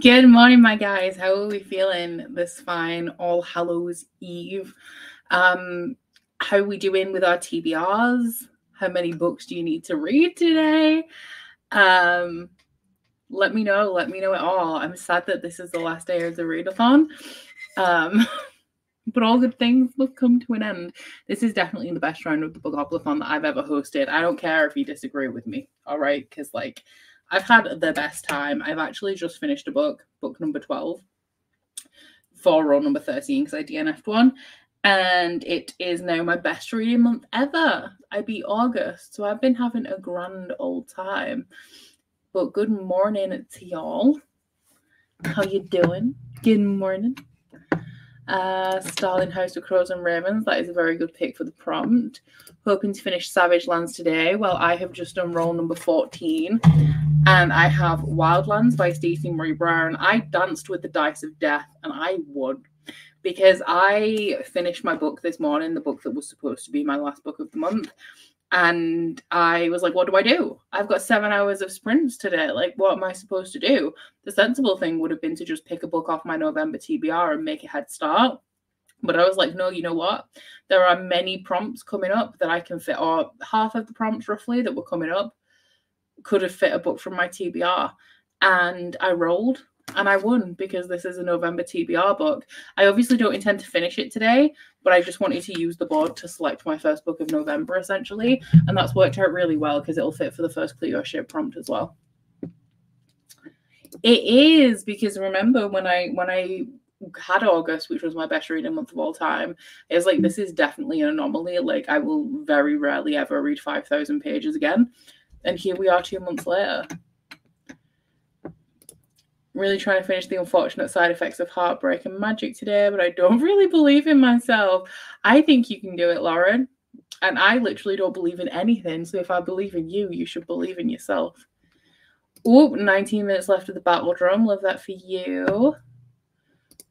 Good morning, my guys. How are we feeling this fine All Hallows Eve? Um, how are we doing with our TBRs? How many books do you need to read today? Um, let me know. Let me know it all. I'm sad that this is the last day of the readathon. Um, but all good things will come to an end. This is definitely the best round of the Bookopolython that I've ever hosted. I don't care if you disagree with me, all right? Because, like, I've had the best time. I've actually just finished a book, book number 12, for roll number 13, because I DNF'd one. And it is now my best reading month ever. I beat August. So I've been having a grand old time. But good morning to y'all. How you doing? Good morning. Uh, Starling House of Crows and Ravens. That is a very good pick for the prompt. Hoping to finish Savage Lands today. Well, I have just done roll number 14 and I have Wildlands by Stacey Marie Brown. I danced with the dice of death and I won because I finished my book this morning, the book that was supposed to be my last book of the month. And I was like, what do I do? I've got seven hours of sprints today. Like, what am I supposed to do? The sensible thing would have been to just pick a book off my November TBR and make a head start. But I was like, no, you know what? There are many prompts coming up that I can fit, or half of the prompts roughly that were coming up could have fit a book from my TBR. And I rolled and I won because this is a November TBR book. I obviously don't intend to finish it today, but I just wanted to use the board to select my first book of November essentially. And that's worked out really well because it'll fit for the first Cleo ship prompt as well. It is because remember when I when I had August, which was my best reading month of all time, it was like this is definitely an anomaly. Like I will very rarely ever read five thousand pages again. And here we are two months later. Really trying to finish the unfortunate side effects of heartbreak and magic today, but I don't really believe in myself. I think you can do it, Lauren. And I literally don't believe in anything. So if I believe in you, you should believe in yourself. Oh, 19 minutes left of the battle drum. Love that for you.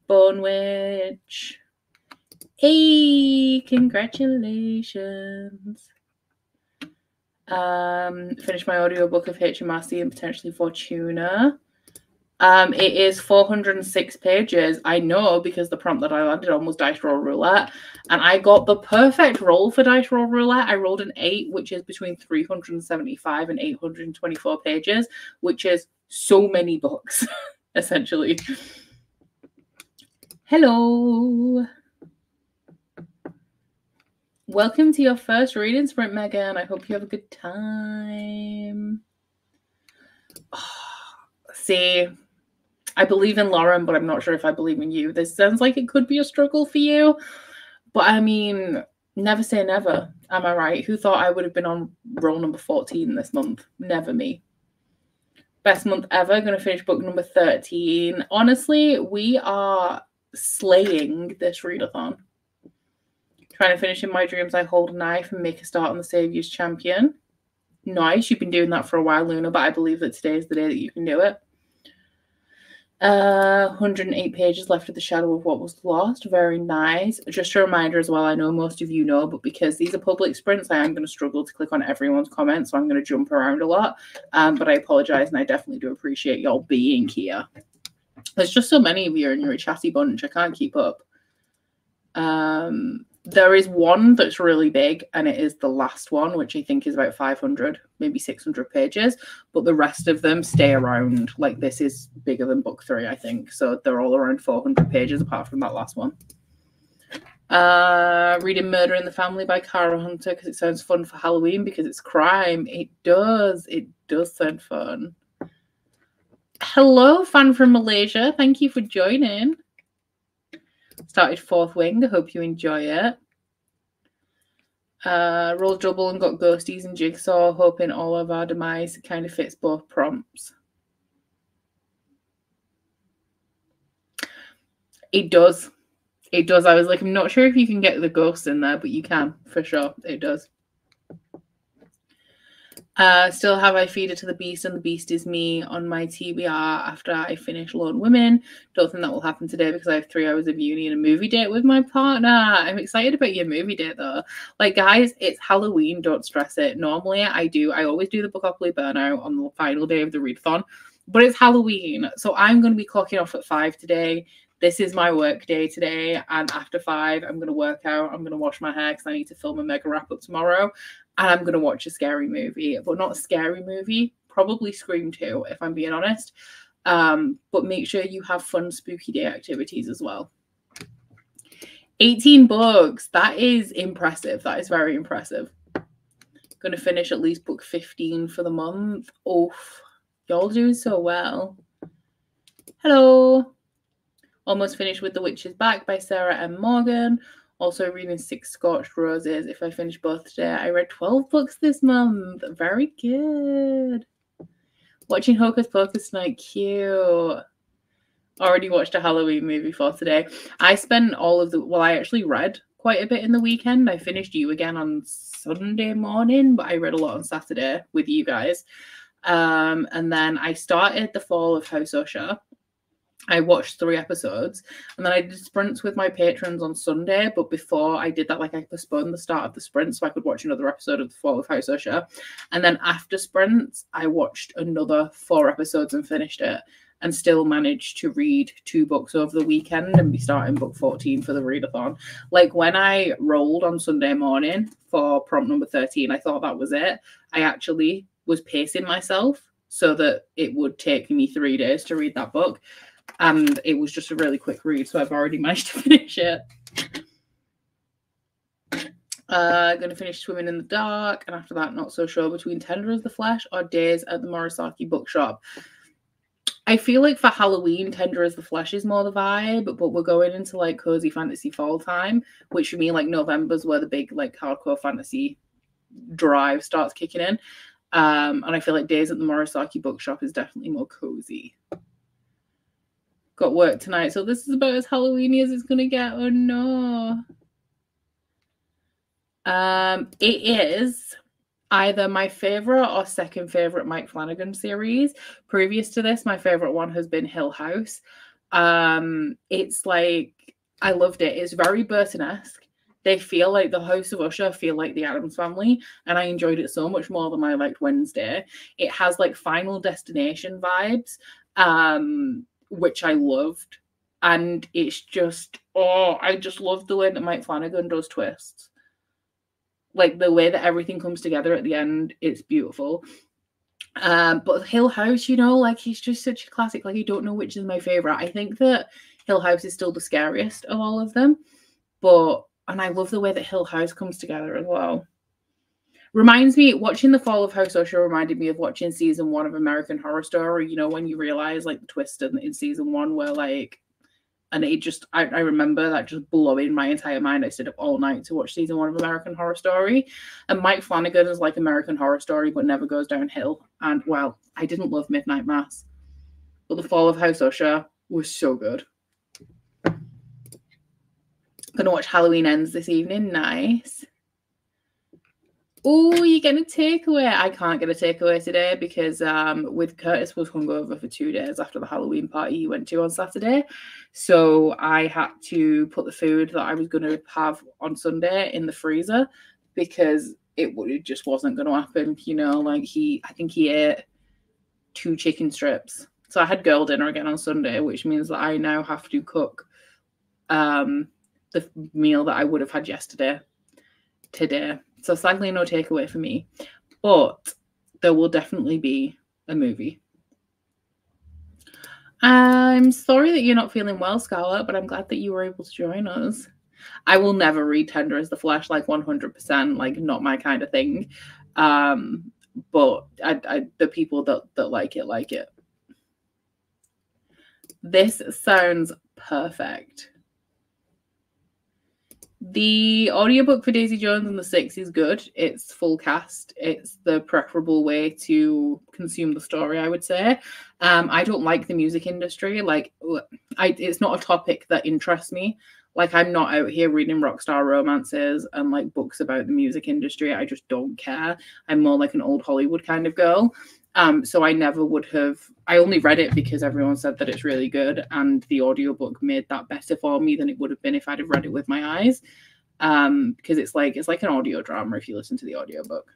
Bone Witch. Hey, congratulations. Um, finished my audiobook of HMRC and potentially Fortuna. Um, it is 406 pages. I know because the prompt that I landed on was Dice Roll Roulette, and I got the perfect roll for Dice Roll Roulette. I rolled an eight, which is between 375 and 824 pages, which is so many books, essentially. Hello. Welcome to your first reading sprint, Megan. I hope you have a good time. Oh, see, I believe in Lauren, but I'm not sure if I believe in you. This sounds like it could be a struggle for you. But I mean, never say never. Am I right? Who thought I would have been on roll number 14 this month? Never me. Best month ever. Going to finish book number 13. Honestly, we are slaying this readathon. Trying to finish in my dreams, I hold a knife and make a start on the Savior's Champion. Nice. You've been doing that for a while, Luna, but I believe that today is the day that you can do it. Uh, 108 pages left of the shadow of what was lost. Very nice. Just a reminder as well. I know most of you know, but because these are public sprints, I am going to struggle to click on everyone's comments, so I'm going to jump around a lot. Um, but I apologize, and I definitely do appreciate y'all being here. There's just so many of you, and you're a chatty bunch. I can't keep up. Um, there is one that's really big, and it is the last one, which I think is about 500, maybe 600 pages. But the rest of them stay around. Like this is bigger than book three, I think. So they're all around 400 pages, apart from that last one. Uh, reading Murder in the Family by Cara Hunter because it sounds fun for Halloween because it's crime. It does. It does sound fun. Hello, fan from Malaysia. Thank you for joining started fourth wing. I hope you enjoy it. Uh, rolled double and got ghosties and jigsaw, hoping all of our demise kind of fits both prompts. It does. It does. I was like, I'm not sure if you can get the ghosts in there, but you can for sure. It does. Uh, still have I feed it to the beast, and the beast is me on my TBR after I finish Lone Women. Don't think that will happen today because I have three hours of uni and a movie date with my partner. I'm excited about your movie date though. Like, guys, it's Halloween. Don't stress it. Normally, I do. I always do the Bookopoly burnout on the final day of the readathon. but it's Halloween. So I'm going to be clocking off at five today. This is my work day today. And after five, I'm going to work out. I'm going to wash my hair because I need to film a mega wrap up tomorrow. And I'm going to watch a scary movie, but not a scary movie, probably Scream 2, if I'm being honest. Um, but make sure you have fun, spooky day activities as well. 18 books. That is impressive. That is very impressive. Going to finish at least book 15 for the month. Oof. Y'all doing so well. Hello. Almost finished with The Witch is Back by Sarah M. Morgan. Also reading Six Scorched Roses. If I finish both today, I read 12 books this month. Very good. Watching Hocus Pocus tonight. Cute. Already watched a Halloween movie for today. I spent all of the, well, I actually read quite a bit in the weekend. I finished you again on Sunday morning, but I read a lot on Saturday with you guys. Um, and then I started the fall of House Usher. I watched three episodes and then I did sprints with my patrons on Sunday. But before I did that, like I postponed the start of the sprint so I could watch another episode of The Fall of House Usher. And then after sprints, I watched another four episodes and finished it and still managed to read two books over the weekend and be starting book 14 for the readathon. Like when I rolled on Sunday morning for prompt number 13, I thought that was it. I actually was pacing myself so that it would take me three days to read that book. And it was just a really quick read, so I've already managed to finish it. Uh, gonna finish Swimming in the Dark, and after that, not so sure between Tender as the Flesh or Days at the Morisaki Bookshop. I feel like for Halloween, Tender as the Flesh is more the vibe, but we're going into like cozy fantasy fall time, which for me, like November's where the big like hardcore fantasy drive starts kicking in. Um, and I feel like Days at the Morisaki Bookshop is definitely more cozy. Got work tonight, so this is about as Halloweeny as it's gonna get. Oh no. Um, it is either my favorite or second favorite Mike Flanagan series. Previous to this, my favorite one has been Hill House. Um, it's like I loved it. It's very Burton-esque. They feel like the House of Usher feel like the Addams family, and I enjoyed it so much more than I liked Wednesday. It has like Final Destination vibes, um, which I loved, and it's just oh, I just love the way that Mike Flanagan does twists. Like the way that everything comes together at the end it's beautiful. Um but hill house you know like he's just such a classic like you don't know which is my favorite i think that hill house is still the scariest of all of them but and i love the way that hill house comes together as well reminds me watching the fall of house usher reminded me of watching season one of american horror story you know when you realize like the twist in, in season one where like and it just I, I, remember that just blowing my entire mind. I stayed up all night to watch season one of American Horror Story. And Mike Flanagan is like American Horror Story, but never goes downhill. And well, I didn't love Midnight Mass, but The Fall of House Usher was so good. Gonna watch Halloween Ends this evening. Nice. Oh, you're getting a takeaway. I can't get a takeaway today because um, with Curtis was hungover for two days after the Halloween party he went to on Saturday. So I had to put the food that I was going to have on Sunday in the freezer because it, it just wasn't going to happen. You know, like he, I think he ate two chicken strips. So I had girl dinner again on Sunday, which means that I now have to cook um, the meal that I would have had yesterday today. So sadly, no takeaway for me. But there will definitely be a movie. I'm sorry that you're not feeling well, Scarlett, but I'm glad that you were able to join us. I will never read Tender as the Flesh, like 100%, like not my kind of thing. Um, but I, I, the people that, that like it, like it. This sounds perfect. The audiobook for Daisy Jones and the Six is good. It's full cast. It's the preferable way to consume the story, I would say. Um, I don't like the music industry. Like, I, it's not a topic that interests me. Like, I'm not out here reading rock star romances and like books about the music industry. I just don't care. I'm more like an old Hollywood kind of girl. Um, so I never would have I only read it because everyone said that it's really good and the audiobook made that better for me than it would have been if I'd have read it with my eyes. Um, because it's like it's like an audio drama if you listen to the audiobook.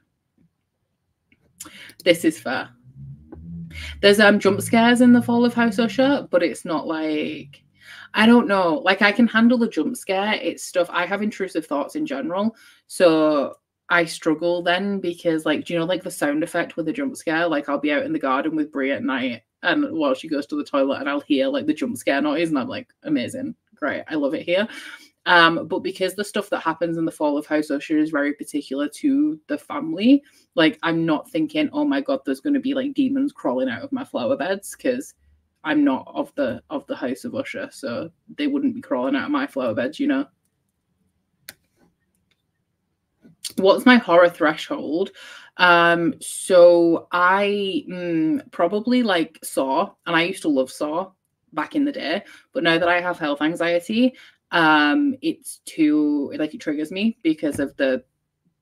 This is fair. There's um jump scares in the Fall of House Usher, but it's not like I don't know. Like I can handle the jump scare. It's stuff I have intrusive thoughts in general. So I struggle then because like do you know like the sound effect with a jump scare? Like I'll be out in the garden with Brie at night and while she goes to the toilet and I'll hear like the jump scare noise and I'm like, amazing, great, I love it here. Um, but because the stuff that happens in the fall of House Usher is very particular to the family, like I'm not thinking, oh my god, there's gonna be like demons crawling out of my flower beds because I'm not of the of the House of Usher, so they wouldn't be crawling out of my flower beds, you know. What's my horror threshold? Um, so I mm, probably like Saw, and I used to love Saw back in the day, but now that I have health anxiety, um, it's too like it triggers me because of the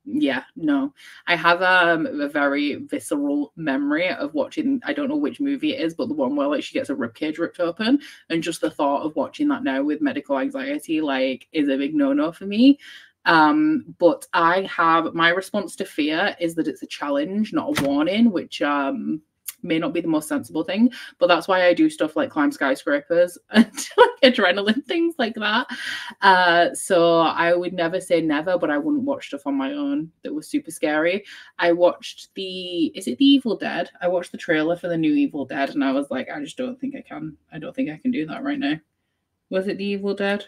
yeah no i have um a very visceral memory of watching i don't know which movie it is but the one where like she gets a rib cage ripped open and just the thought of watching that now with medical anxiety like is a big no-no for me um, but I have my response to fear is that it's a challenge, not a warning, which um may not be the most sensible thing, but that's why I do stuff like climb skyscrapers and like adrenaline things like that. Uh, so I would never say never, but I wouldn't watch stuff on my own that was super scary. I watched the is it the Evil Dead? I watched the trailer for the new Evil Dead and I was like, I just don't think I can. I don't think I can do that right now. Was it the Evil Dead?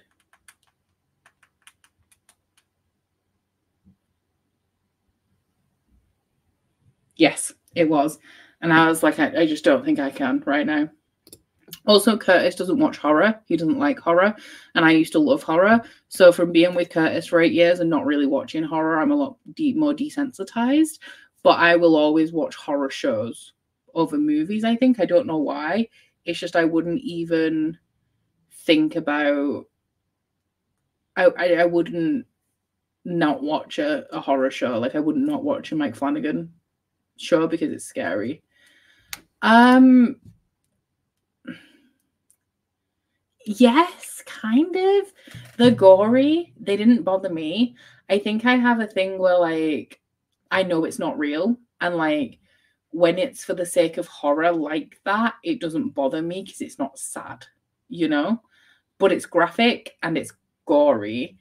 Yes, it was. And I was like, I, I just don't think I can right now. Also, Curtis doesn't watch horror. He doesn't like horror. And I used to love horror. So, from being with Curtis for eight years and not really watching horror, I'm a lot de- more desensitized. But I will always watch horror shows over movies, I think. I don't know why. It's just I wouldn't even think about. I, I, I wouldn't not watch a, a horror show. Like, I would not not watch a Mike Flanagan show because it's scary. Um yes, kind of. The gory, they didn't bother me. I think I have a thing where like I know it's not real and like when it's for the sake of horror like that, it doesn't bother me because it's not sad, you know? But it's graphic and it's gory.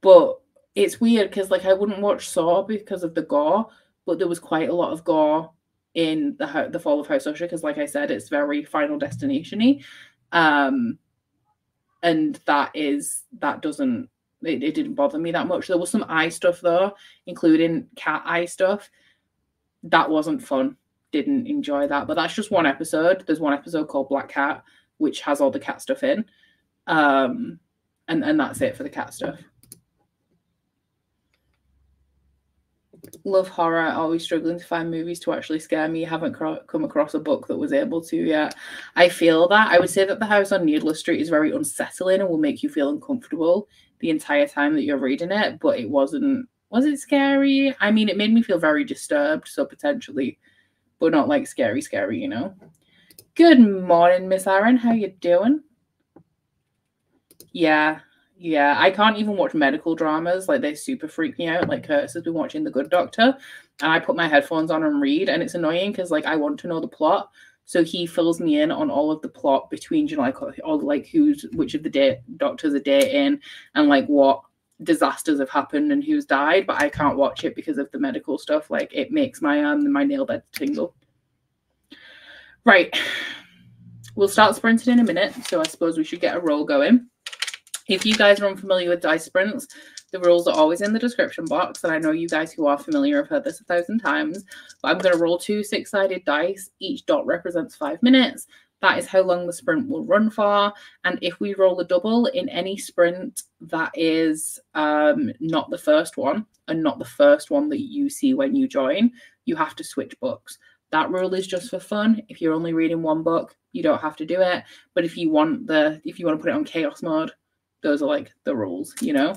But it's weird because like I wouldn't watch Saw because of the gore, but there was quite a lot of gore in the the Fall of House Usher because, like I said, it's very Final Destinationy, um, and that is that doesn't it, it didn't bother me that much. There was some eye stuff though, including cat eye stuff. That wasn't fun. Didn't enjoy that, but that's just one episode. There's one episode called Black Cat, which has all the cat stuff in, um, and and that's it for the cat stuff. Love horror, always struggling to find movies to actually scare me. Haven't come across a book that was able to yet. I feel that. I would say that The House on Needless Street is very unsettling and will make you feel uncomfortable the entire time that you're reading it, but it wasn't. Was it scary? I mean, it made me feel very disturbed, so potentially, but not like scary, scary, you know. Good morning, Miss Aaron. How you doing? Yeah, yeah, I can't even watch medical dramas. Like they super freak me out. Like Curtis has been watching The Good Doctor, and I put my headphones on and read, and it's annoying because like I want to know the plot. So he fills me in on all of the plot between you know like all like who's which of the day doctors are dating and like what disasters have happened and who's died. But I can't watch it because of the medical stuff. Like it makes my um my nail bed tingle. Right. We'll start sprinting in a minute, so I suppose we should get a roll going. If you guys are unfamiliar with dice sprints, the rules are always in the description box. And I know you guys who are familiar have heard this a thousand times. But I'm going to roll two six sided dice. Each dot represents five minutes. That is how long the sprint will run for. And if we roll a double in any sprint that is um, not the first one and not the first one that you see when you join, you have to switch books. That rule is just for fun. If you're only reading one book, you don't have to do it. But if you want the if you want to put it on chaos mode, those are like the rules, you know?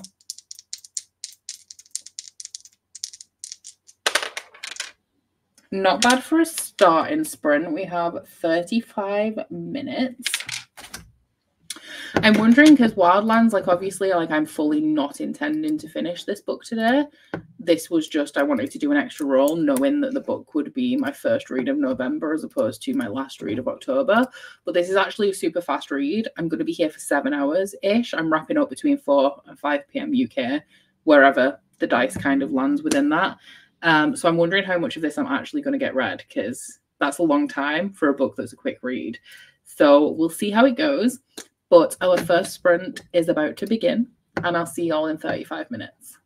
Not bad for a start in sprint. We have 35 minutes. I'm wondering because Wildlands, like obviously, like I'm fully not intending to finish this book today. This was just I wanted to do an extra roll, knowing that the book would be my first read of November as opposed to my last read of October. But this is actually a super fast read. I'm going to be here for seven hours ish. I'm wrapping up between four and five p.m. UK, wherever the dice kind of lands within that. Um, so I'm wondering how much of this I'm actually going to get read because that's a long time for a book that's a quick read. So we'll see how it goes. But our first sprint is about to begin, and I'll see you all in 35 minutes.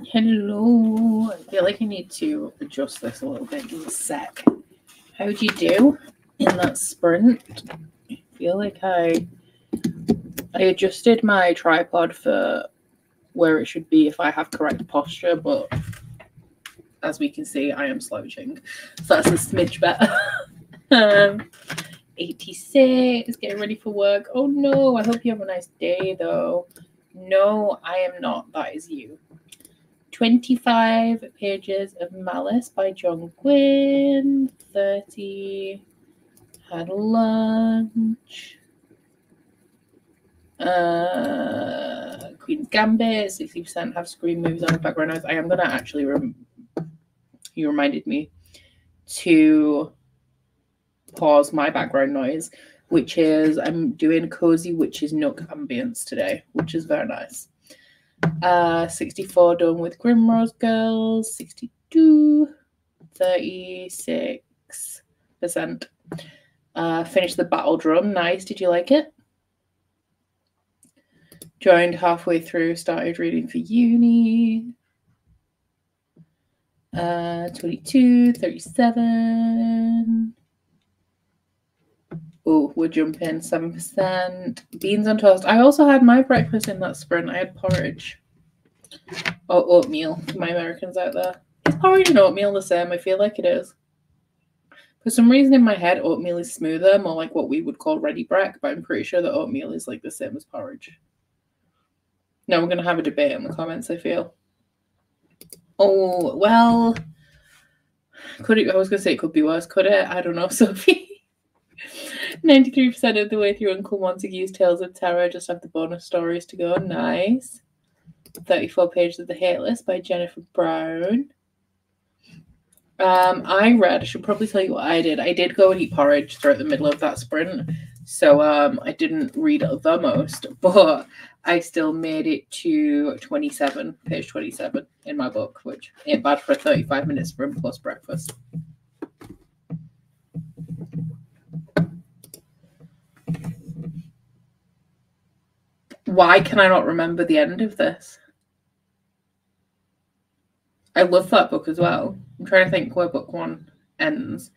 Hello. I feel like I need to adjust this a little bit. Me a sec. How'd you do in that sprint? I feel like I I adjusted my tripod for where it should be if I have correct posture, but as we can see, I am slouching. So that's a smidge better. um, 86, getting ready for work. Oh no, I hope you have a nice day though. No, I am not. That is you. 25 pages of Malice by John Gwynne. 30. Had lunch. Uh, Queen's Gambit. 60% have screen movies on the background noise. I am going to actually. Rem- you reminded me to pause my background noise, which is I'm doing Cozy Witch's Nook ambience today, which is very nice. Uh, 64 done with Grimrose Girls, 62, 36%. Uh, finished the battle drum. Nice. Did you like it? Joined halfway through, started reading for uni. Uh, 22, 37. Oh, we're jumping 7%. Beans on toast. I also had my breakfast in that sprint. I had porridge. Or oatmeal for my Americans out there. Is porridge and oatmeal the same? I feel like it is. For some reason in my head, oatmeal is smoother, more like what we would call Ready Brek, but I'm pretty sure that oatmeal is like the same as porridge. Now we're gonna have a debate in the comments, I feel. Oh, well, could it I was gonna say it could be worse, could it? I don't know, Sophie. 93% of the way through Uncle Montague's Tales of Terror. Just have the bonus stories to go. Nice. 34 pages of The Hate List by Jennifer Brown. Um, I read, I should probably tell you what I did. I did go and eat porridge throughout the middle of that sprint. So um, I didn't read the most, but I still made it to 27, page 27 in my book, which ain't bad for a 35 minute sprint plus breakfast. Why can I not remember the end of this? I love that book as well. I'm trying to think where book one ends.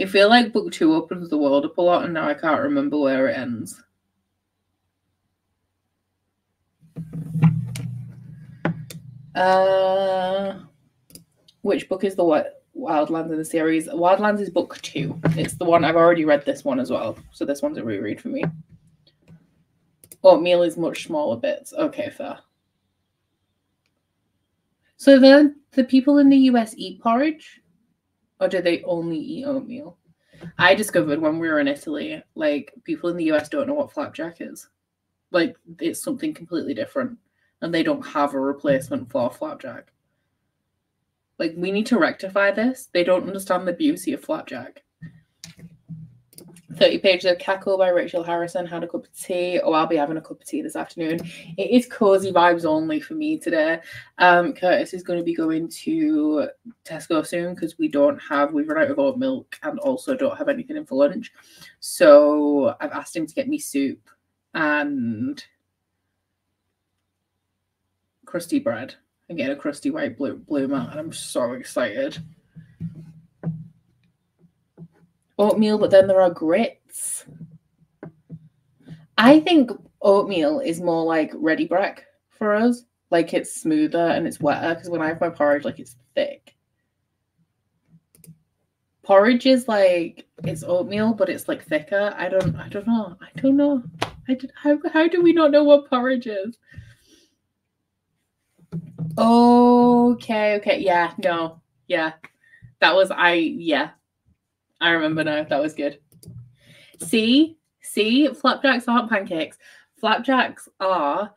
I feel like book two opens the world up a lot, and now I can't remember where it ends. Uh, which book is the what Wildlands in the series? Wildlands is book two. It's the one I've already read this one as well, so this one's a reread for me. Oatmeal is much smaller bits. Okay, fair. So then the people in the US eat porridge? Or do they only eat oatmeal? I discovered when we were in Italy, like people in the US don't know what flapjack is. Like it's something completely different. And they don't have a replacement for flapjack. Like we need to rectify this. They don't understand the beauty of flapjack. 30 pages of Cackle by Rachel Harrison. Had a cup of tea. Oh, I'll be having a cup of tea this afternoon. It is cozy vibes only for me today. Um, Curtis is going to be going to Tesco soon because we don't have, we've run out of oat milk and also don't have anything in for lunch. So I've asked him to get me soup and crusty bread and get a crusty white blue, mat. And I'm so excited oatmeal, but then there are grits. I think oatmeal is more like Ready Brek for us. Like it's smoother and it's wetter because when I have my porridge, like it's thick. Porridge is like it's oatmeal, but it's like thicker. I don't I don't know. I don't know. I did, how how do we not know what porridge is? Okay, okay, yeah, no, yeah. That was I yeah. I remember now. That was good. See, see, flapjacks aren't pancakes. Flapjacks are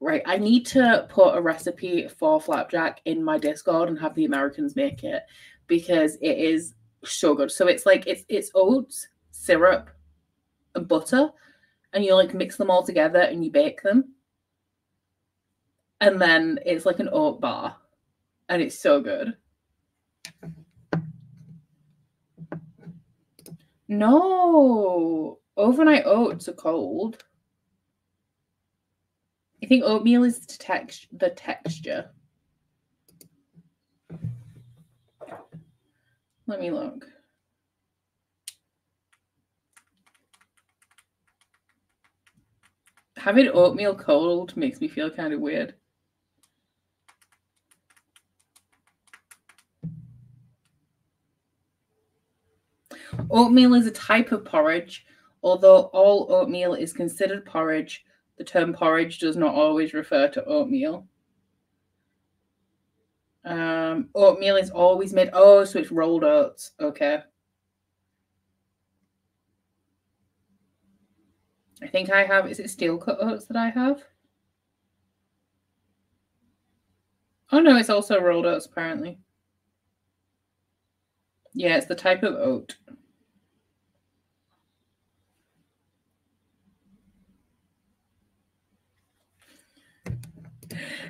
right. I need to put a recipe for flapjack in my Discord and have the Americans make it because it is so good. So it's like it's it's oats, syrup, and butter, and you like mix them all together and you bake them. And then it's like an oat bar, and it's so good. No, overnight oats are cold. I think oatmeal is the, text- the texture. Let me look. Having oatmeal cold makes me feel kind of weird. Oatmeal is a type of porridge. Although all oatmeal is considered porridge, the term porridge does not always refer to oatmeal. Um, oatmeal is always made. Oh, so it's rolled oats. Okay. I think I have. Is it steel cut oats that I have? Oh no, it's also rolled oats apparently. Yeah, it's the type of oat.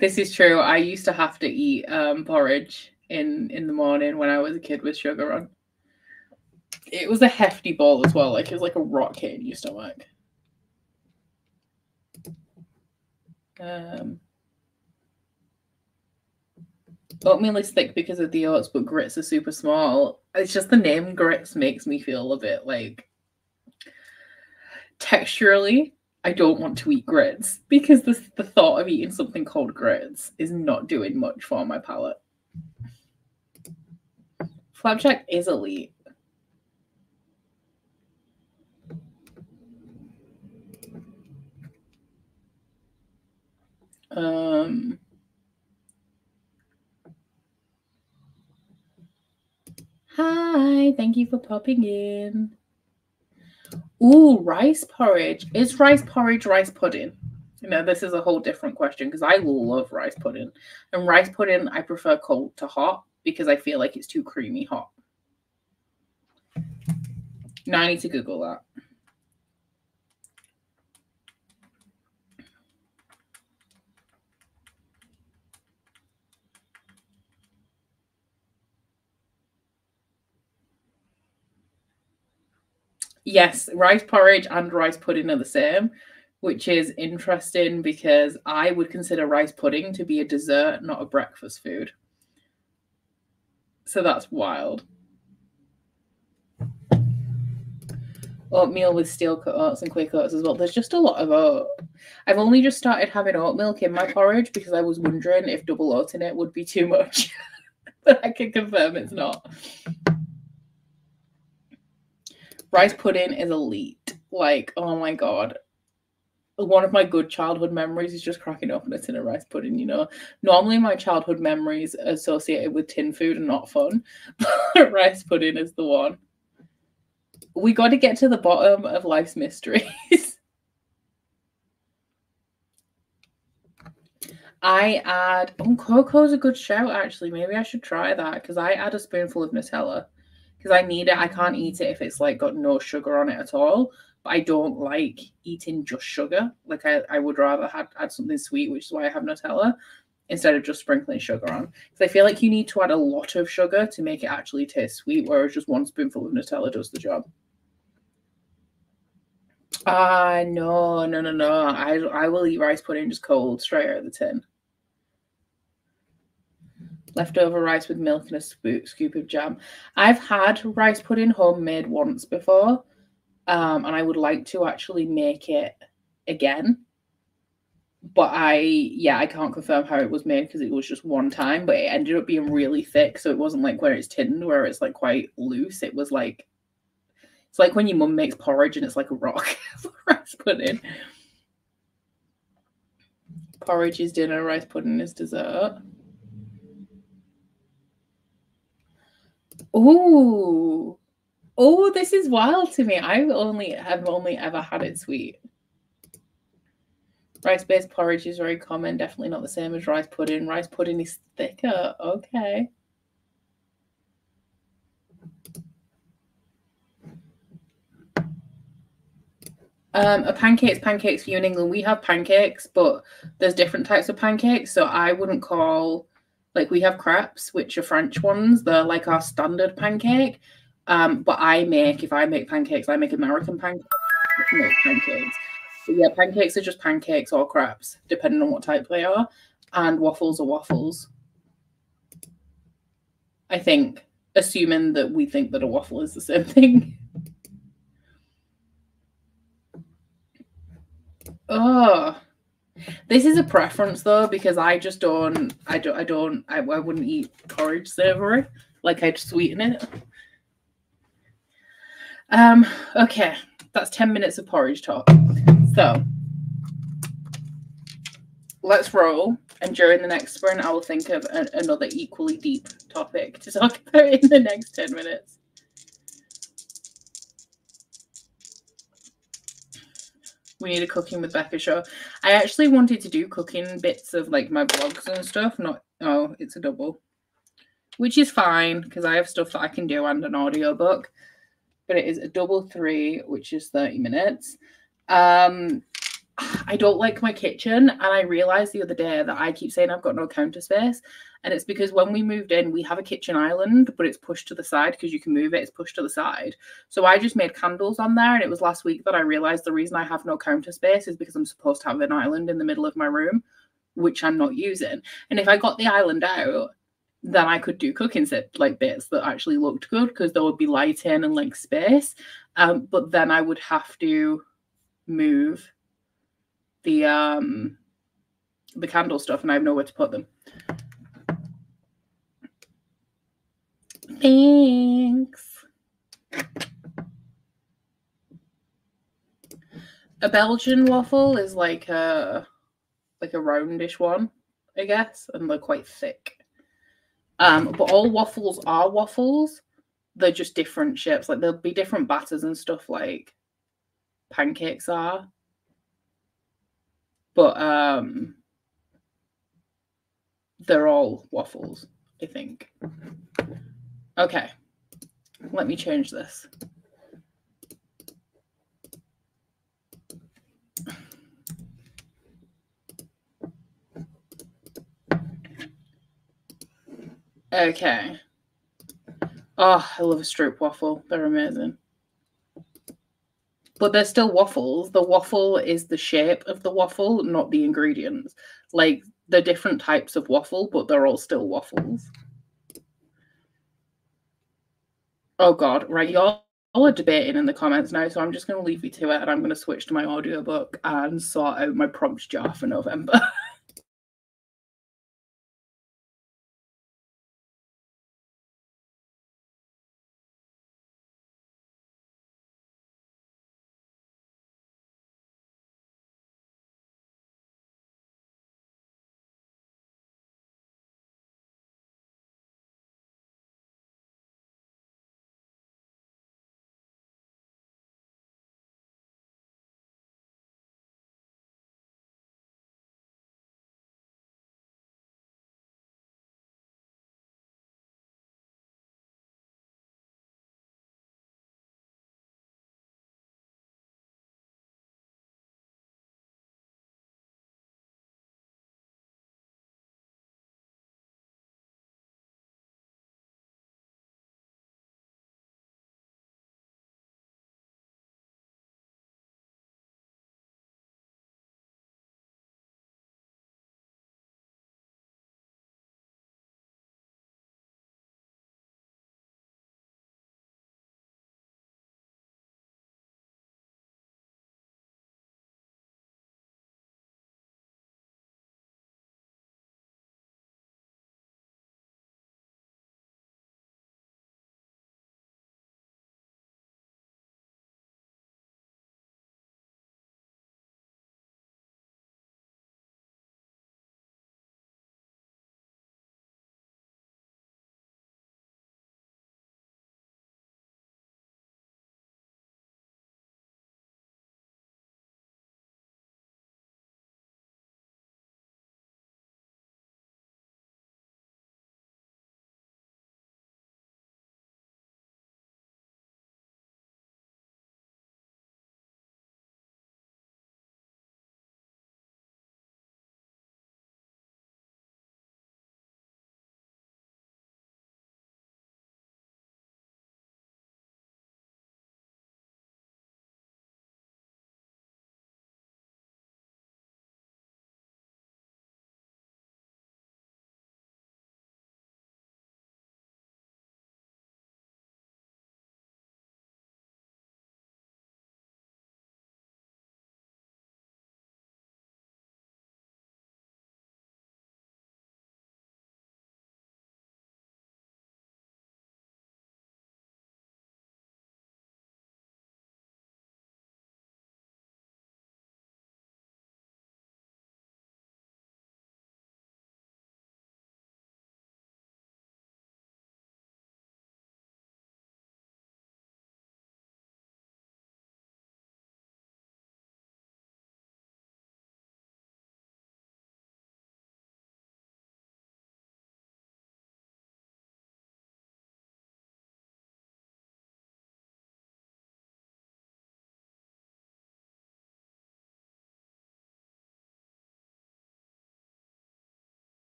This is true. I used to have to eat um, porridge in in the morning when I was a kid with sugar on. It was a hefty bowl as well. Like it was like a rock hit in your stomach. Um, oatmeal is thick because of the oats, but grits are super small. It's just the name grits makes me feel a bit like texturally I don't want to eat grits because the, thought of eating something called grits is not doing much for my palate. Flapjack is elite. Um, hi, thank you for popping in. Ooh, rice porridge. Is rice porridge rice pudding? You know, this is a whole different question because I love rice pudding. And rice pudding, I prefer cold to hot because I feel like it's too creamy hot. Now I need to Google that. Yes, rice porridge and rice pudding are the same, which is interesting because I would consider rice pudding to be a dessert, not a breakfast food. So that's wild. Oatmeal with steel cut oats and quick oats as well. There's just a lot of oat. I've only just started having oat milk in my porridge because I was wondering if double oat in it would be too much. but I can confirm it's not rice pudding is elite. Like, oh my god. One of my good childhood memories is just cracking open a tin of rice pudding, you know. Normally my childhood memories associated with tin food are not fun. But rice pudding is the one. We got to get to the bottom of life's mysteries. I add oh cocoa's a good shout actually. Maybe I should try that because I add a spoonful of Nutella because I need it. I can't eat it if it's like got no sugar on it at all. But I don't like eating just sugar. Like I, I would rather have add something sweet, which is why I have Nutella instead of just sprinkling sugar on. Because I feel like you need to add a lot of sugar to make it actually taste sweet, whereas just one spoonful of Nutella does the job. Ah, uh, no, no, no, no. I I will eat rice pudding just cold, straight out of the tin leftover rice with milk and a scoop of jam. I've had rice pudding homemade once before, um, and I would like to actually make it again. But I, yeah, I can't confirm how it was made because it was just one time, but it ended up being really thick. So it wasn't like where it's tinned, where it's like quite loose. It was like, it's like when your mum makes porridge and it's like a rock rice pudding. Porridge is dinner, rice pudding is dessert. Oh, oh, this is wild to me. I only have only ever had it sweet. Rice-based porridge is very common, definitely not the same as rice pudding. Rice pudding is thicker. Okay. Um, a pancakes, pancakes for you in England. We have pancakes, but there's different types of pancakes. So I wouldn't call like we have crepes, which are French ones. They're like our standard pancake. Um, but I make if I make pancakes, I make American pancakes. Make pancakes. But yeah, pancakes are just pancakes or crepes, depending on what type they are. And waffles are waffles. I think. assuming that we think that a waffle is the same thing. Oh, this is a preference though because I just don't. I don't. I don't. I, I wouldn't eat porridge savory. Like I'd sweeten it. Um. Okay, that's ten minutes of porridge talk. So let's roll. And during the next sprint, I will think of a, another equally deep topic to talk about in the next 10 minutes. We need a cooking with Becca show. I actually wanted to do cooking bits of like my vlogs and stuff. Not, oh, it's a double, which is fine because I have stuff that I can do and an audiobook. But it is a double three, which is 30 minutes. Um, I don't like my kitchen. And I realized the other day that I keep saying I've got no counter space. And it's because when we moved in, we have a kitchen island, but it's pushed to the side because you can move it, it's pushed to the side. So I just made candles on there. And it was last week that I realized the reason I have no counter space is because I'm supposed to have an island in the middle of my room, which I'm not using. And if I got the island out, then I could do cooking set like bits that actually looked good because there would be lighting and like space. Um, but then I would have to move the um the candle stuff and I have nowhere to put them. Thanks. A Belgian waffle is like a like a roundish one, I guess, and they're quite thick. Um, but all waffles are waffles. They're just different shapes. Like there'll be different batters and stuff like pancakes are but um they're all waffles, I think. Okay, let me change this. Okay. Oh, I love a stroop waffle. They're amazing but they're still waffles. The waffle is the shape of the waffle, not the ingredients. Like they're different types of waffle, but they're all still waffles. Oh god, right, y'all are debating in the comments now, so I'm just going to leave you to it and I'm going to switch to my audiobook and sort out my prompts jar for November.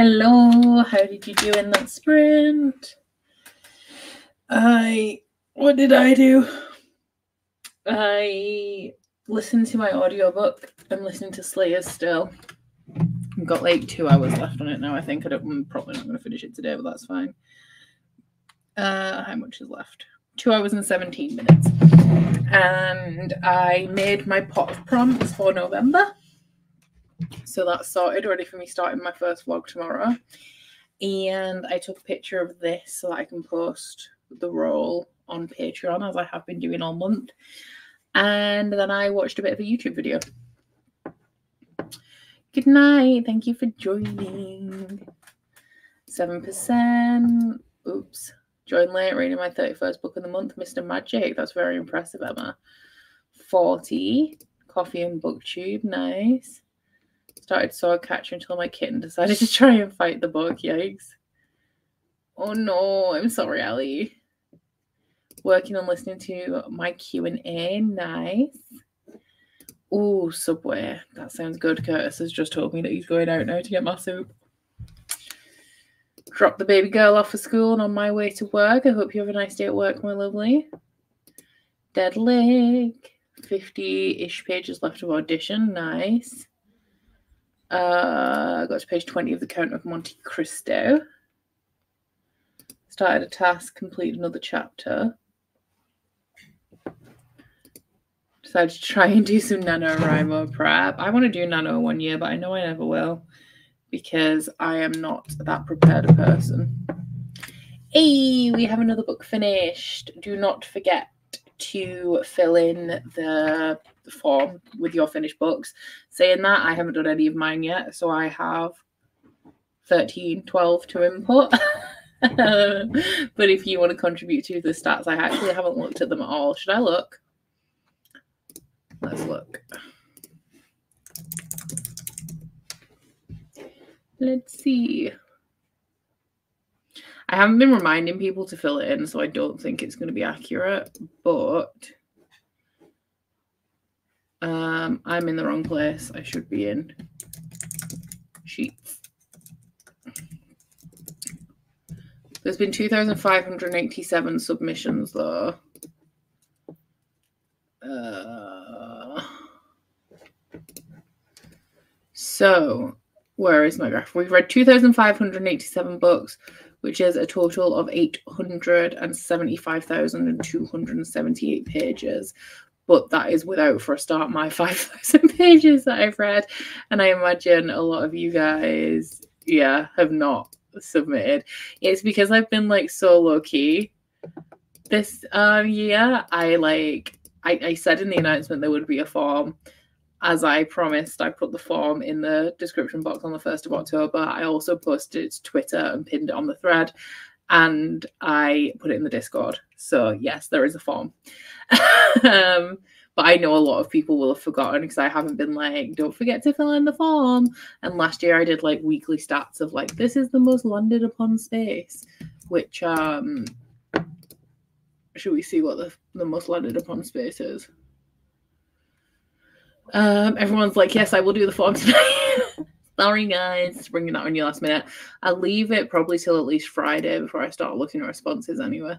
Hello, how did you do in that sprint? I what did I do? I listened to my audiobook. I'm listening to Slayer still. I've got like two hours left on it now. I think I don't, I'm probably not going to finish it today, but that's fine. Uh, how much is left? Two hours and 17 minutes. And I made my pot of prompts for November. So that's sorted, ready for me starting my first vlog tomorrow. And I took a picture of this so that I can post the roll on Patreon as I have been doing all month. And then I watched a bit of a YouTube video. Good night. Thank you for joining. 7%. Oops. Join late, reading my 31st book of the month, Mr. Magic. That's very impressive, Emma. 40. Coffee and booktube. Nice started sword catcher until my kitten decided to try and fight the bug. Yikes. Oh no, I'm sorry, Ali. Working on listening to my Q&A. Nice. Oh, Subway. That sounds good. Curtis has just told me that he's going out now to get my soup. Drop the baby girl off for school and on my way to work. I hope you have a nice day at work, my lovely. Dead leg. 50 ish pages left of audition. Nice. Uh, got to page 20 of the Count of Monte Cristo. Started a task, complete another chapter. Decided to try and do some NaNoWriMo prep. I want to do Nano one year, but I know I never will because I am not that prepared a person. Hey, we have another book finished. Do not forget to fill in the form with your finished books. Saying that, I haven't done any of mine yet, so I have 13, 12 to input. but if you want to contribute to the stats, I actually haven't looked at them at all. Should I look? Let's look. Let's see. I haven't been reminding people to fill it in, so I don't think it's going to be accurate, but um, I'm in the wrong place. I should be in sheets. There's been 2,587 submissions though. Uh, so, where is my graph? We've read 2,587 books which is a total of 875,278 pages. But that is without, for a start, my 5,000 pages that I've read. And I imagine a lot of you guys, yeah, have not submitted. It's because I've been like so low key this um year. I like, I, I said in the announcement there would be a form as I promised, I put the form in the description box on the 1st of October. I also posted it to Twitter and pinned it on the thread, and I put it in the Discord. So, yes, there is a form. um, but I know a lot of people will have forgotten because I haven't been like, don't forget to fill in the form. And last year I did like weekly stats of like, this is the most landed upon space, which, um, should we see what the, the most landed upon space is? Um, everyone's like, yes, I will do the form tonight. Sorry, guys, bringing that on you last minute. I'll leave it probably till at least Friday before I start looking at responses anyway.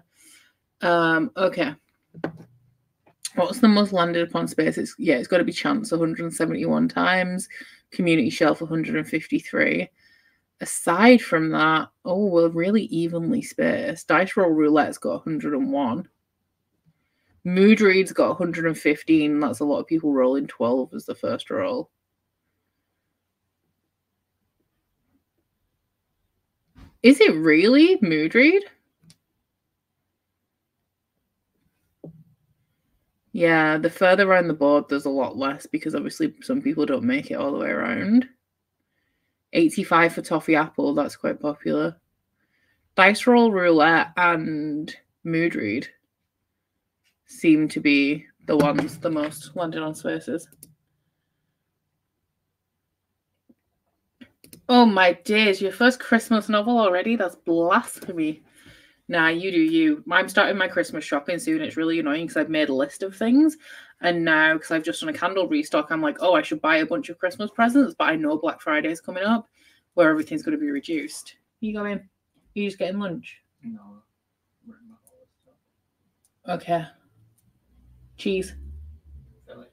Um, okay. What's the most landed upon space? It's yeah, it's got to be chance 171 times, community shelf 153. Aside from that, oh, we're really evenly spaced. Dice roll roulette's got 101. Mood Read's got 115. That's a lot of people rolling 12 as the first roll. Is it really Mood Read? Yeah, the further around the board, there's a lot less because obviously some people don't make it all the way around. 85 for Toffee Apple, that's quite popular. Dice Roll Roulette and Mood Read seem to be the ones the most landed on spaces. Oh my days, your first Christmas novel already? That's blasphemy. Nah, you do you. I'm starting my Christmas shopping soon. It's really annoying because I've made a list of things. And now, because I've just done a candle restock, I'm like, oh, I should buy a bunch of Christmas presents, but I know Black Friday is coming up. where everything's going to be reduced. You go in. You just getting lunch. No. written about all this stuff. Okay. Cheese. Philly.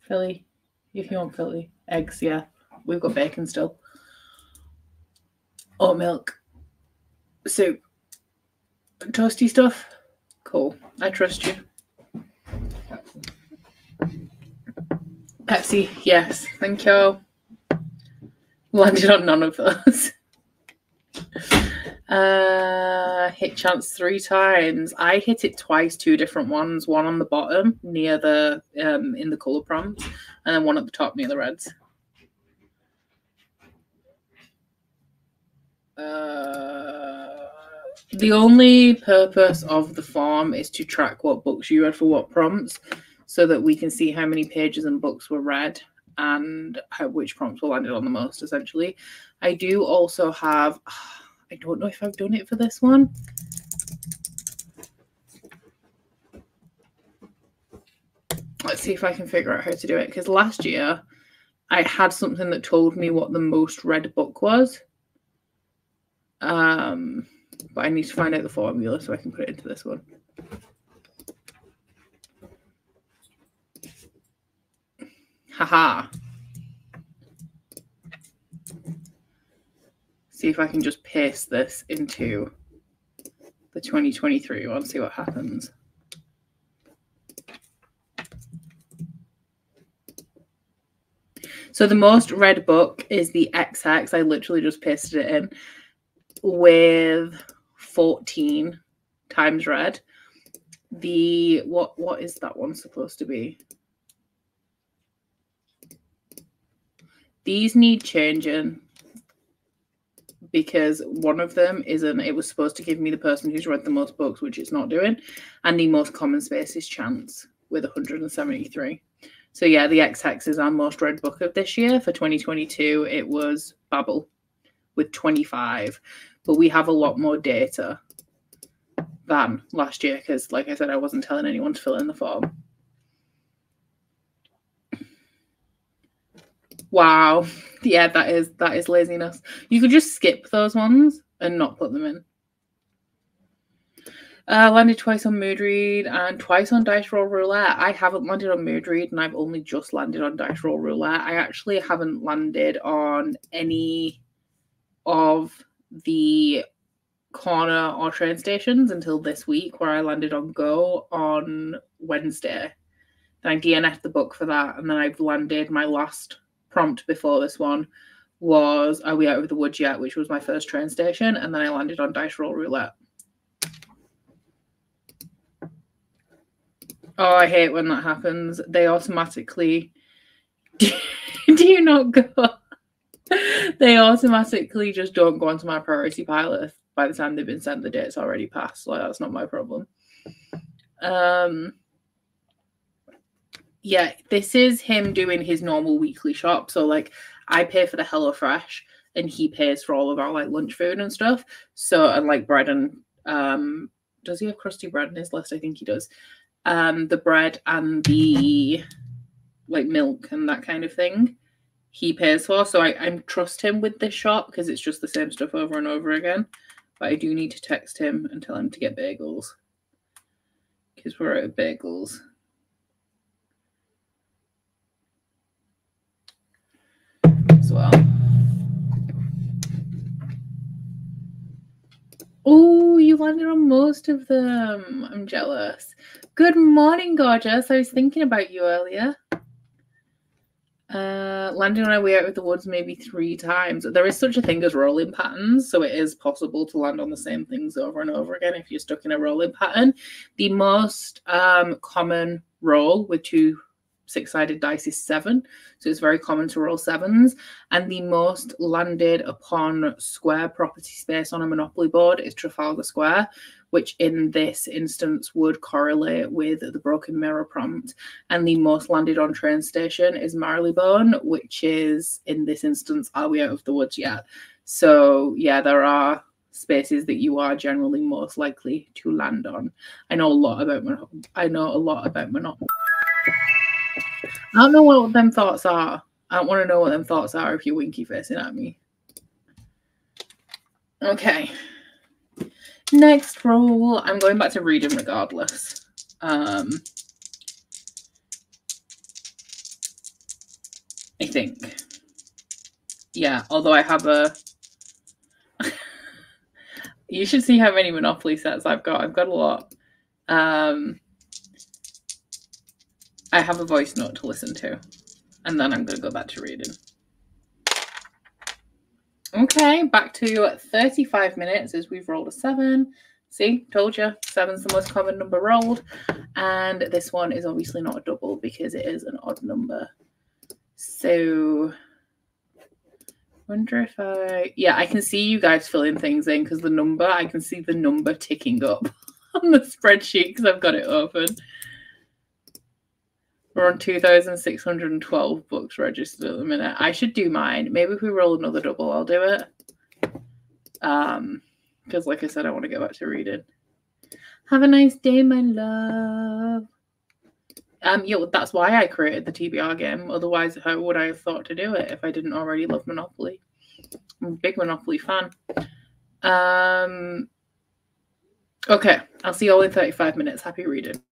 Philly. If you want Philly. Eggs, yeah. We've got bacon still. Oat milk. Soup. Toasty stuff. Cool. I trust you. Pepsi. Yes. Thank you. Landed on none of those. Uh, hit chance three times. I hit it twice, two different ones. One on the bottom near the um in the color prompt, and then one at the top near the reds. Uh, the only purpose of the form is to track what books you read for what prompts, so that we can see how many pages and books were read and how which prompts were landed on the most. Essentially, I do also have. I don't know if I've done it for this one. Let's see if I can figure out how to do it. Because last year I had something that told me what the most read book was. Um, but I need to find out the formula so I can put it into this one. Haha. See if I can just paste this into the 2023 one, see what happens. So the most read book is the XX. I literally just pasted it in with 14 times read. The what what is that one supposed to be? These need changing because one of them isn't it was supposed to give me the person who's read the most books which it's not doing and the most common space is chance with 173 so yeah the xx is our most read book of this year for 2022 it was babel with 25 but we have a lot more data than last year because like i said i wasn't telling anyone to fill in the form Wow. Yeah, that is that is laziness. You could just skip those ones and not put them in. Uh, landed twice on Mood Read and twice on Dice Roll Roulette. I haven't landed on Mood Read and I've only just landed on Dice Roll Roulette. I actually haven't landed on any of the corner or train stations until this week, where I landed on Go on Wednesday. Then I DNF'd the book for that, and then I've landed my last prompt before this one was Are We Out of the Woods Yet? which was my first train station, and then I landed on Dice Roll Roulette. Oh, I hate when that happens. They automatically do you not go? They automatically just don't go onto my priority pile if by the time they've been sent the date's already passed. Like that's not my problem. Um yeah, this is him doing his normal weekly shop. So like I pay for the Hello Fresh and he pays for all of our like lunch food and stuff. So and like bread and um does he have crusty bread in his list? I think he does. Um the bread and the like milk and that kind of thing he pays for. So I, I trust him with this shop because it's just the same stuff over and over again. But I do need to text him and tell him to get bagels. Because we're out of bagels. as well. Oh, you landed on most of them. I'm jealous. Good morning, gorgeous. I was thinking about you earlier. Uh, landing on our way out of the woods maybe three times. There is such a thing as rolling patterns, so it is possible to land on the same things over and over again if you're stuck in a rolling pattern. The most um, common roll with two six sided dice is seven. So it's very common to roll sevens. And the most landed upon square property space on a Monopoly board is Trafalgar Square, which in this instance would correlate with the Broken Mirror prompt. And the most landed on train station is Marylebone, which is in this instance, Are We Out of the Woods Yet? So yeah, there are spaces that you are generally most likely to land on. I know a lot about Monopoly. I know a lot about Monopoly. I don't know what them thoughts are. I don't want to know what them thoughts are if you're winky facing at me. Okay. Next roll. I'm going back to reading regardless. Um, I think. Yeah, although I have a. you should see how many Monopoly sets I've got. I've got a lot. Um, I have a voice note to listen to, and then I'm going to go back to reading. Okay, back to 35 minutes as we've rolled a seven. See, told you, seven's the most common number rolled. And this one is obviously not a double because it is an odd number. So, wonder if I, yeah, I can see you guys filling things in because the number, I can see the number ticking up on the spreadsheet because I've got it open. We're on 2,612 books registered at the minute. I should do mine. Maybe if we roll another double, I'll do it. Um, because like I said, I want to go back to reading. Have a nice day, my love. Um, yeah, that's why I created the TBR game. Otherwise, how would I have thought to do it if I didn't already love Monopoly? I'm a big Monopoly fan. Um, okay, I'll see you all in 35 minutes. Happy reading.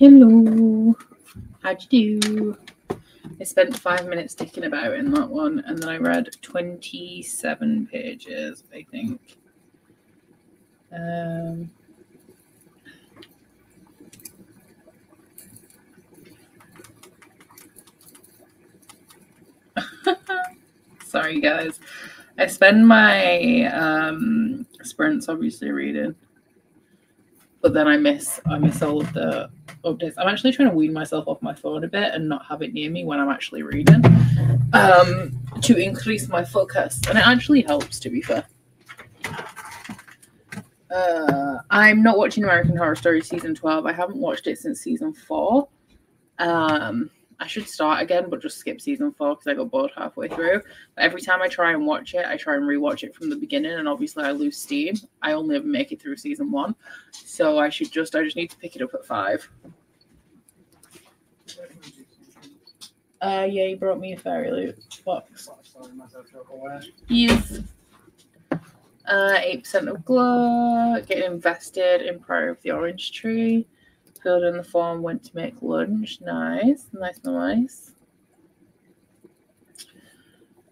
Hello. How'd you do? I spent five minutes thinking about in that one, and then I read 27 pages, I think. Um, sorry, guys. I spend my um, sprints obviously reading, but then I miss I miss all of the updates. I'm actually trying to wean myself off my phone a bit and not have it near me when I'm actually reading um, to increase my focus, and it actually helps. To be fair, uh, I'm not watching American Horror Story season 12. I haven't watched it since season four. Um, I should start again, but just skip season four because I got bored halfway through. But every time I try and watch it, I try and rewatch it from the beginning, and obviously I lose steam. I only ever make it through season one, so I should just I just need to pick it up at five. Uh, yeah, he brought me a FairyLoot box. Yes. Uh, eight percent of glow. Getting invested in Priory of the Orange Tree. Filled in the form. Went to make lunch. Nice, nice, nice.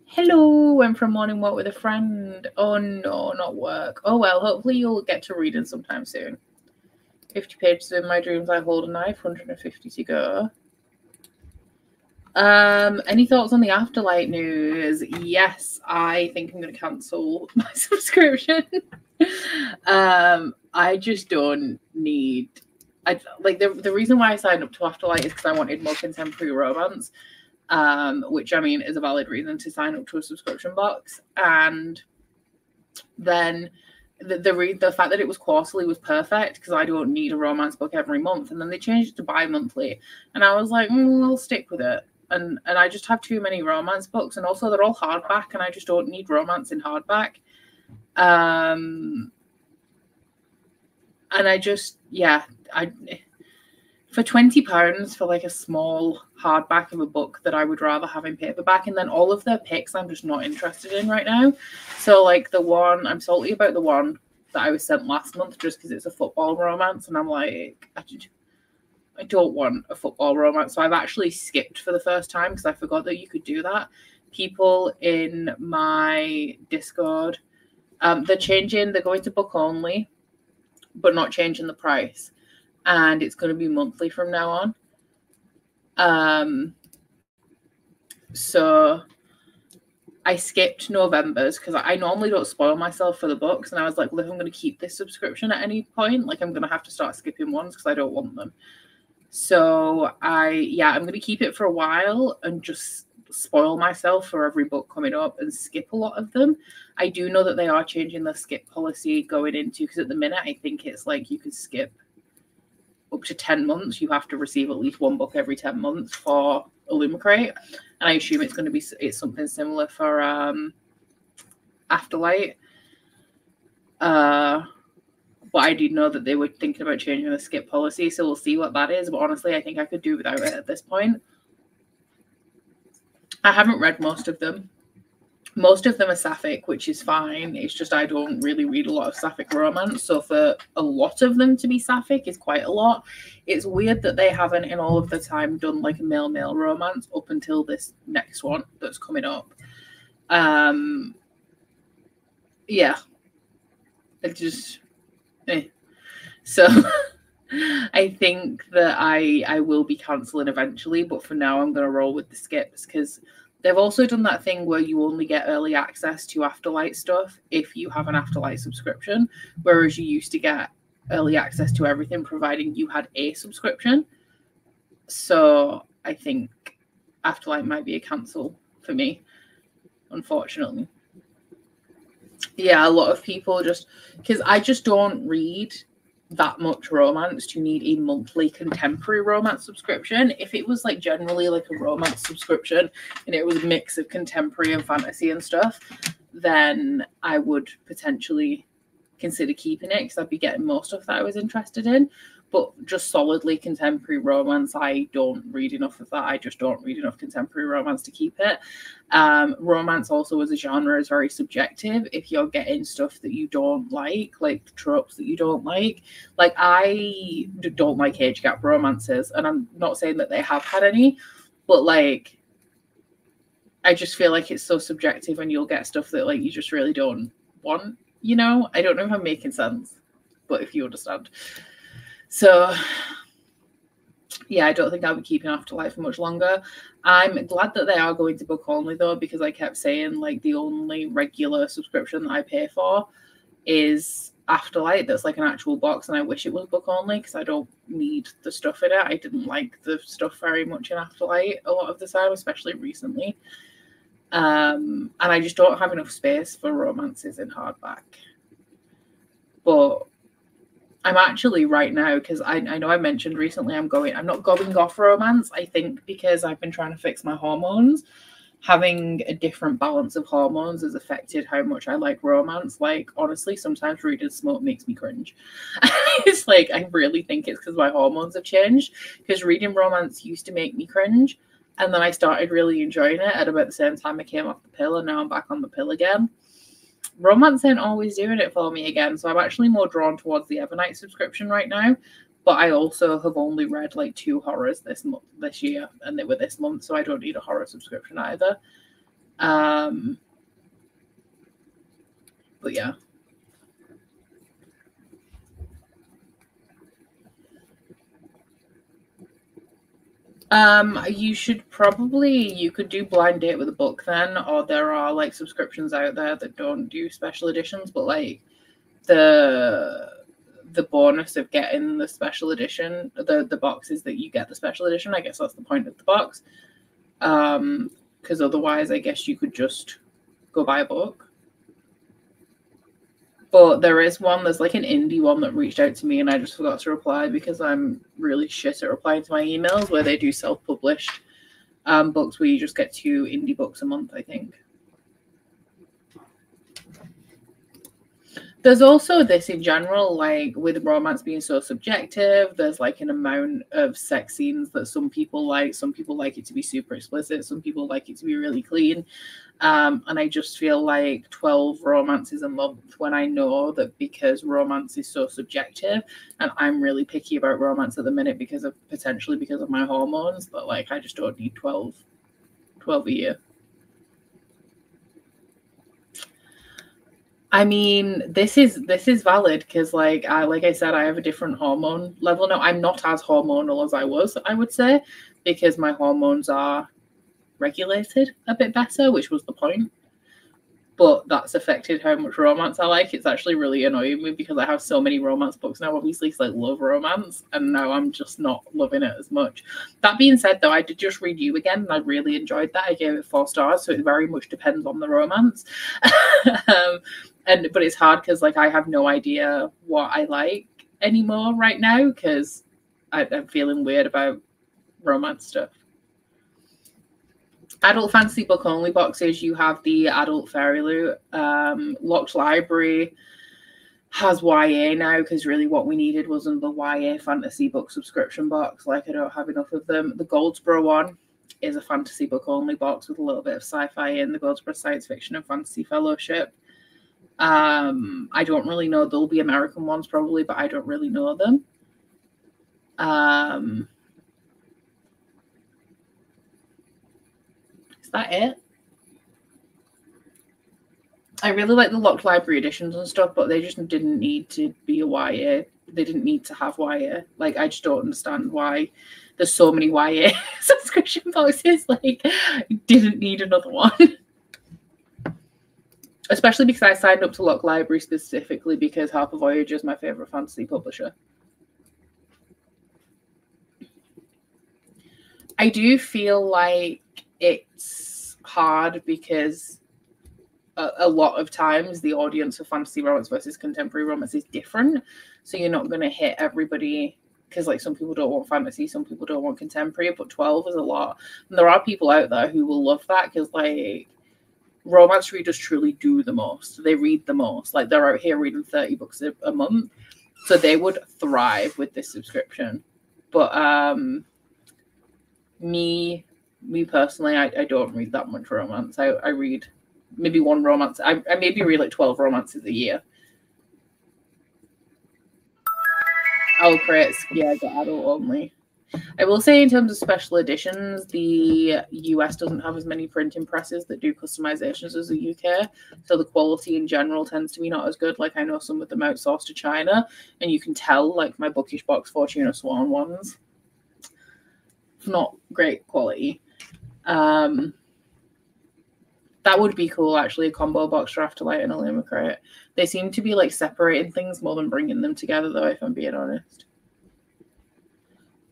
Hello. Went for a morning walk with a friend. Oh no, not work. Oh well. Hopefully you'll get to reading sometime soon. Fifty pages in my dreams. I hold a knife. Hundred and fifty to go. Um, any thoughts on the Afterlight news? Yes, I think I'm going to cancel my subscription. um, I just don't need. I like the the reason why I signed up to Afterlight is because I wanted more contemporary romance, um, which I mean is a valid reason to sign up to a subscription box. And then the the, re- the fact that it was quarterly was perfect because I don't need a romance book every month. And then they changed it to bi-monthly, and I was like, mm, I'll stick with it and and I just have too many romance books, and also they're all hardback, and I just don't need romance in hardback. Um, and I just yeah, I for twenty pounds for like a small hardback of a book that I would rather have in paperback, and then all of their picks I'm just not interested in right now. So like the one I'm salty about the one that I was sent last month just because it's a football romance, and I'm like I just I don't want a football romance. So I've actually skipped for the first time because I forgot that you could do that. People in my Discord, um, they're changing, they're going to book only, but not changing the price. And it's going to be monthly from now on. Um, so I skipped November's because I normally don't spoil myself for the books. And I was like, well, if I'm going to keep this subscription at any point, like I'm going to have to start skipping ones because I don't want them. So I yeah, I'm gonna keep it for a while and just spoil myself for every book coming up and skip a lot of them. I do know that they are changing the skip policy going into because at the minute I think it's like you can skip up to 10 months. You have to receive at least one book every 10 months for Illumicrate. And I assume it's going to be it's something similar for um Afterlight. Uh but I do know that they were thinking about changing the skip policy, so we'll see what that is. But honestly, I think I could do without it at this point. I haven't read most of them. Most of them are sapphic, which is fine. It's just I don't really read a lot of sapphic romance. So for a lot of them to be sapphic is quite a lot. It's weird that they haven't in all of the time done like a male male romance up until this next one that's coming up. Um yeah. It just Eh. So I think that I I will be cancelling eventually, but for now I'm gonna roll with the skips because they've also done that thing where you only get early access to Afterlight stuff if you have an Afterlight subscription, whereas you used to get early access to everything providing you had a subscription. So I think Afterlight might be a cancel for me, unfortunately yeah, a lot of people just because I just don't read that much romance to need a monthly contemporary romance subscription. If it was like generally like a romance subscription and it was a mix of contemporary and fantasy and stuff, then I would potentially consider keeping it because I'd be getting more stuff that I was interested in. But just solidly contemporary romance, I don't read enough of that. I just don't read enough contemporary romance to keep it. Um, romance also as a genre is very subjective. If you're getting stuff that you don't like, like tropes that you don't like, like I don't like age gap romances, and I'm not saying that they have had any, but like I just feel like it's so subjective, and you'll get stuff that like you just really don't want. You know, I don't know if I'm making sense, but if you understand. So, yeah, I don't think I'll be keeping Afterlight for much longer. I'm glad that they are going to book only though, because I kept saying like the only regular subscription that I pay for is Afterlight that's like an actual box, and I wish it was book only because I don't need the stuff in it. I didn't like the stuff very much in Afterlight a lot of the time, especially recently. Um, and I just don't have enough space for romances in hardback. But I'm actually right now because I, I know I mentioned recently I'm going I'm not going off romance. I think because I've been trying to fix my hormones, having a different balance of hormones has affected how much I like romance. Like honestly, sometimes reading smoke makes me cringe. it's like I really think it's because my hormones have changed. Because reading romance used to make me cringe, and then I started really enjoying it at about the same time I came off the pill, and now I'm back on the pill again romance ain't always doing it for me again. So I'm actually more drawn towards the Evernight subscription right now. But I also have only read like two horrors this month this year, and they were this month, so I don't need a horror subscription either. Um but yeah. Um, you should probably you could do blind date with a book then, or there are like subscriptions out there that don't do special editions, but like the the bonus of getting the special edition, the the box is that you get the special edition. I guess that's the point of the box. Um, because otherwise, I guess you could just go buy a book. But there is one, there's like an indie one that reached out to me and I just forgot to reply because I'm really shit at replying to my emails where they do self published um, books where you just get two indie books a month, I think. There's also this in general, like with romance being so subjective, there's like an amount of sex scenes that some people like. Some people like it to be super explicit, some people like it to be really clean. Um, and I just feel like 12 romances a month when I know that because romance is so subjective and I'm really picky about romance at the minute because of potentially because of my hormones, but like I just don't need 12, 12 a year. I mean, this is this is valid because like I like I said, I have a different hormone level now. I'm not as hormonal as I was, I would say, because my hormones are regulated a bit better, which was the point. But that's affected how much romance I like. It's actually really annoying me because I have so many romance books now. Obviously, it's like love romance, and now I'm just not loving it as much. That being said, though, I did just read you again, and I really enjoyed that. I gave it four stars, so it very much depends on the romance. um, and but it's hard because like I have no idea what I like anymore right now because I'm feeling weird about romance stuff adult fantasy book only boxes, you have the adult FairyLoot. Um, Locked Library has YA now because really what we needed was another YA fantasy book subscription box. Like I don't have enough of them. The Goldsboro one is a fantasy book only box with a little bit of sci-fi in the Goldsboro Science Fiction and Fantasy Fellowship. Um, I don't really know. There'll be American ones probably, but I don't really know them. Um, that it? I really like the locked library editions and stuff, but they just didn't need to be a YA. They didn't need to have YA. Like I just don't understand why there's so many YA subscription boxes. Like didn't need another one. Especially because I signed up to Locked Library specifically because Harper Voyager is my favorite fantasy publisher. I do feel like it's hard because a, a, lot of times the audience for fantasy romance versus contemporary romance is different. So you're not going to hit everybody because like some people don't want fantasy, some people don't want contemporary, but 12 is a lot. And there are people out there who will love that because like romance readers truly do the most. They read the most. Like they're out here reading 30 books a, a month. So they would thrive with this subscription. But um me me personally, I, I don't read that much romance. I, I read maybe one romance. I, I maybe read like 12 romances a year. Oh, Chris, yeah, got adult only. I will say, in terms of special editions, the US doesn't have as many printing presses that do customizations as the UK. So the quality in general tends to be not as good. Like I know some of them outsourced to China, and you can tell, like my bookish box Fortuna Swan ones, not great quality. Um, that would be cool, actually. A combo box for Afterlight and Illumicrate. They seem to be like separating things more than bringing them together, though. If I'm being honest.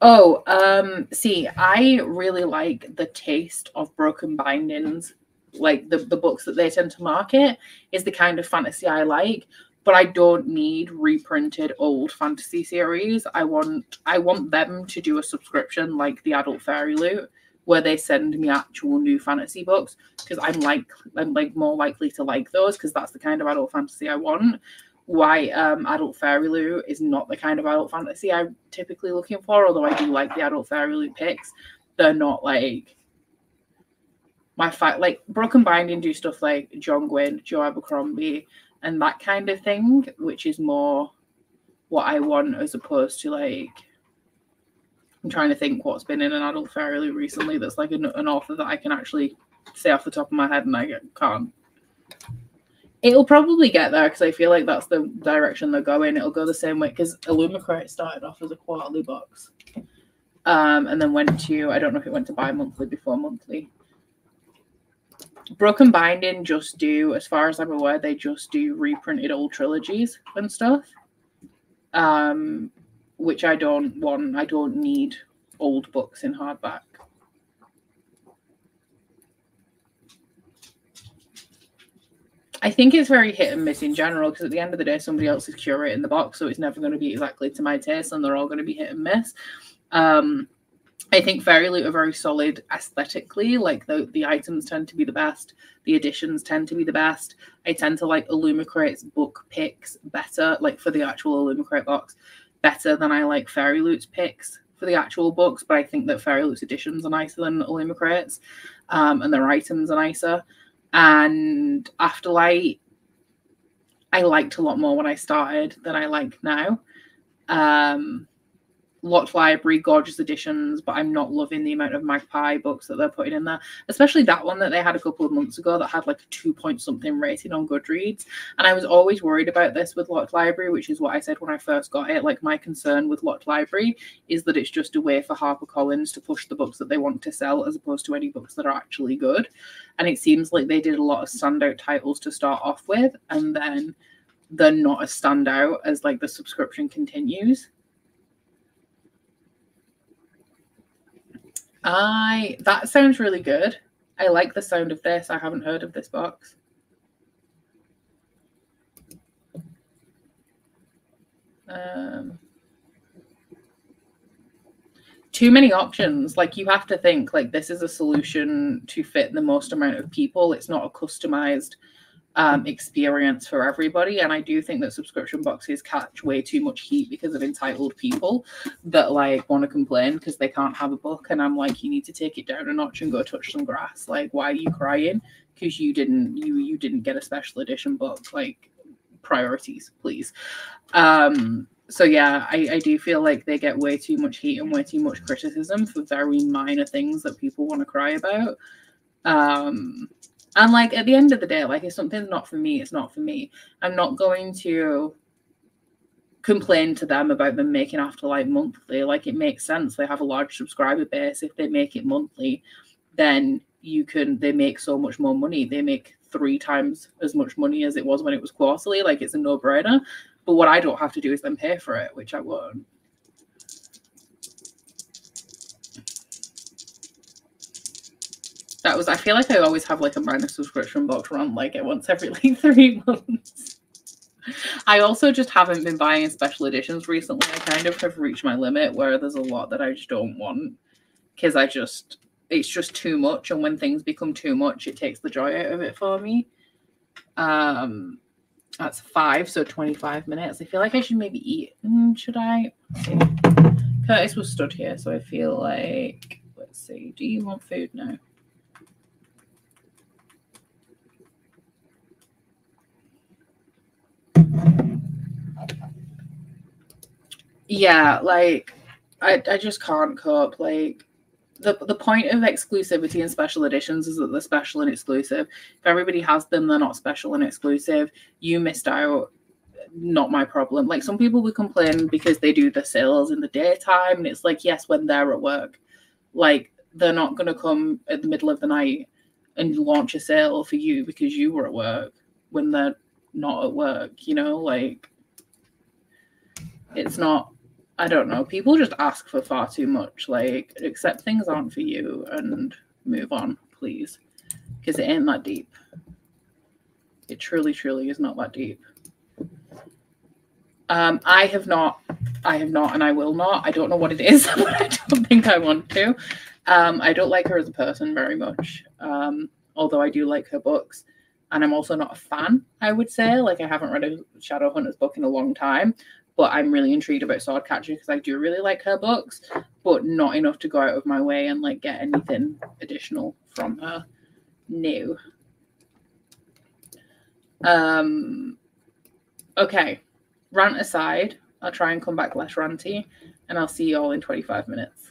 Oh, um, see, I really like the taste of broken bindings. Like the, the books that they tend to market is the kind of fantasy I like, but I don't need reprinted old fantasy series. I want I want them to do a subscription like the Adult FairyLoot, where they send me actual new fantasy books because I'm like I'm like more likely to like those because that's the kind of adult fantasy I want why um, adult FairyLoot is not the kind of adult fantasy I'm typically looking for, although I do like the adult FairyLoot picks. They're not like my fact like Broken Binding do stuff like John Gwynne, Joe Abercrombie, and that kind of thing, which is more what I want as opposed to like I'm trying to think what's been in an adult FairyLoot recently that's like an, an author that I can actually say off the top of my head and I can't. It'll probably get there because I feel like that's the direction they're going. It'll go the same way because Illumicrate started off as a quarterly box, um, and then went to I don't know if it went to bi-monthly before monthly. Broken Binding just do, as far as I'm aware, they just do reprinted old trilogies and stuff, um, which I don't want. I don't need old books in hardback. I think it's very hit and miss in general because at the end of the day, somebody else is curating the box, so it's never going to be exactly to my taste, and they're all going to be hit and miss. Um, I think Loot are very solid aesthetically. Like the the items tend to be the best, the editions tend to be the best. I tend to like Illumicrate's book picks better, like for the actual Illumicrate box, better than I like FairyLoot's picks for the actual books. But I think that FairyLoot's editions are nicer than Illumicrate's, um, and their items are nicer and Afterlight I liked a lot more when I started than I like now. Um, Locked Library, gorgeous editions, but I'm not loving the amount of Magpie books that they're putting in there, especially that one that they had a couple of months ago that had like a two point something rating on Goodreads. And I was always worried about this with Locked Library, which is what I said when I first got it. Like, my concern with Locked Library is that it's just a way for HarperCollins to push the books that they want to sell as opposed to any books that are actually good. And it seems like they did a lot of standout titles to start off with, and then they're not as standout as like the subscription continues. I that sounds really good. I like the sound of this. I haven't heard of this box. Um, too many options. Like you have to think like this is a solution to fit the most amount of people. It's not a customized um, experience for everybody. And I do think that subscription boxes catch way too much heat because of entitled people that like want to complain because they can't have a book. And I'm like, you need to take it down a notch and go touch some grass. Like, why are you crying? Because you didn't you you didn't get a special edition book. Like priorities, please. Um so yeah, I, I do feel like they get way too much heat and way too much criticism for very minor things that people want to cry about. Um and like at the end of the day, like if something's not for me, it's not for me. I'm not going to complain to them about them making Afterlight monthly. Like it makes sense. They have a large subscriber base. If they make it monthly, then you can they make so much more money. They make three times as much money as it was when it was quarterly. Like it's a no-brainer. But what I don't have to do is then pay for it, which I won't. That was I feel like I always have like a minor subscription box run like it once every like three months. I also just haven't been buying special editions recently. I kind of have reached my limit where there's a lot that I just don't want because I just it's just too much and when things become too much it takes the joy out of it for me. Um That's five, so 25 minutes. I feel like I should maybe eat. Mm, should I? Curtis was stood here, so I feel like, let's see. Do you want food? No. Yeah, like I, I just can't cope. Like the the point of exclusivity and special editions is that they're special and exclusive. If everybody has them, they're not special and exclusive. You missed out. Not my problem. Like some people would complain because they do the sales in the daytime, and it's like yes, when they're at work, like they're not gonna come at the middle of the night and launch a sale for you because you were at work when they're not at work. You know, like it's not I don't know. People just ask for far too much. Like, accept things aren't for you and move on, please. Because it ain't that deep. It truly, truly is not that deep. Um, I have not, I have not, and I will not. I don't know what it is, but I don't think I want to. Um, I don't like her as a person very much. Um, although I do like her books. And I'm also not a fan, I would say. Like, I haven't read a Shadowhunters book in a long time but I'm really intrigued about Swordcatcher because I do really like her books, but not enough to go out of my way and like get anything additional from her. New. Um okay. Rant aside, I'll try and come back less ranty and I'll see you all in 25 minutes.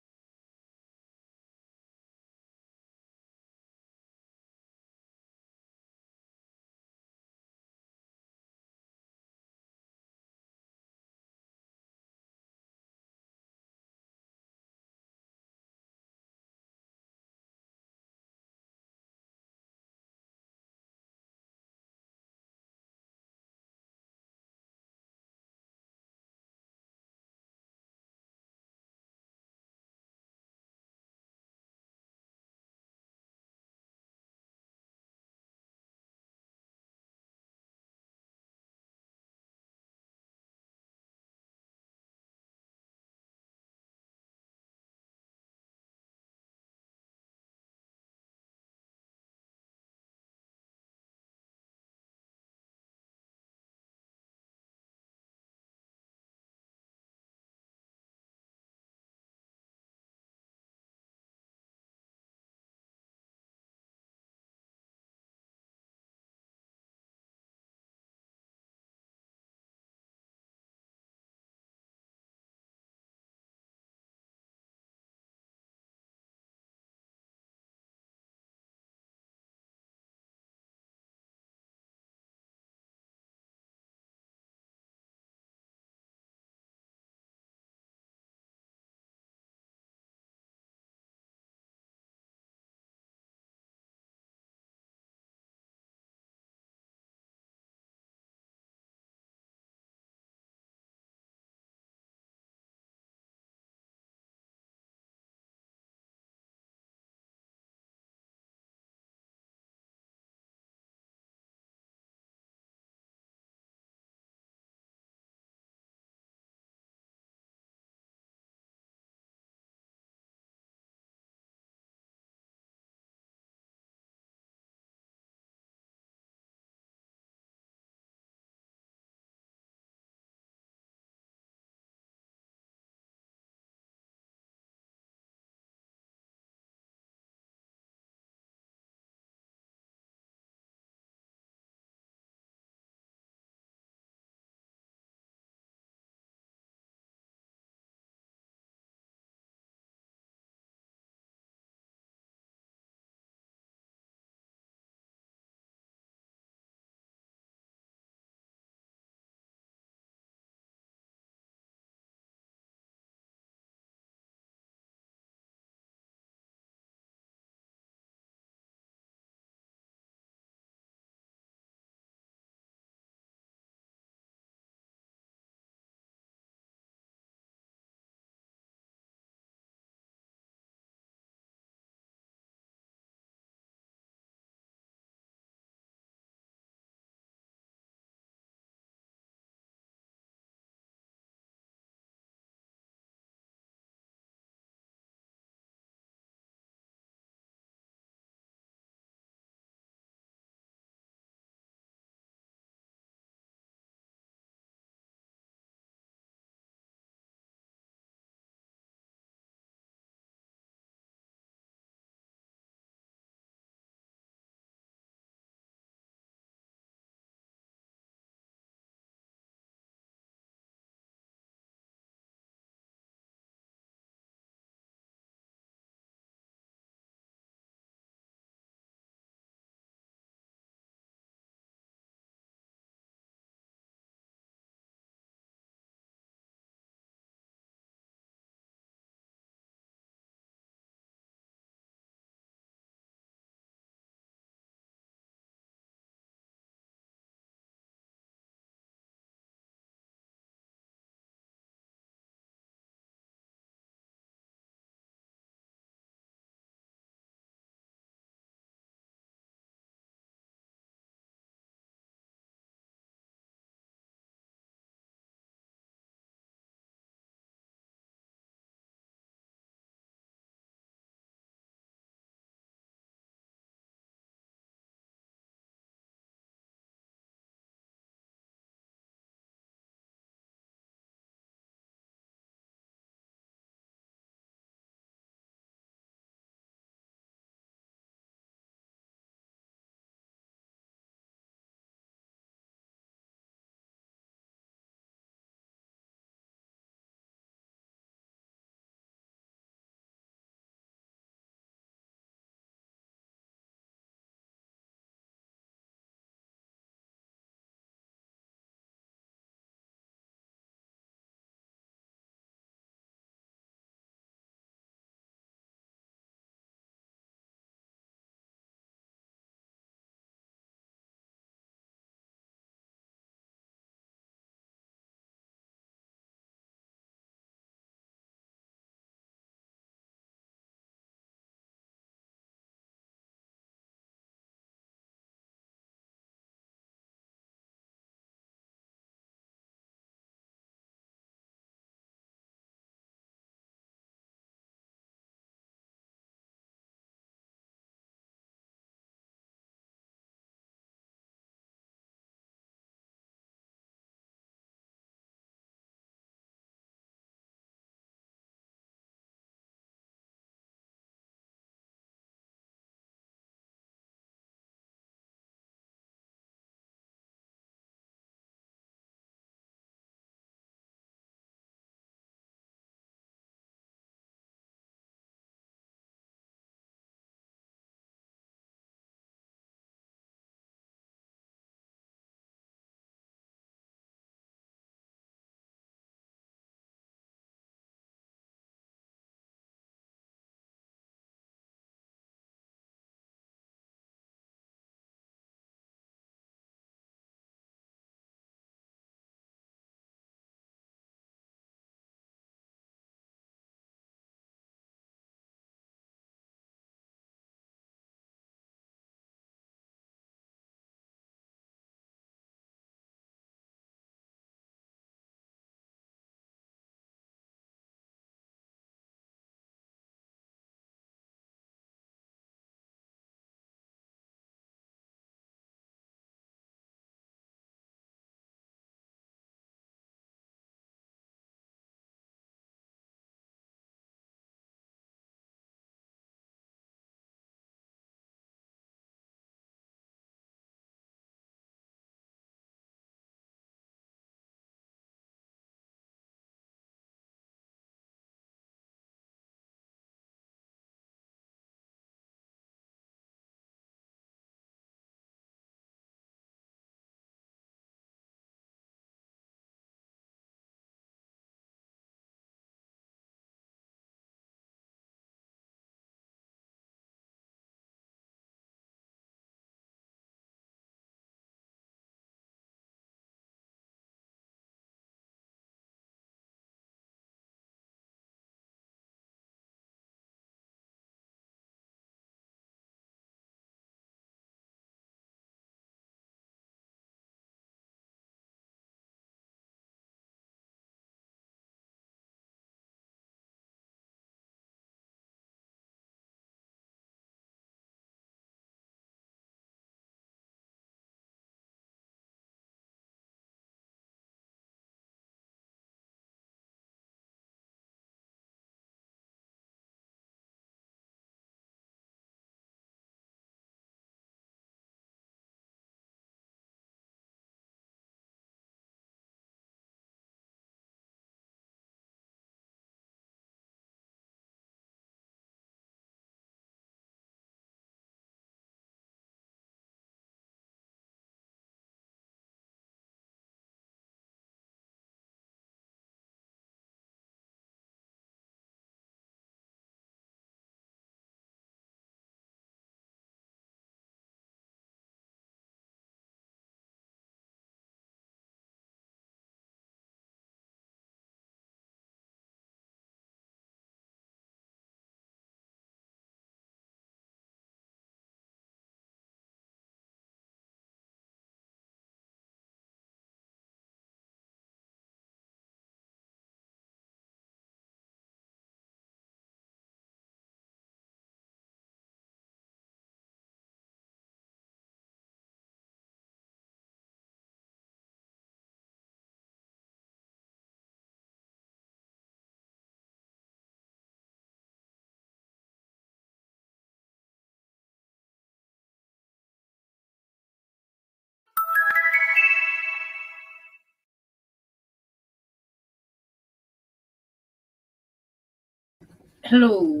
Hello.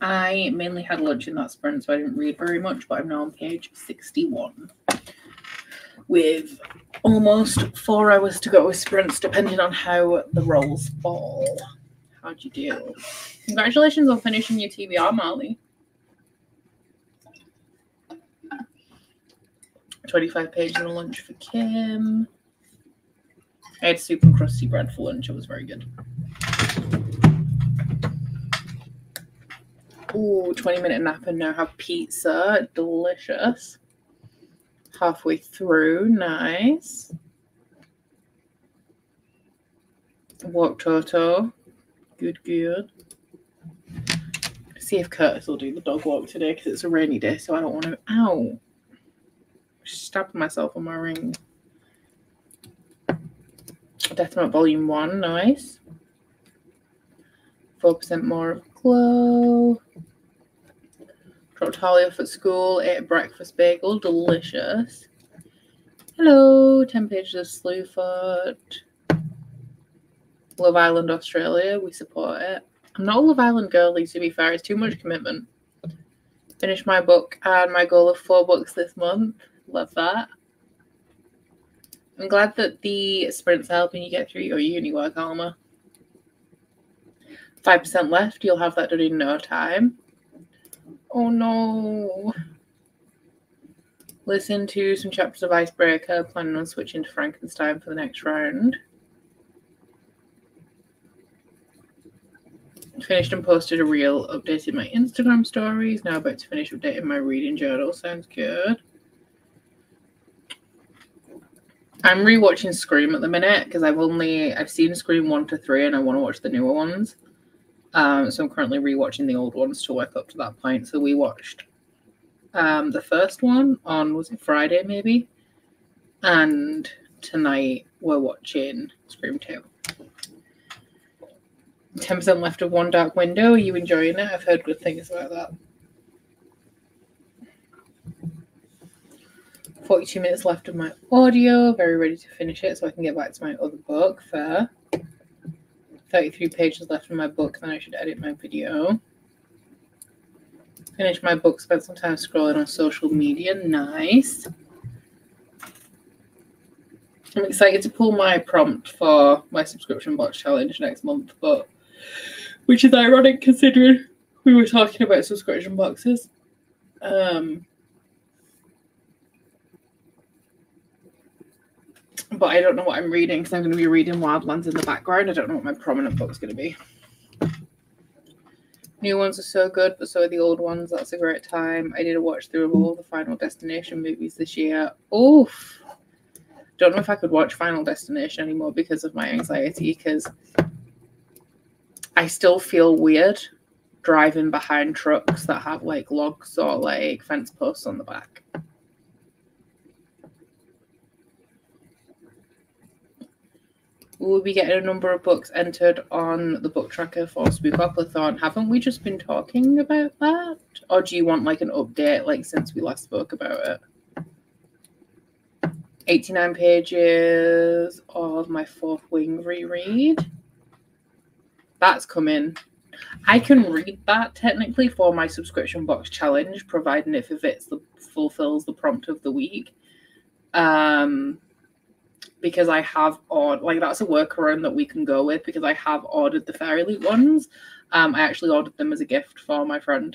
I mainly had lunch in that sprint, so I didn't read very much, but I'm now on page 61 with almost four hours to go with sprints, depending on how the rolls fall. How'd you do? Congratulations on finishing your TBR, Molly. 25 pages of lunch for Kim. I had soup and crusty bread for lunch. It was very good. Ooh, 20 minute nap and now have pizza. Delicious. Halfway through. Nice. Walk Toto. Good, good. See if Curtis will do the dog walk today because it's a rainy day, so I don't want to. Ow! Stabbed myself on my ring. Death Note Volume 1, nice. 4% more glow. Dropped Holly off at school, ate a breakfast bagel, delicious. Hello, 10 pages of Slewfoot. Love Island Australia, we support it. I'm not a Love Island girly, to be fair, it's too much commitment. Finished my book and my goal of four books this month. Love that. I'm glad that the sprint's are helping you get through your uni work, Alma. 5% left, you'll have that done in no time. Oh no. Listen to some chapters of Icebreaker, planning on switching to Frankenstein for the next round. Finished and posted a reel, updated my Instagram stories. Now about to finish updating my reading journal. Sounds good. I'm rewatching Scream at the minute because I've only I've seen Scream one to three and I want to watch the newer ones. Um, so I'm currently rewatching the old ones to work up to that point. So we watched um, the first one on was it Friday maybe, and tonight we're watching Scream two. 10% left of One Dark Window. Are you enjoying it? I've heard good things about that. 42 minutes left of my audio. Very ready to finish it so I can get back to my other book. Fair. 33 pages left in my book, then I should edit my video. Finish my book, spend some time scrolling on social media. Nice. I'm excited to pull my prompt for my subscription box challenge next month, but which is ironic considering we were talking about subscription boxes. Um, but I don't know what I'm reading because I'm going to be reading Wildlands in the background. I don't know what my prominent book's going to be. New ones are so good, but so are the old ones. That's a great time. I did a watch through all the Final Destination movies this year. Oof. Don't know if I could watch Final Destination anymore because of my anxiety because I still feel weird driving behind trucks that have like logs or like fence posts on the back. We'll be getting a number of books entered on the book tracker for Spookoplathon. Haven't we just been talking about that? Or do you want like an update like since we last spoke about it? 89 pages of my fourth wing reread that's coming. I can read that technically for my subscription box challenge, providing it fits the fulfills the prompt of the week. Um, because I have ordered like that's a workaround that we can go with because I have ordered the FairyLoot ones. Um, I actually ordered them as a gift for my friend,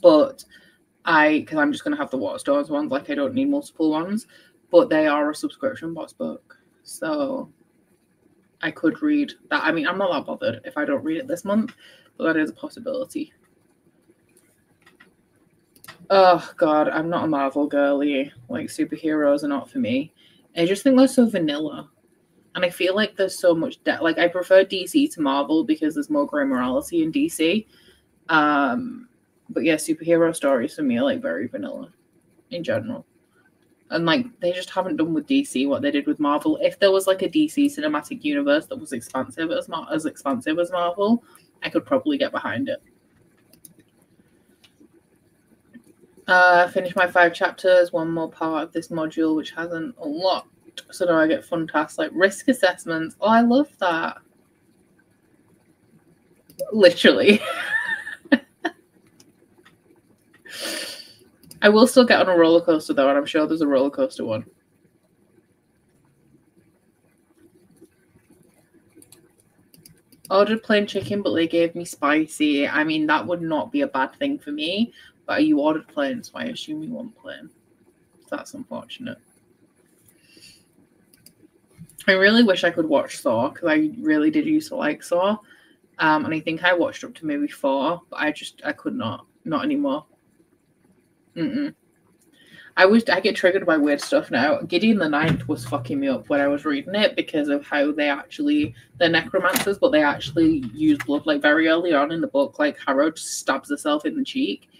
but I because I'm just gonna have the Waterstones ones. Like I don't need multiple ones, but they are a subscription box book, so I could read that. I mean, I'm not that bothered if I don't read it this month, but that is a possibility. Oh god, I'm not a Marvel girly. Like superheroes are not for me. I just think they're so vanilla. And I feel like there's so much depth. Like I prefer DC to Marvel because there's more gray morality in DC. Um, but yeah, superhero stories for me are like very vanilla in general and like they just haven't done with DC what they did with Marvel. If there was like a DC cinematic universe that was expansive as not as expansive as Marvel, I could probably get behind it. Uh, finish my five chapters, one more part of this module which hasn't unlocked. So now I get fun tasks like risk assessments. Oh, I love that. Literally. I will still get on a roller coaster though, and I'm sure there's a roller coaster one. Ordered plain chicken, but they gave me spicy. I mean, that would not be a bad thing for me, but you ordered plain, so I assume you want plain. That's unfortunate. I really wish I could watch Saw because I really did used to like Saw. Um, and I think I watched up to maybe four, but I just I could not, not anymore. Mm-mm. I was I get triggered by weird stuff now. Gideon the Ninth was fucking me up when I was reading it because of how they actually they're necromancers, but they actually use blood like very early on in the book. Like Harrow stabs herself in the cheek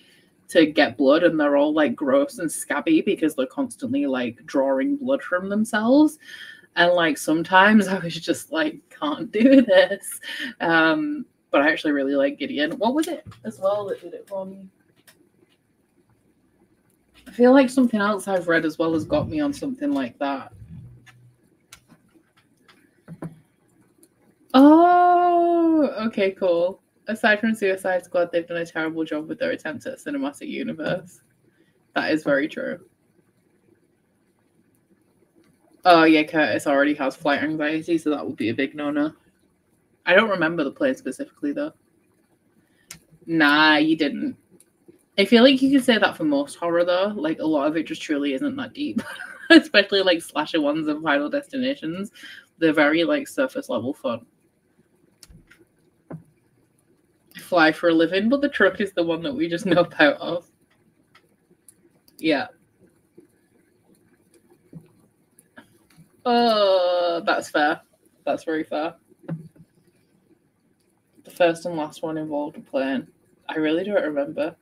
to get blood, and they're all like gross and scabby because they're constantly like drawing blood from themselves. And like sometimes I was just like, can't do this. Um, but I actually really like Gideon. What was it as well that did it for me? I feel like something else I've read as well has got me on something like that. Oh, okay, cool. Aside from Suicide Squad, they've done a terrible job with their attempts at cinematic universe. That is very true. Oh yeah, Curtis already has flight anxiety, so that would be a big no-no. I don't remember the play specifically though. Nah, you didn't. I feel like you could say that for most horror though. Like a lot of it just truly isn't that deep. Especially like slasher ones and final destinations. They're very like surface level fun. I fly for a living, but the truck is the one that we just know about of. Yeah. Oh, that's fair. That's very fair. The first and last one involved a plane. I really don't remember.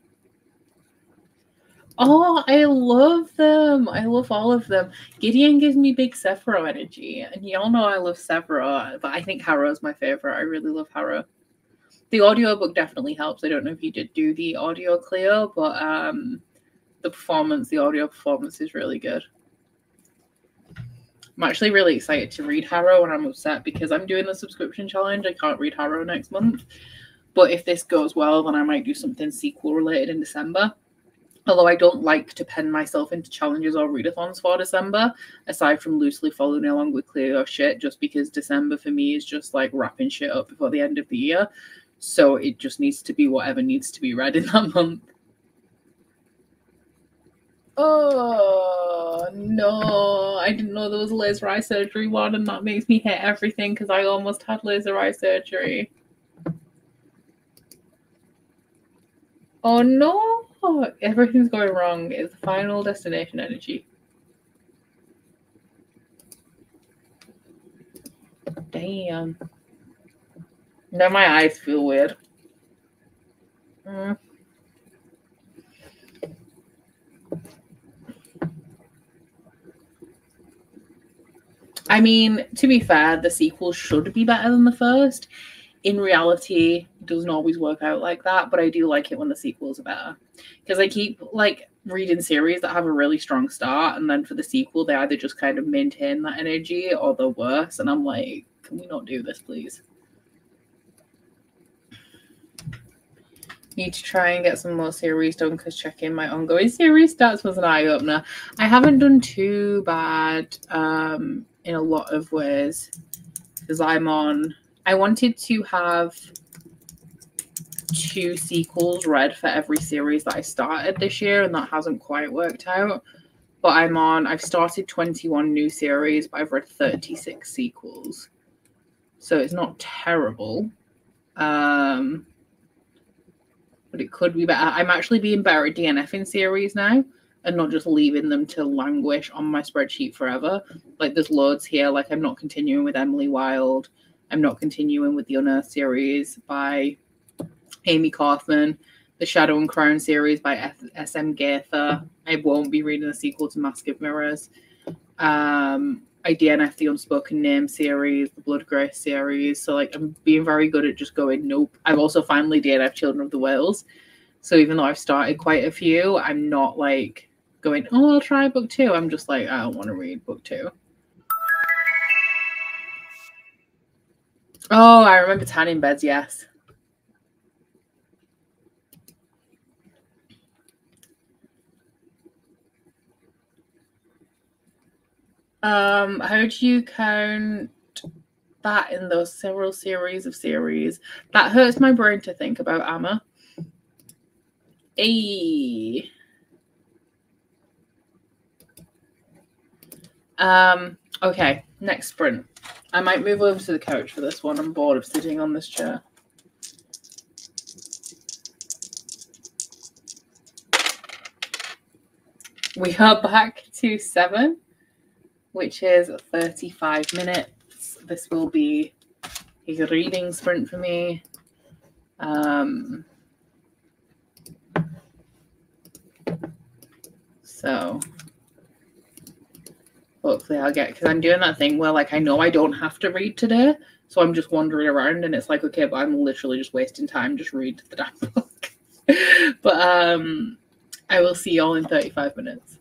Oh, I love them. I love all of them. Gideon gives me big Sephiroth energy. And y'all know I love Sephiroth, but I think Harrow's my favorite. I really love Harrow. The audiobook definitely helps. I don't know if you did do the audio clear, but um the performance, the audio performance is really good. I'm actually really excited to read Harrow and I'm upset because I'm doing the subscription challenge. I can't read Harrow next month. But if this goes well, then I might do something sequel related in December although I don't like to pen myself into challenges or readathons for December, aside from loosely following along with clear your shit, just because December for me is just like wrapping shit up before the end of the year. So it just needs to be whatever needs to be read in that month. Oh no, I didn't know there was laser eye surgery one, and that makes me hate everything because I almost had laser eye surgery. Oh no everything's going wrong It's the final destination energy. Damn. Now my eyes feel weird. Mm. I mean, to be fair, the sequel should be better than the first. In reality, it doesn't always work out like that, but I do like it when the sequels are better because I keep like reading series that have a really strong start, and then for the sequel, they either just kind of maintain that energy or they're worse. And I'm like, can we not do this, please? Need to try and get some more series done because checking my ongoing series stats was an eye opener. I haven't done too bad um, in a lot of ways because I'm on. I wanted to have two sequels read for every series that I started this year, and that hasn't quite worked out. But I'm on, I've started 21 new series, but I've read 36 sequels. So it's not terrible. Um, but it could be better. I'm actually being better at DNF in series now and not just leaving them to languish on my spreadsheet forever. Like there's loads here. Like I'm not continuing with Emily Wilde. I'm not continuing with the Unearthed series by Amie Kaufman, the Shadow and Crown series by S.M. Gaither. I won't be reading the sequel to Mask of Mirrors. Um, I DNF the Unspoken Name series, the Blood Grace series. So like I'm being very good at just going, nope. I've also finally DNF Children of the Whales. So even though I've started quite a few, I'm not like going, oh, I'll try book two. I'm just like, I don't want to read book two. Oh, I remember tanning beds, yes. Um, how do you count that in those several series of series? That hurts my brain to think about, Amma. A. Um, okay, next sprint. I might move over to the couch for this one. I'm bored of sitting on this chair. We are back to seven, which is 35 minutes. This will be a reading sprint for me. Um, so hopefully I'll get because I'm doing that thing where like I know I don't have to read today, so I'm just wandering around and it's like okay, but I'm literally just wasting time. Just read the damn book. but um, I will see y'all in 35 minutes.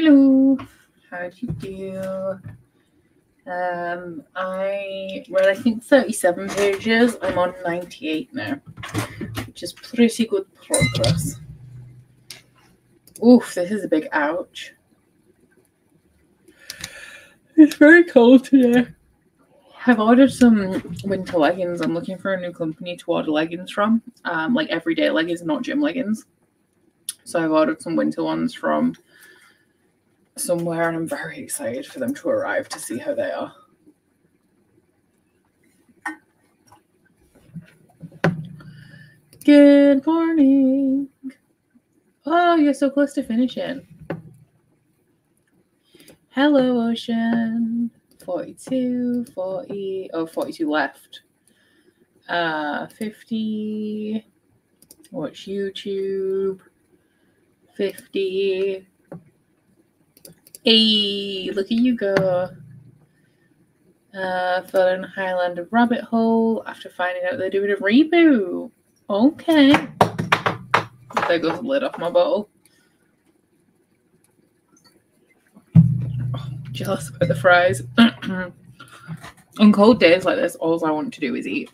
Hello. How do you do? Um, I read I think 37 pages. I'm on 98 now, which is pretty good progress. Oof, this is a big ouch. It's very cold today. I've ordered some winter leggings. I'm looking for a new company to order leggings from, um, like everyday leggings, not gym leggings. So I've ordered some winter ones from somewhere, and I'm very excited for them to arrive to see how they are. Good morning. Oh, you're so close to finishing. Hello, Ocean. 42, 40, oh, 42 left. Uh, 50. Watch YouTube. 50. Hey, look at you go. Uh, fell in Highlander rabbit hole after finding out they're doing a reboot. Okay. There goes the lid off my bottle. Oh, jealous about the fries. On cold days like this, all I want to do is eat.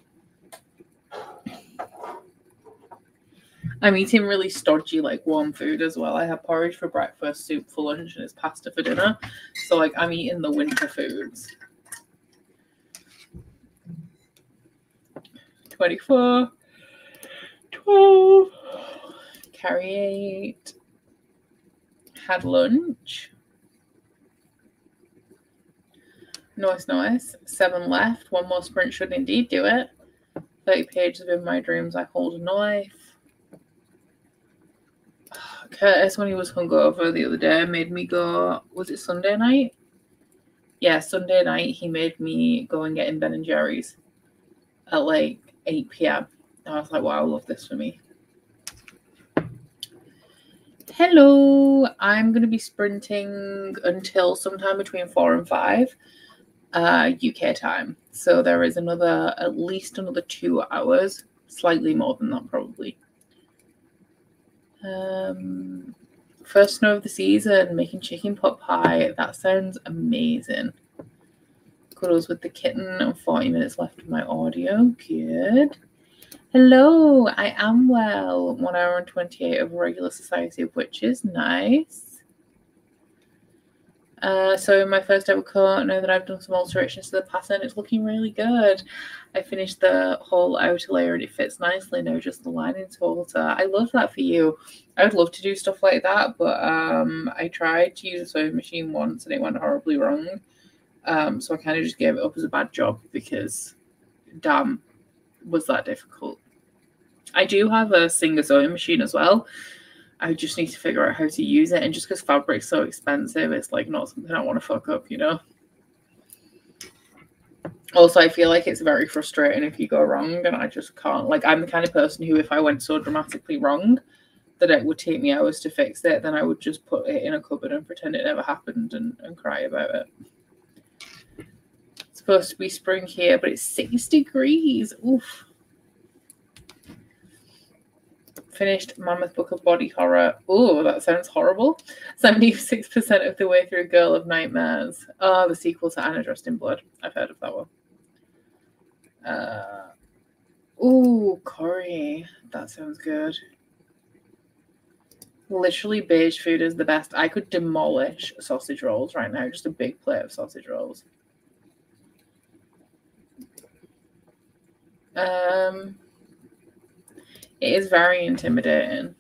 I'm eating really stodgy, like warm food as well. I have porridge for breakfast, soup for lunch, and it's pasta for dinner. So, like, I'm eating the winter foods. 24, 12, carry 8, had lunch. Nice, nice. Seven left. One more sprint should indeed do it. 30 pages of In My Dreams, I Hold a Knife. Curtis, when he was hungover the other day, made me go. Was it Sunday night? Yeah, Sunday night. He made me go and get in Ben and Jerry's at like 8 p.m. And I was like, wow, I love this for me. Hello, I'm going to be sprinting until sometime between 4 and 5 uh, UK time. So there is another, at least another two hours, slightly more than that, probably. Um, first snow of the season, making chicken pot pie. That sounds amazing. Cuddles with the kitten and 40 minutes left of my audio. Good. Hello, I am well. One hour and 28 of regular Society of Witches. Nice. Uh, so my first ever coat, know that I've done some alterations to the pattern. It's looking really good. I finished the whole outer layer and it fits nicely now, just the lining to alter. I love that for you. I would love to do stuff like that, but um, I tried to use a sewing machine once and it went horribly wrong. Um, so I kind of just gave it up as a bad job because, damn, was that difficult. I do have a Singer sewing machine as well. I just need to figure out how to use it. And just because fabric's so expensive, it's like not something I want to fuck up, you know? Also, I feel like it's very frustrating if you go wrong and I just can't. Like, I'm the kind of person who, if I went so dramatically wrong that it would take me hours to fix it, then I would just put it in a cupboard and pretend it never happened and, and cry about it. It's supposed to be spring here, but it's six degrees. Oof finished Mammoth Book of Body Horror. Oh, that sounds horrible. 76% of the way through Girl of Nightmares. Oh, the sequel to Anna Dressed in Blood. I've heard of that one. Uh, oh, Corey. That sounds good. Literally, beige food is the best. I could demolish sausage rolls right now. Just a big plate of sausage rolls. Um, it is very intimidating.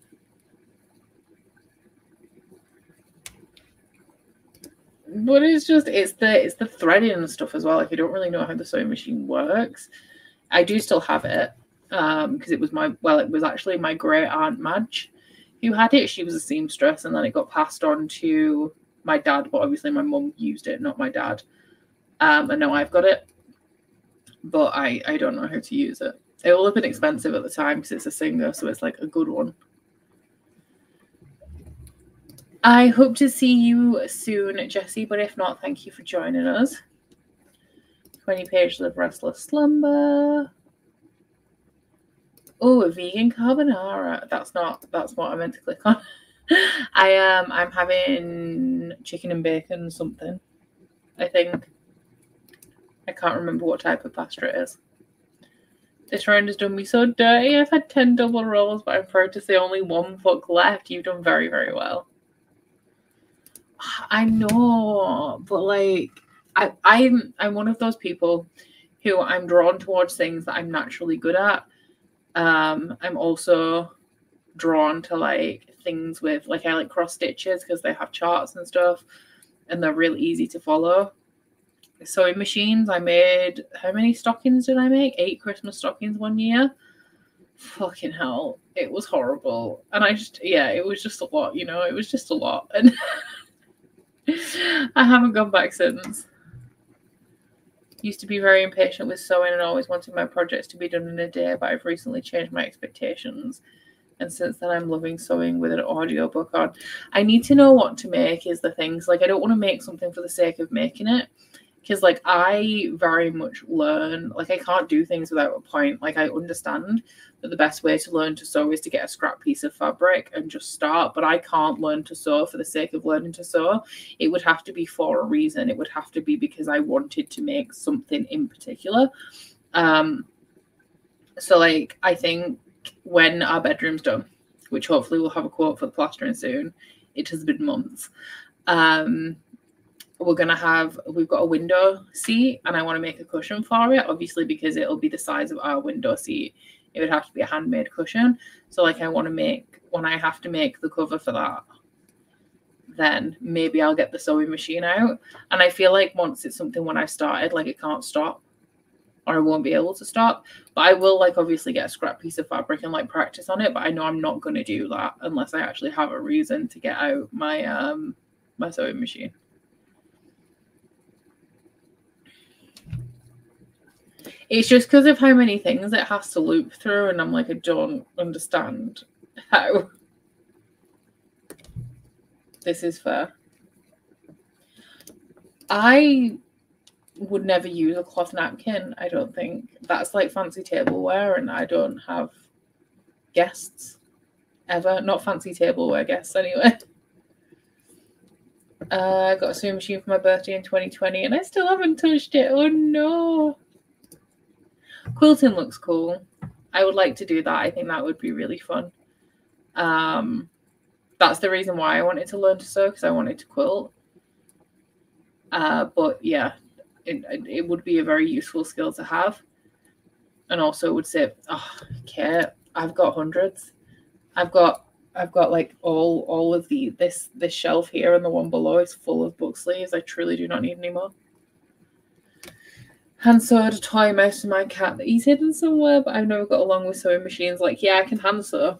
But it's just it's the it's the threading and stuff as well. If you don't really know how the sewing machine works. I do still have it um because it was my well it was actually my great aunt Madge who had it. She was a seamstress and then it got passed on to my dad, but obviously my mum used it, not my dad. Um, and now I've got it, but I I don't know how to use it. It will have been expensive at the time because it's a Singer, so it's like a good one. I hope to see you soon, Jesse, but if not, thank you for joining us. 20 pages of Restless Slumber. Oh, a vegan carbonara. That's not, that's what I meant to click on. I am. Um, I'm having chicken and bacon something. I think. I can't remember what type of pasta it is. This round has done me so dirty. I've had 10 double rolls, but I'm proud to say only one book left. You've done very, very well. I know, but like I, I'm I'm one of those people who I'm drawn towards things that I'm naturally good at. Um, I'm also drawn to like things with like I like cross stitches because they have charts and stuff and they're really easy to follow. Sewing machines, I made how many stockings did I make? Eight Christmas stockings one year. Fucking hell. It was horrible. And I just yeah, it was just a lot, you know, it was just a lot. And I haven't gone back since. Used to be very impatient with sewing and always wanted my projects to be done in a day, but I've recently changed my expectations and since then i'm loving sewing with an audiobook on i need to know what to make is the things like i don't want to make something for the sake of making it because like i very much learn like i can't do things without a point like i understand that the best way to learn to sew is to get a scrap piece of fabric and just start but i can't learn to sew for the sake of learning to sew it would have to be for a reason it would have to be because i wanted to make something in particular um so like i think when our bedroom's done, which hopefully we'll have a quote for the plastering soon. It has been months. Um, we're gonna have we've got a window seat and I want to make a cushion for it, obviously because it'll be the size of our window seat. It would have to be a handmade cushion. So like I want to make when I have to make the cover for that, then maybe I'll get the sewing machine out. And I feel like once it's something when I started, like it can't stop or I won't be able to stop. But I will like obviously get a scrap piece of fabric and like practice on it. But I know I'm not going to do that unless I actually have a reason to get out my um my sewing machine. It's just because of how many things it has to loop through, and I'm like, I don't understand how this is fair. I would never use a cloth napkin. I don't think that's like fancy tableware, and I don't have guests ever. Not fancy tableware guests, anyway. Uh, I got a sewing machine for my birthday in 2020, and I still haven't touched it. Oh no! Quilting looks cool. I would like to do that. I think that would be really fun. Um, that's the reason why I wanted to learn to sew because I wanted to quilt. Uh, but yeah, it, it would be a very useful skill to have. And also it would say, oh, okay, I've got hundreds. I've got I've got like all all of the this this shelf here and the one below is full of book sleeves. I truly do not need any more. Hand sewed a toy mouse for my cat that he's hidden somewhere, but I've never got along with sewing machines. Like, yeah, I can hand sew.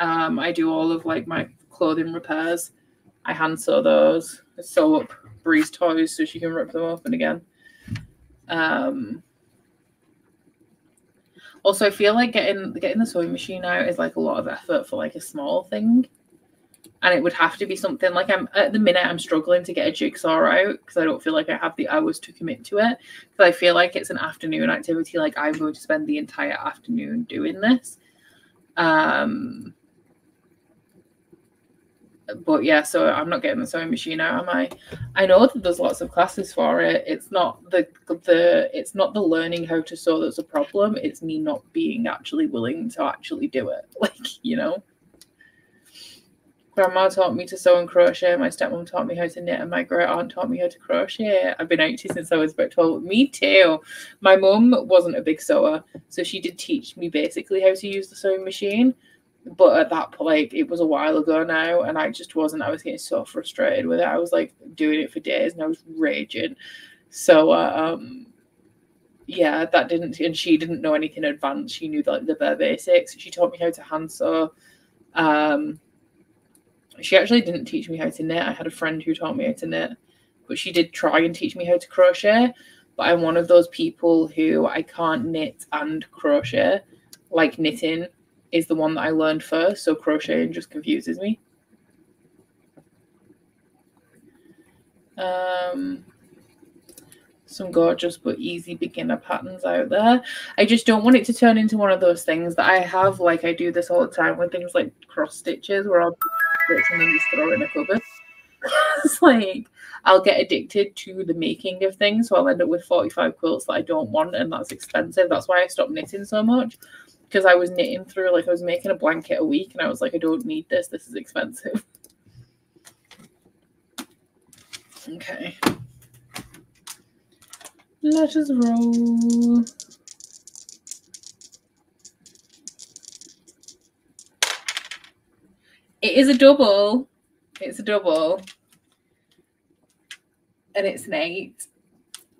Um, I do all of like my clothing repairs. I hand sew those. I sew up Bree's toys so she can rip them open again. Um, also, I feel like getting getting the sewing machine out is like a lot of effort for like a small thing, and it would have to be something like I'm at the minute I'm struggling to get a jigsaw out because I don't feel like I have the hours to commit to it. Because I feel like it's an afternoon activity. Like I'm going to spend the entire afternoon doing this. Um, but yeah, so I'm not getting the sewing machine out, am I? I know that there's lots of classes for it. It's not the the it's not the learning how to sew that's a problem. It's me not being actually willing to actually do it. Like, you know. Grandma taught me to sew and crochet. My stepmom taught me how to knit, and my great aunt taught me how to crochet. I've been 80 since I was about 12. Me too. My mum wasn't a big sewer, so she did teach me basically how to use the sewing machine but at that point, it was a while ago now, and I just wasn't. I was getting so frustrated with it. I was like doing it for days, and I was raging. So, uh, um, yeah, that didn't. And she didn't know anything advanced. She knew like the bare basics. She taught me how to hand sew. Um, she actually didn't teach me how to knit. I had a friend who taught me how to knit, but she did try and teach me how to crochet. But I'm one of those people who I can't knit and crochet, like knitting is the one that I learned first, so crocheting just confuses me. Um, some gorgeous but easy beginner patterns out there. I just don't want it to turn into one of those things that I have, like I do this all the time with things like cross stitches where I'll and then just throw in a cupboard. it's like I'll get addicted to the making of things, so I'll end up with 45 quilts that I don't want, and that's expensive. That's why I stopped knitting so much because I was knitting through like I was making a blanket a week, and I was like, I don't need this. This is expensive. Okay. Let us roll. It is a double. It's a double. And it's an eight.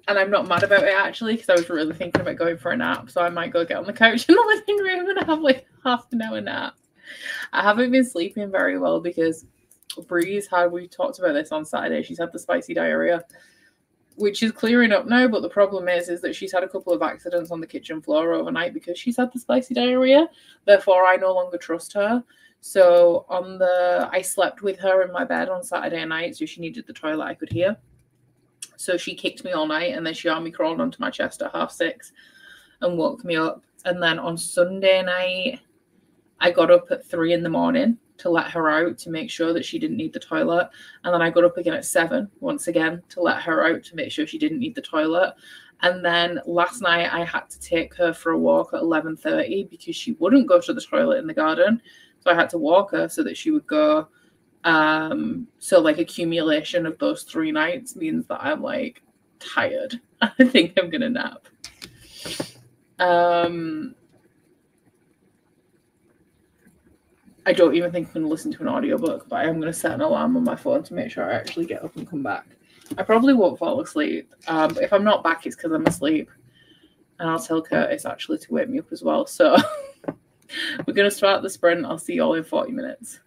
And I'm not mad about it actually because I was really thinking about going for a nap. So I might go get on the couch in the living room and have like half an hour nap. I haven't been sleeping very well because Bree's had, we talked about this on Saturday, she's had the spicy diarrhea, which is clearing up now. But the problem is, is that she's had a couple of accidents on the kitchen floor overnight because she's had the spicy diarrhea. Therefore, I no longer trust her. So on the, I slept with her in my bed on Saturday night, so she needed the toilet. I could hear. So she kicked me all night, and then she army crawled onto my chest at half six, and woke me up. And then on Sunday night, I got up at three in the morning to let her out to make sure that she didn't need the toilet. And then I got up again at seven once again to let her out to make sure she didn't need the toilet. And then last night I had to take her for a walk at 11:30 because she wouldn't go to the toilet in the garden. So I had to walk her so that she would go. Um, so like accumulation of those three nights means that I'm like tired. I think I'm gonna nap. Um I don't even think I'm to listen to an audiobook, but I am to set an alarm on my phone to make sure I actually get up and come back. I probably won't fall asleep. Um, if I'm not back, it's because I'm asleep. And I'll tell Curtis actually to wake me up as well. So we're going to start the sprint. I'll see you all in 40 minutes.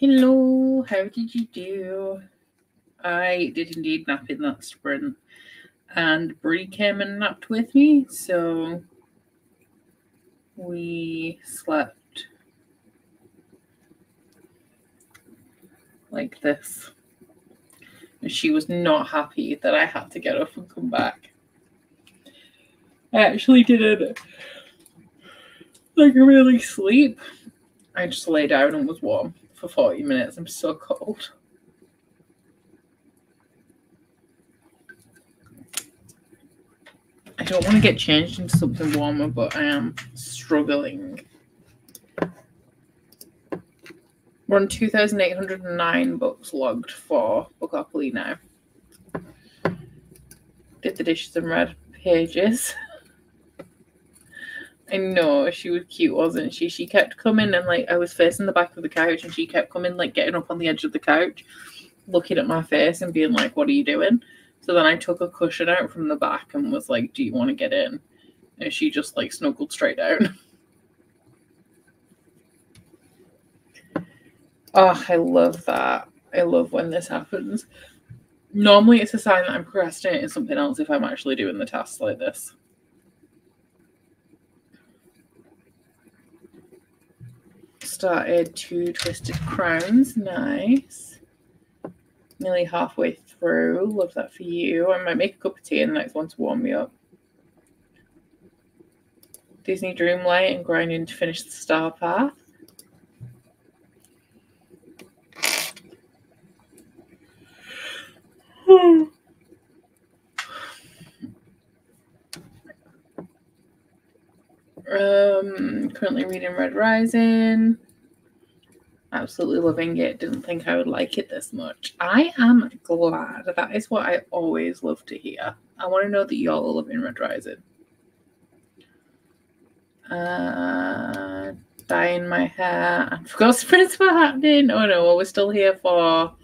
Hello, how did you do? I did indeed nap in that sprint, and Bree came and napped with me, so we slept like this. And she was not happy that I had to get up and come back. I actually didn't like really sleep. I just lay down and was warm for 40 minutes. I'm so cold. I don't want to get changed into something warmer, but I am struggling. We're on 2,809 books logged for Spookopoly now. Did the dishes and read pages. I know she was cute, wasn't she? She kept coming and like I was facing the back of the couch and she kept coming like getting up on the edge of the couch, looking at my face and being like, What are you doing? So then I took a cushion out from the back and was like, Do you want to get in? And she just like snuggled straight down. Oh, I love that. I love when this happens. Normally, it's a sign that I'm procrastinating something else if I'm actually doing the tasks like this. Started two twisted crowns. Nice. Nearly halfway through. Love that for you. I might make a cup of tea and the next one to warm me up. Disney Dreamlight and grinding to finish the Star Path. Um, currently reading Red Rising. Absolutely loving it. Didn't think I would like it this much. I am glad. That is what I always love to hear. I want to know that y'all are loving Red Rising. Uh, dyeing my hair. I forgot sprints were happening. Oh no, well, we're still here for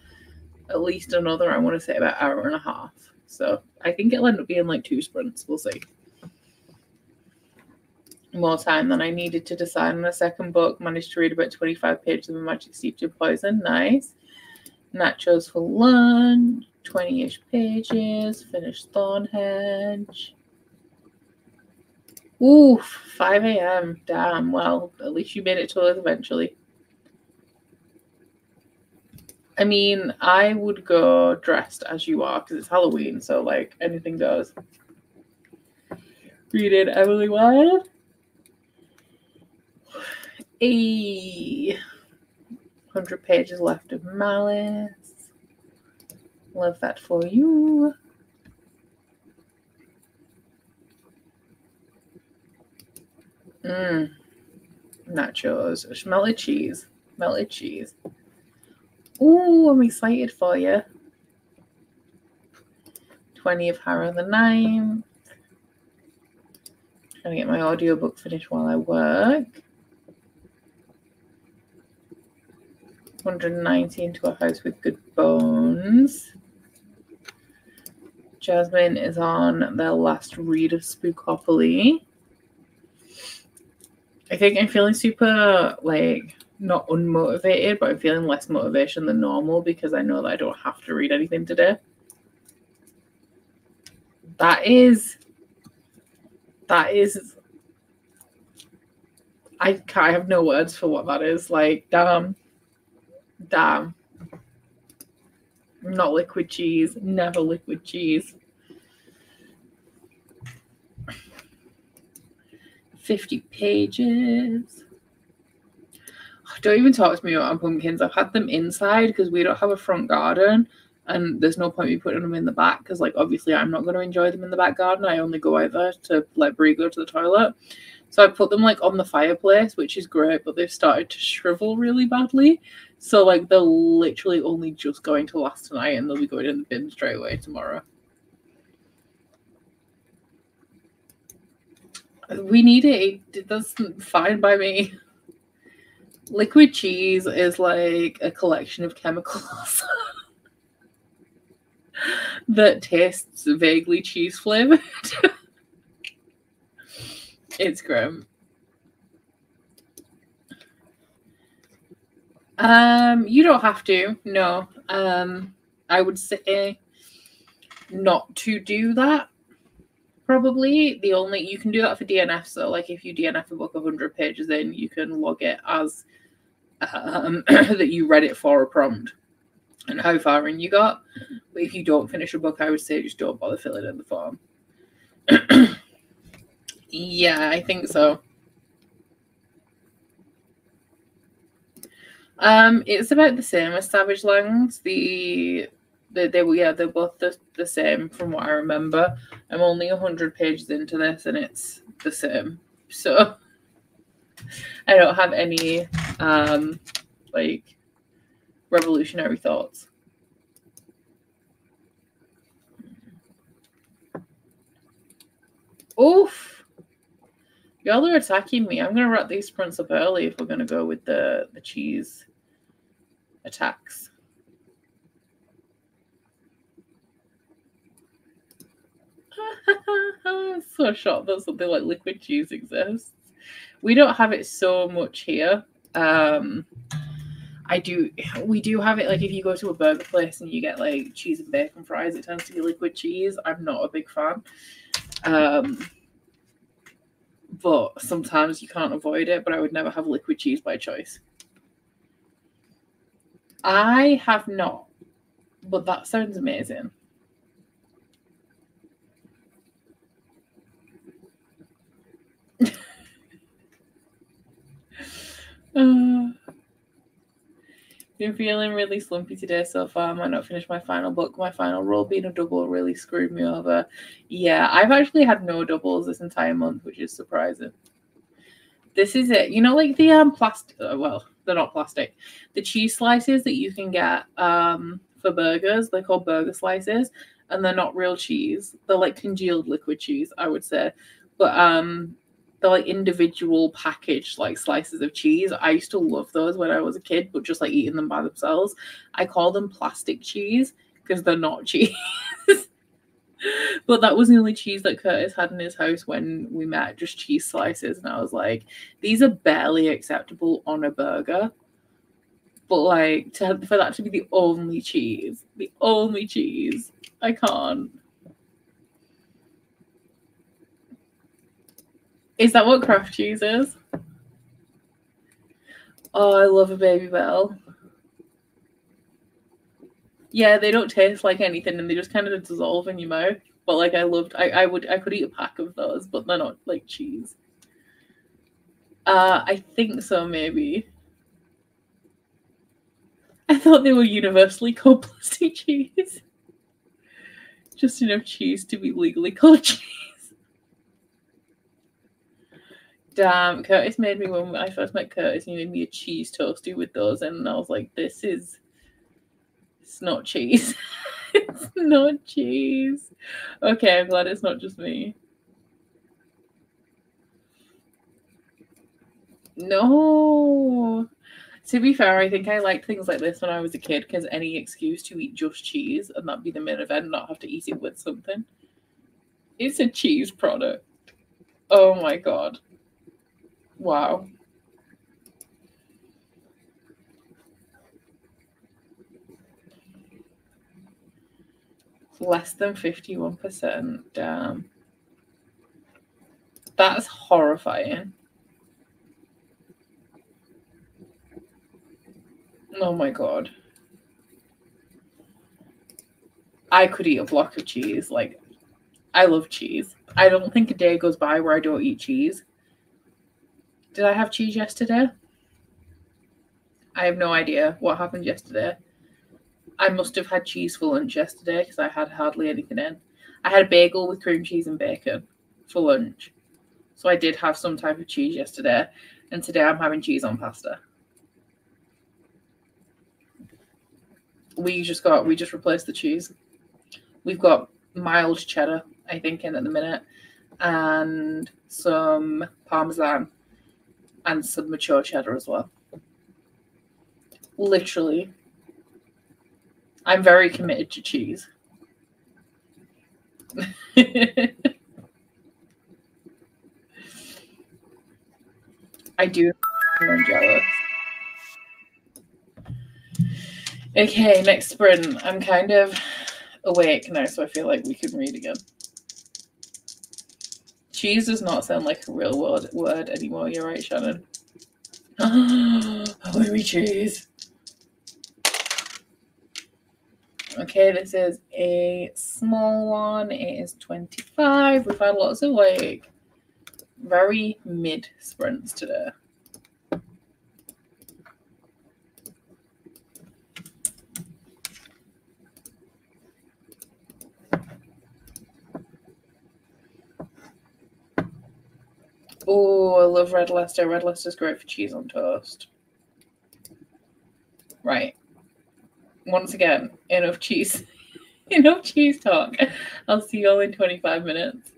at least another, I want to say about hour and a half. So I think it'll end up being like two sprints. We'll see. More time than I needed to decide on a second book. Managed to read about 25 pages of a Magic Steeped in Poison. Nice. Nachos for lunch. 20 ish pages. Finished Thornhedge. Ooh, 5 a.m. Damn. Well, at least you made it to us eventually. I mean, I would go dressed as you are because it's Halloween, so like anything goes. Read it, Emily Wilde. A hundred pages left of Malice. Love that for you. Mmm. Nachos. Melted cheese. Melted cheese. Ooh, I'm excited for you. 20 of Harrow the Ninth. Trying to get my audiobook finished while I work. 190 into a house with good bones. Jasmine is on the last read of Spookopoly. I think I'm feeling super like not unmotivated, but I'm feeling less motivation than normal because I know that I don't have to read anything today. That is, that is, I I have no words for what that is. Like, damn, damn. Not liquid cheese, never liquid cheese. 50 pages. Oh, don't even talk to me about pumpkins. I've had them inside because we don't have a front garden and there's no point me putting them in the back because like obviously I'm not going to enjoy them in the back garden. I only go out there to let Bree go to the toilet. So I put them like on the fireplace, which is great, but they've started to shrivel really badly. So like they're literally only just going to last tonight and they'll be going in the bin straight away tomorrow. We need it. That's fine by me liquid cheese is like a collection of chemicals that tastes vaguely cheese flavored. it's grim. Um, you don't have to. No. Um, I would say not to do that. Probably the only you can do that for DNF. So, like, if you DNF a book of 100 pages in, you can log it as um, that you read it for a prompt and how far in you got. But if you don't finish a book, I would say just don't bother filling in the form. yeah, I think so. Um, it's about the same as Savage Lands. The they, yeah, they're both the, the same from what I remember. I'm only hundred pages into this and it's the same. So I don't have any um like revolutionary thoughts. Oof. Y'all are attacking me. I'm gonna wrap these prints up early if we're gonna go with the the cheese attacks. so shocked that something like liquid cheese exists. We don't have it so much here. Um, I do. We do have it. Like if you go to a burger place and you get like cheese and bacon fries, it tends to be liquid cheese. I'm not a big fan. Um, but sometimes you can't avoid it. But I would never have liquid cheese by choice. I have not, but that sounds amazing. uh, been feeling really slumpy today so far. I might not finish my final book. My final roll being a double really screwed me over. Yeah, I've actually had no doubles this entire month, which is surprising. This is it. You know, like the um plastic. Uh, well, they're not plastic. The cheese slices that you can get um for burgers, they're called burger slices, and they're not real cheese. They're like congealed liquid cheese, I would say. But um they're like individual packaged like slices of cheese. I used to love those when I was a kid, but just like eating them by themselves. I call them plastic cheese because they're not cheese. But that was the only cheese that Curtis had in his house when we met, just cheese slices. And I was like, these are barely acceptable on a burger. But like to, for that to be the only cheese, the only cheese, I can't. Is that what Kraft cheese is? Oh, I love a Babybel. Yeah, they don't taste like anything and they just kind of dissolve in your mouth. But like I loved I, I would I could eat a pack of those, but they're not like cheese. Uh I think so maybe. I thought they were universally called plastic cheese. Just enough cheese to be legally called cheese. Damn, Curtis made me when I first met Curtis. He made me a cheese toasty with those, and I was like, "This is, it's not cheese. it's not cheese." Okay, I'm glad it's not just me. No. To be fair, I think I liked things like this when I was a kid because any excuse to eat just cheese and that be the main event, not have to eat it with something. It's a cheese product. Oh my god. Wow. Less than 51%. Damn. That's horrifying. Oh my god. I could eat a block of cheese. Like, I love cheese. I don't think a day goes by where I don't eat cheese. Did I have cheese yesterday? I have no idea what happened yesterday. I must have had cheese for lunch yesterday because I had hardly anything in. I had a bagel with cream cheese and bacon for lunch. So I did have some type of cheese yesterday. And today I'm having cheese on pasta. We just got, we just replaced the cheese. We've got mild cheddar, I think, in at the minute, and some parmesan and some mature cheddar as well. Literally. I'm very committed to cheese. I do. I'm jealous. Okay, next sprint. I'm kind of awake now, so I feel like we can read again. Cheese does not sound like a real word word anymore. You're right, Shannon. Hungry cheese. Okay, this is a small one. It is 25. We've had lots of like very mid sprints today. Oh, I love Red Leicester. Red Leicester's great for cheese on toast. Right. Once again, enough cheese. enough cheese talk. I'll see you all in 25 minutes.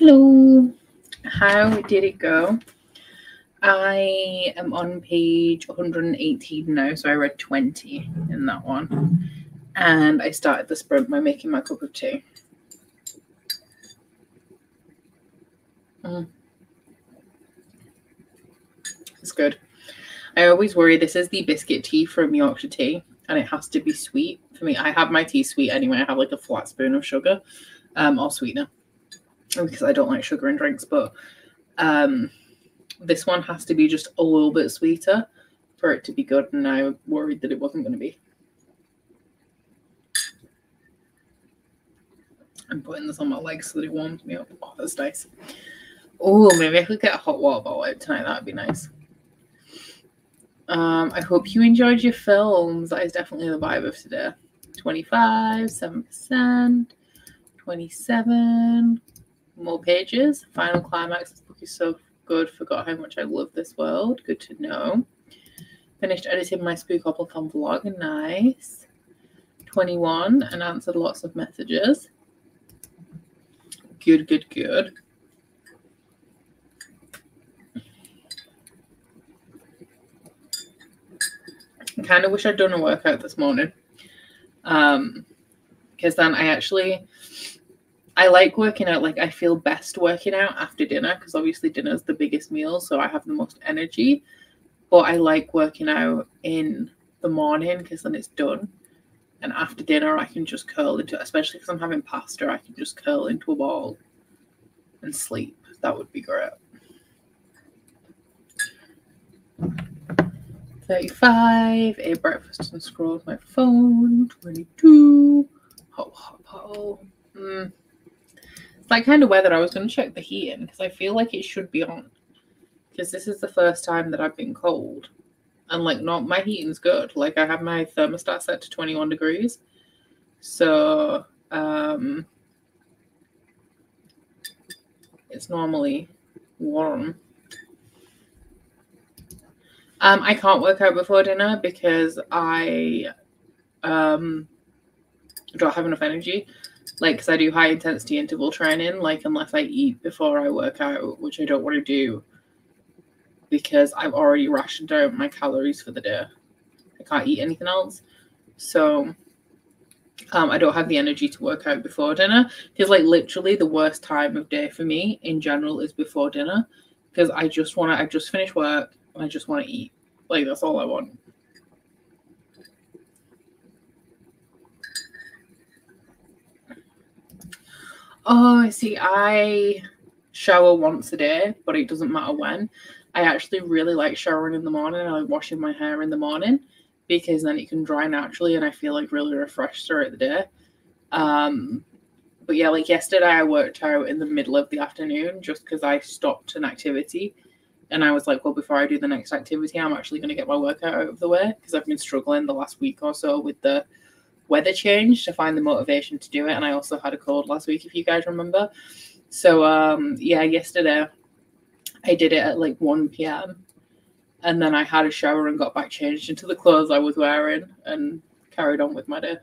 Hello. How did it go? I am on page 118 now, so I read 20 in that one. And I started the sprint by making my cup of tea. Mm. It's good. I always worry this is the biscuit tea from Yorkshire Tea, and it has to be sweet for me. I have my tea sweet anyway. I have like a flat spoon of sugar um, or sweetener because I don't like sugar in drinks, but um, this one has to be just a little bit sweeter for it to be good, and I worried that it wasn't going to be. I'm putting this on my legs so that it warms me up. Oh, that's nice. Oh, maybe I could get a hot water bottle out tonight. That'd be nice. Um, I hope you enjoyed your films. That is definitely the vibe of today. 25, 7%, 27, more pages. Final climax. This book is so good. Forgot how much I love this world. Good to know. Finished editing my Spookoplathon vlog. Nice. 21 and answered lots of messages. Good, good, good. I kind of wish I'd done a workout this morning. Um, because then I actually I like working out like I feel best working out after dinner because obviously dinner is the biggest meal, so I have the most energy. But I like working out in the morning because then it's done. And after dinner, I can just curl into, especially because I'm having pasta, I can just curl into a ball and sleep. That would be great. 35, a breakfast and scroll my phone. 22, ho, ho, ho. Mm. That kind of weather. I was going to check the heating because I feel like it should be on. Because this is the first time that I've been cold and like not my heating's good. Like I have my thermostat set to 21 degrees. So um it's normally warm. Um I can't work out before dinner because I um don't have enough energy. Like, because I do high intensity interval training, like, unless I eat before I work out, which I don't want to do because I've already rationed out my calories for the day. I can't eat anything else. So um, I don't have the energy to work out before dinner. Because like literally the worst time of day for me in general is before dinner. Because I just wanna I just finished work and I just wanna eat. Like that's all I want. Oh, see. I shower once a day, but it doesn't matter when. I actually really like showering in the morning. I like washing my hair in the morning because then it can dry naturally and I feel like really refreshed throughout the day. Um, but yeah, like yesterday, I worked out in the middle of the afternoon just because I stopped an activity. And I was like, well, before I do the next activity, I'm actually going to get my workout out of the way because I've been struggling the last week or so with the weather change to find the motivation to do it. And I also had a cold last week, if you guys remember. So, um, yeah, yesterday I did it at like 1 p.m. And then I had a shower and got back changed into the clothes I was wearing and carried on with my day.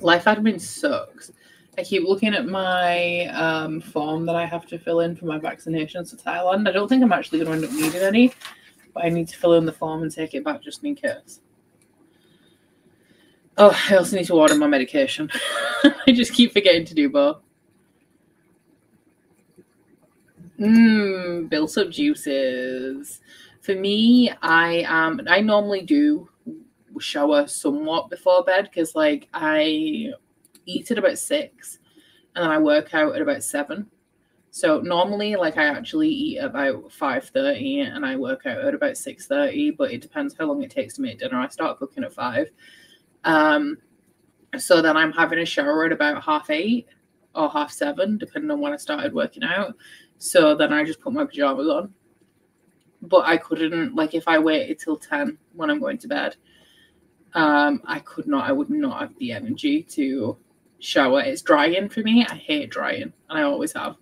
Life admin sucks. I keep looking at my um, form that I have to fill in for my vaccinations to Thailand. I don't think I'm actually going to end up needing any, but I need to fill in the form and take it back just in case. Oh, I also need to order my medication. I just keep forgetting to do both. Mmm, built up juices. For me, I um I normally do shower somewhat before bed because like I eat at about six and then I work out at about seven. So normally like I actually eat about 5:30 and I work out at about 6:30, but it depends how long it takes to make dinner. I start cooking at five. Um, so then I'm having a shower at about half eight or half seven, depending on when I started working out. So then I just put my pajamas on. But I couldn't, like, if I waited till 10 when I'm going to bed, um, I could not, I would not have the energy to shower. It's drying for me. I hate drying, and I always have.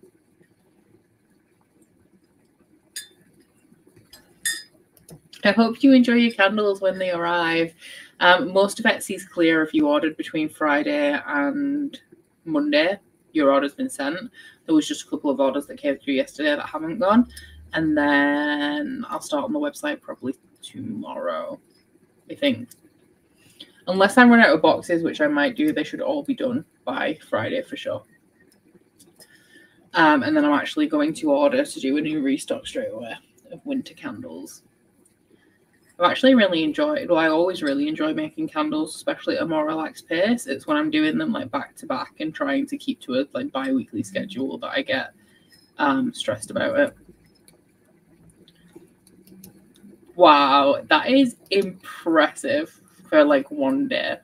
I hope you enjoy your candles when they arrive. Um, most of Etsy's clear if you ordered between Friday and Monday. Your order's been sent. There was just a couple of orders that came through yesterday that haven't gone. And then I'll start on the website probably tomorrow, I think. Unless I run out of boxes, which I might do, they should all be done by Friday for sure. Um, and then I'm actually going to order to do a new restock straight away of winter candles. I've actually really enjoyed, well, I always really enjoy making candles, especially at a more relaxed pace. It's when I'm doing them like back to back and trying to keep to a like bi weekly schedule that I get um, stressed about it. Wow, that is impressive for like one day.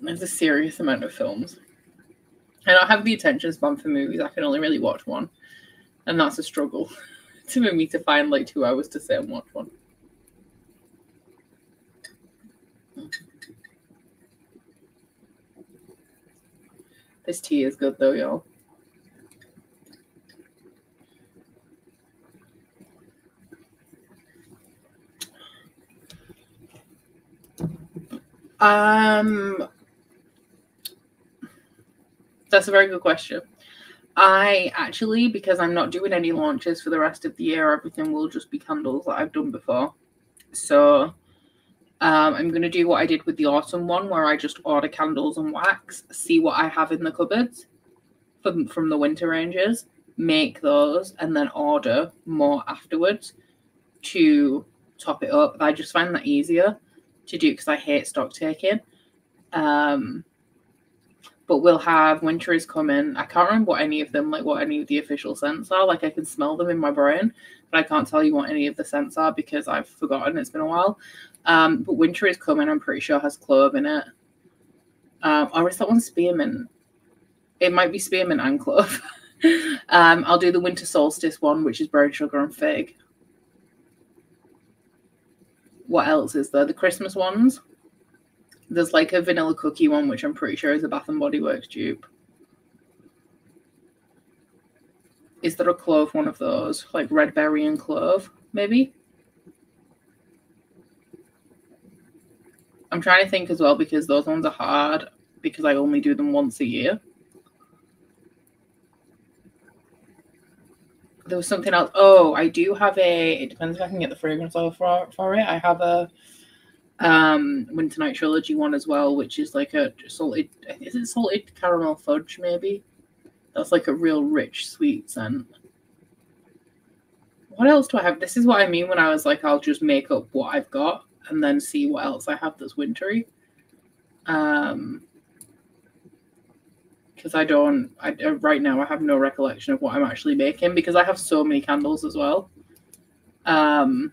There's a serious amount of films. And I have the attention span for movies. I can only really watch one, and that's a struggle to me to find like two hours to sit and watch one. This tea is good though, y'all. Um, that's a very good question. I actually, because I'm not doing any launches for the rest of the year, everything will just be candles that I've done before. So um, I'm going to do what I did with the autumn one, where I just order candles and wax, see what I have in the cupboards from, from the winter ranges, make those, and then order more afterwards to top it up. I just find that easier to do because I hate stock taking. Um, but we'll have winter is coming. I can't remember what any of them, like what any of the official scents are. Like I can smell them in my brain, but I can't tell you what any of the scents are because I've forgotten. It's been a while. Um, but winter is coming. I'm pretty sure has clove in it. Um, or is that one spearmint? It might be spearmint and clove. um, I'll do the winter solstice one, which is brown sugar and fig. What else is there? The Christmas ones. There's like a vanilla cookie one, which I'm pretty sure is a Bath and Body Works dupe. Is there a clove one of those? Like red berry and clove, maybe? I'm trying to think as well because those ones are hard because I only do them once a year. There was something else. Oh, I do have a. It depends if I can get the fragrance oil for, for it. I have a um Winter Night Trilogy one as well, which is like a salted. Is it salted caramel fudge? Maybe that's like a real rich sweet scent. What else do I have? This is what I mean when I was like, I'll just make up what I've got and then see what else I have that's wintry. Um, because I don't, I right now I have no recollection of what I'm actually making because I have so many candles as well. Um,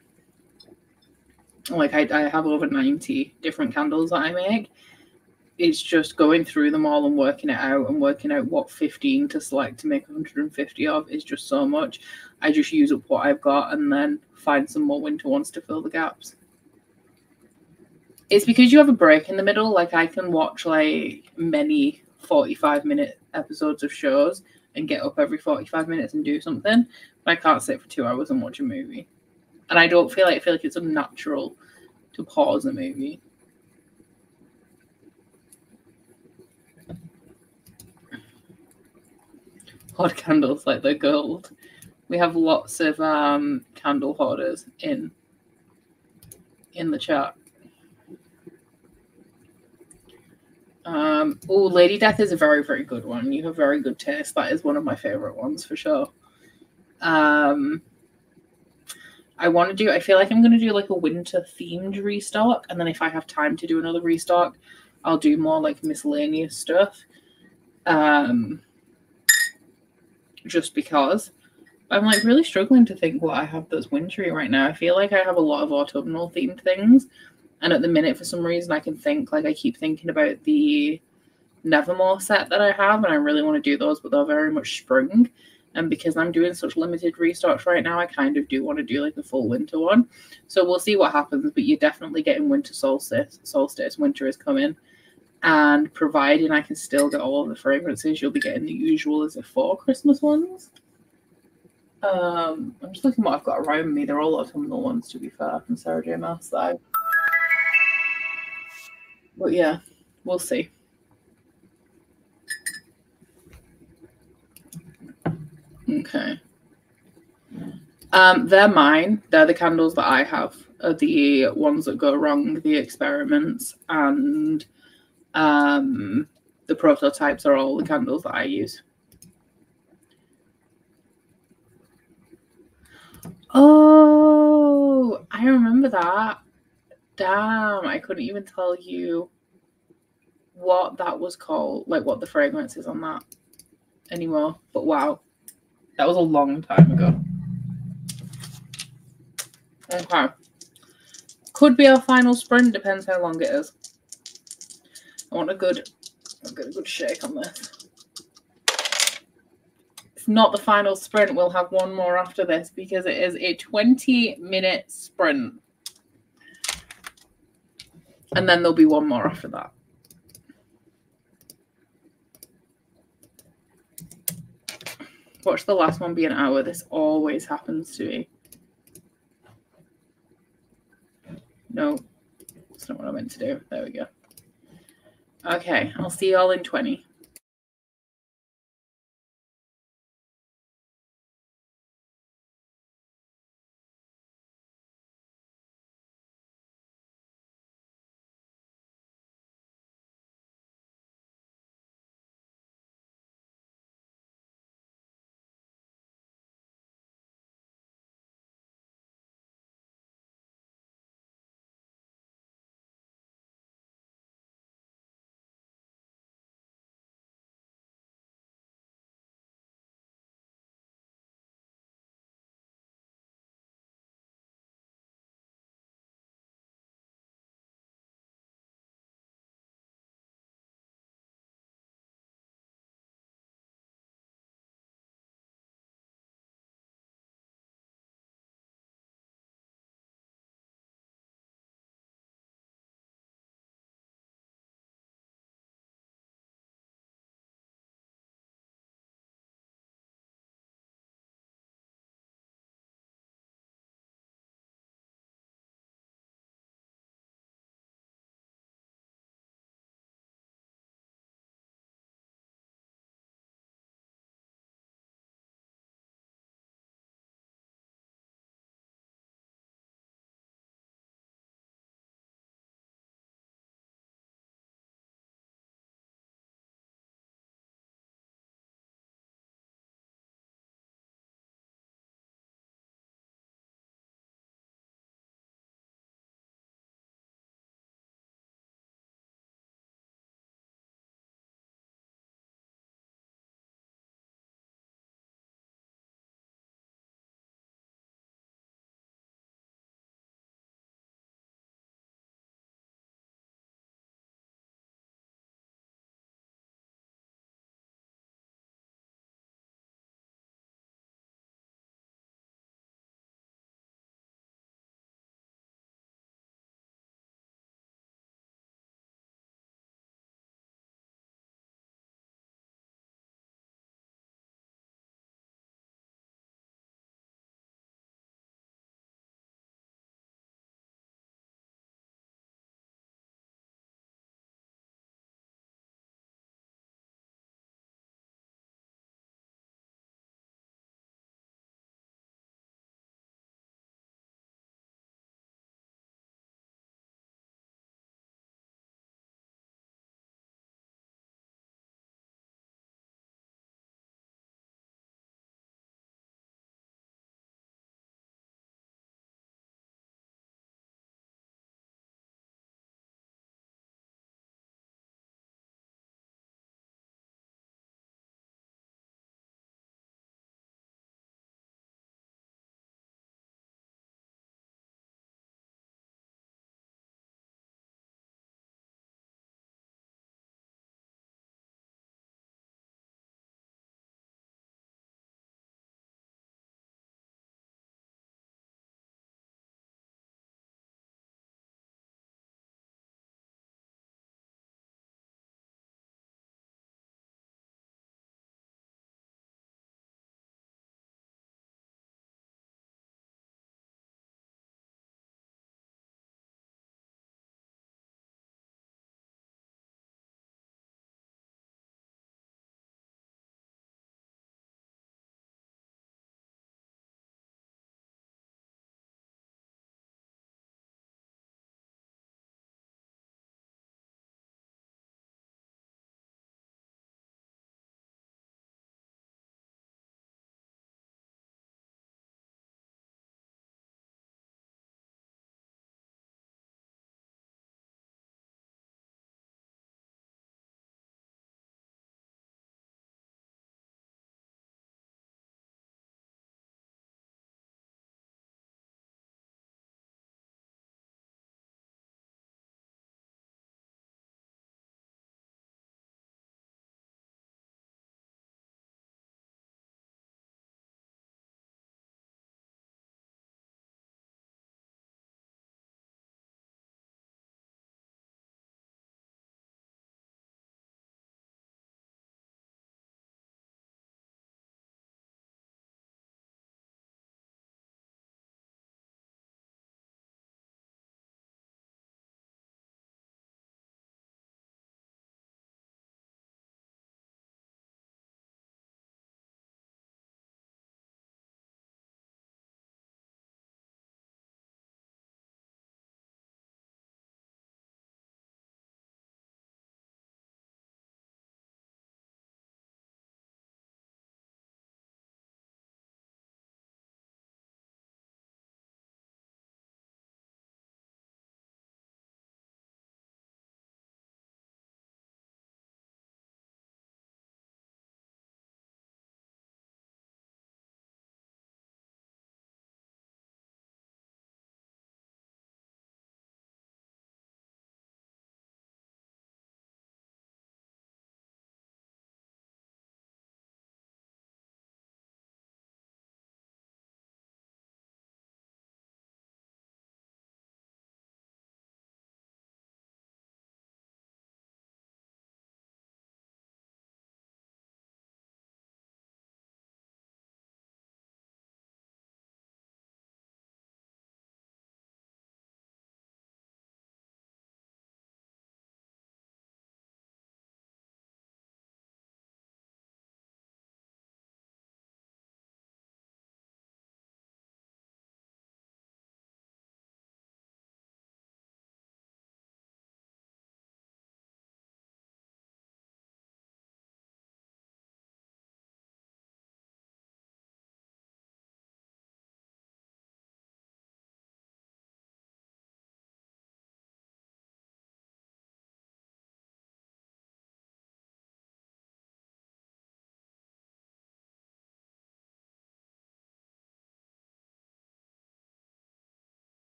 like I, I have over 90 different candles that I make. It's just going through them all and working it out and working out what 15 to select to make 150 of is just so much. I just use up what I've got and then find some more winter ones to fill the gaps. It's because you have a break in the middle. Like I can watch like many 45 minute episodes of shows and get up every 45 minutes and do something, but I can't sit for two hours and watch a movie. And I don't feel like I feel like it's unnatural to pause a movie. Hot candles like they're gold. We have lots of um, candle hoarders in in the chat. Um, oh, Lady Death is a very, very good one. You have very good taste. That is one of my favorite ones for sure. Um, I want to do, I feel like I'm going to do like a winter themed restock. And then if I have time to do another restock, I'll do more like miscellaneous stuff. Um, just because I'm like really struggling to think what I have that's wintry right now. I feel like I have a lot of autumnal themed things. And at the minute, for some reason, I can think like I keep thinking about the Nevermore set that I have, and I really want to do those, but they're very much spring. And because I'm doing such limited restocks right now, I kind of do want to do like a full winter one. So we'll see what happens. But you're definitely getting winter solstice. Solstice, winter is coming. And providing I can still get all of the fragrances, you'll be getting the usual as a four Christmas ones. Um, I'm just looking what I've got around me. They're all autumnal ones, to be fair, from Sarah J. Maas. But yeah, we'll see. Okay. Um, they're mine. They're the candles that I have. Are the ones that go wrong, the experiments, and um, the prototypes are all the candles that I use. Oh, I remember that. Damn, I couldn't even tell you what that was called, like what the fragrance is on that anymore. But wow, that was a long time ago. Okay. Could be our final sprint, depends how long it is. I want a good, a good, a good shake on this. If not the final sprint, we'll have one more after this because it is a 20 minute sprint. And then there'll be one more after that. Watch the last one be an hour. This always happens to me. No, that's not what I meant to do. There we go. Okay, I'll see y'all in 20.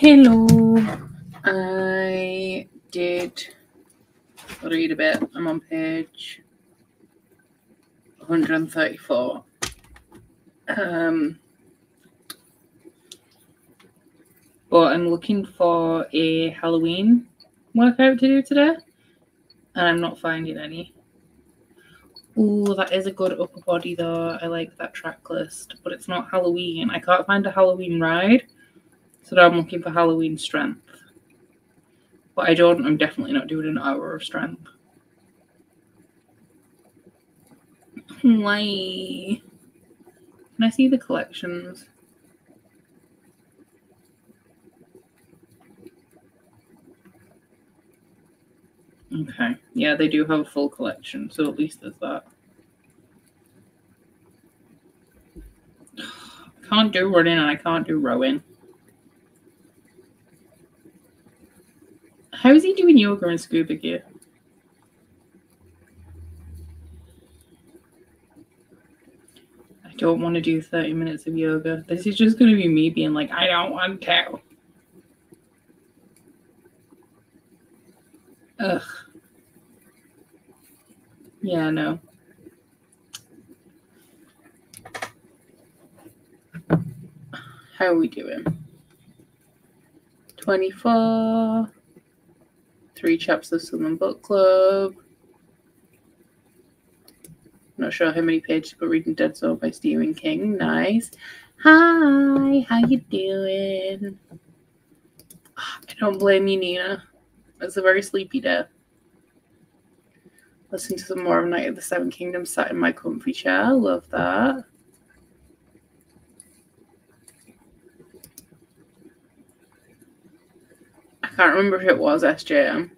Hello. I did read a bit. I'm on page 134. Um, but I'm looking for a Halloween workout to do today, and I'm not finding any. Oh, that is a good upper body though. I like that track list, but it's not Halloween. I can't find a Halloween ride, so now I'm looking for Halloween strength. But I don't. I'm definitely not doing an hour of strength. Why? Can I see the collections? Okay. Yeah, they do have a full collection, so at least there's that. Can't do running and I can't do rowing. How is he doing yoga in scuba gear? I don't want to do 30 minutes of yoga. This is just going to be me being like, I don't want to. Ugh. Yeah, no. How are we doing? 24. Three chapters of Southern Book Club. Not sure how many pages, but reading Dead Zone by Stephen King. Nice. Hi, how you doing? Ah, I don't blame you, Nina. It's a very sleepy day. Listen to some more of Knight of the Seven Kingdoms sat in my comfy chair. Love that. Can't remember if it was SJM.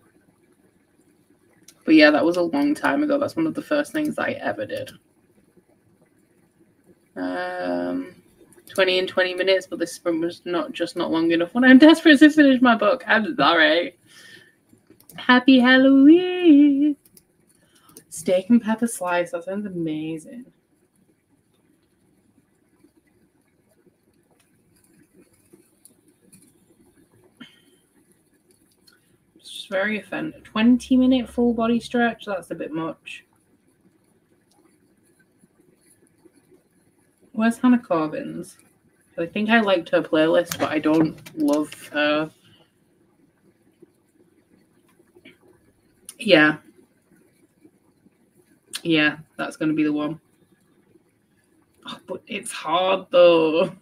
But yeah, that was a long time ago. That's one of the first things I ever did. Um, 20 and 20 minutes, but this sprint was not just not long enough when I'm desperate to finish my book. I'm sorry. Happy Halloween! Steak and pepper slice. That sounds amazing. Very offended. 20 minute full body stretch. That's a bit much. Where's Hannah Corbins? I think I liked her playlist, but I don't love her. Yeah. Yeah, that's going to be the one. Oh, but it's hard though.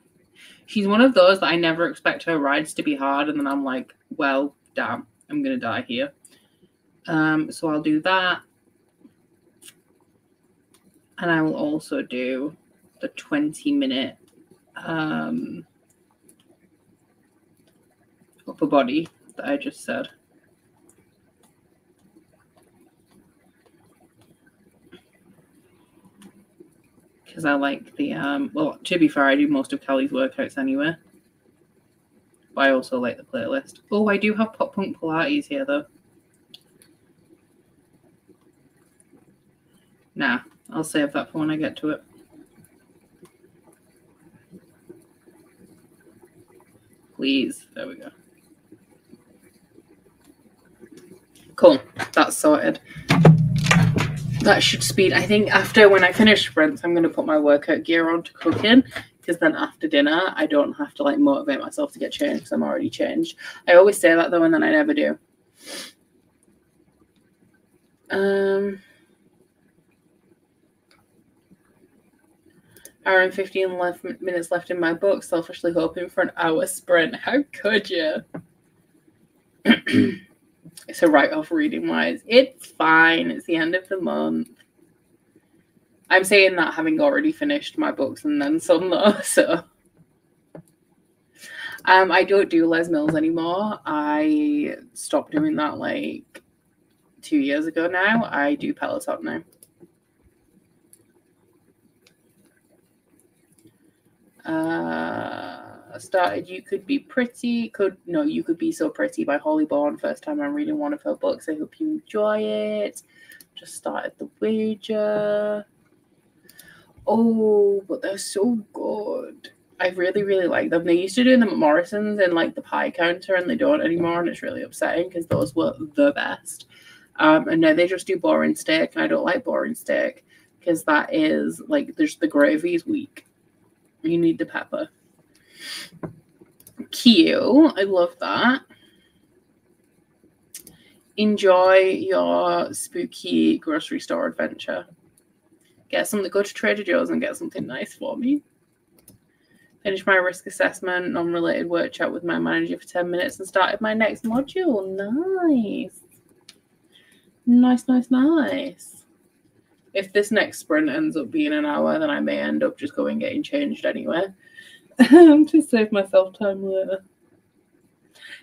She's one of those that I never expect her rides to be hard, and then I'm like, well, damn, I'm going to die here. Um, so I'll do that. And I will also do the 20 minute um, upper body that I just said. Because I like the, um, well, to be fair, I do most of Kelly's workouts anyway. I also like the playlist. Oh, I do have Pop Punk Pilates here though. Nah, I'll save that for when I get to it. Please. There we go. Cool. That's sorted. That should speed. I think after when I finish sprints, I'm going to put my workout gear on to cook in because then after dinner, I don't have to like motivate myself to get changed because I'm already changed. I always say that though, and then I never do. Um, hour and 15 left, minutes left in my book, selfishly hoping for an hour sprint. How could you? it's a write off reading wise. It's fine. It's the end of the month. I'm saying that having already finished my books and then some though, so um I don't do Les Mills anymore. I stopped doing that like two years ago now. I do Peloton now. Uh, started You Could Be Pretty. Could no, You Could Be So Pretty by Holly Bourne. First time I'm reading one of her books. I hope you enjoy it. Just started The Wager. Oh, but they're so good. I really, really like them. They used to do them at Morrison's in like the pie counter, and they don't anymore, and it's really upsetting because those were the best. Um, and now they just do boring steak, and I don't like boring steak because that is like there's the gravy is weak. You need the pepper. Cute. I love that. Enjoy your spooky grocery store adventure. Get something, go to Trader Joe's and get something nice for me. Finished my risk assessment, non related work chat with my manager for 10 minutes and started my next module. Nice. Nice, nice, nice. If this next sprint ends up being an hour, then I may end up just going getting changed anyway. to save myself time later.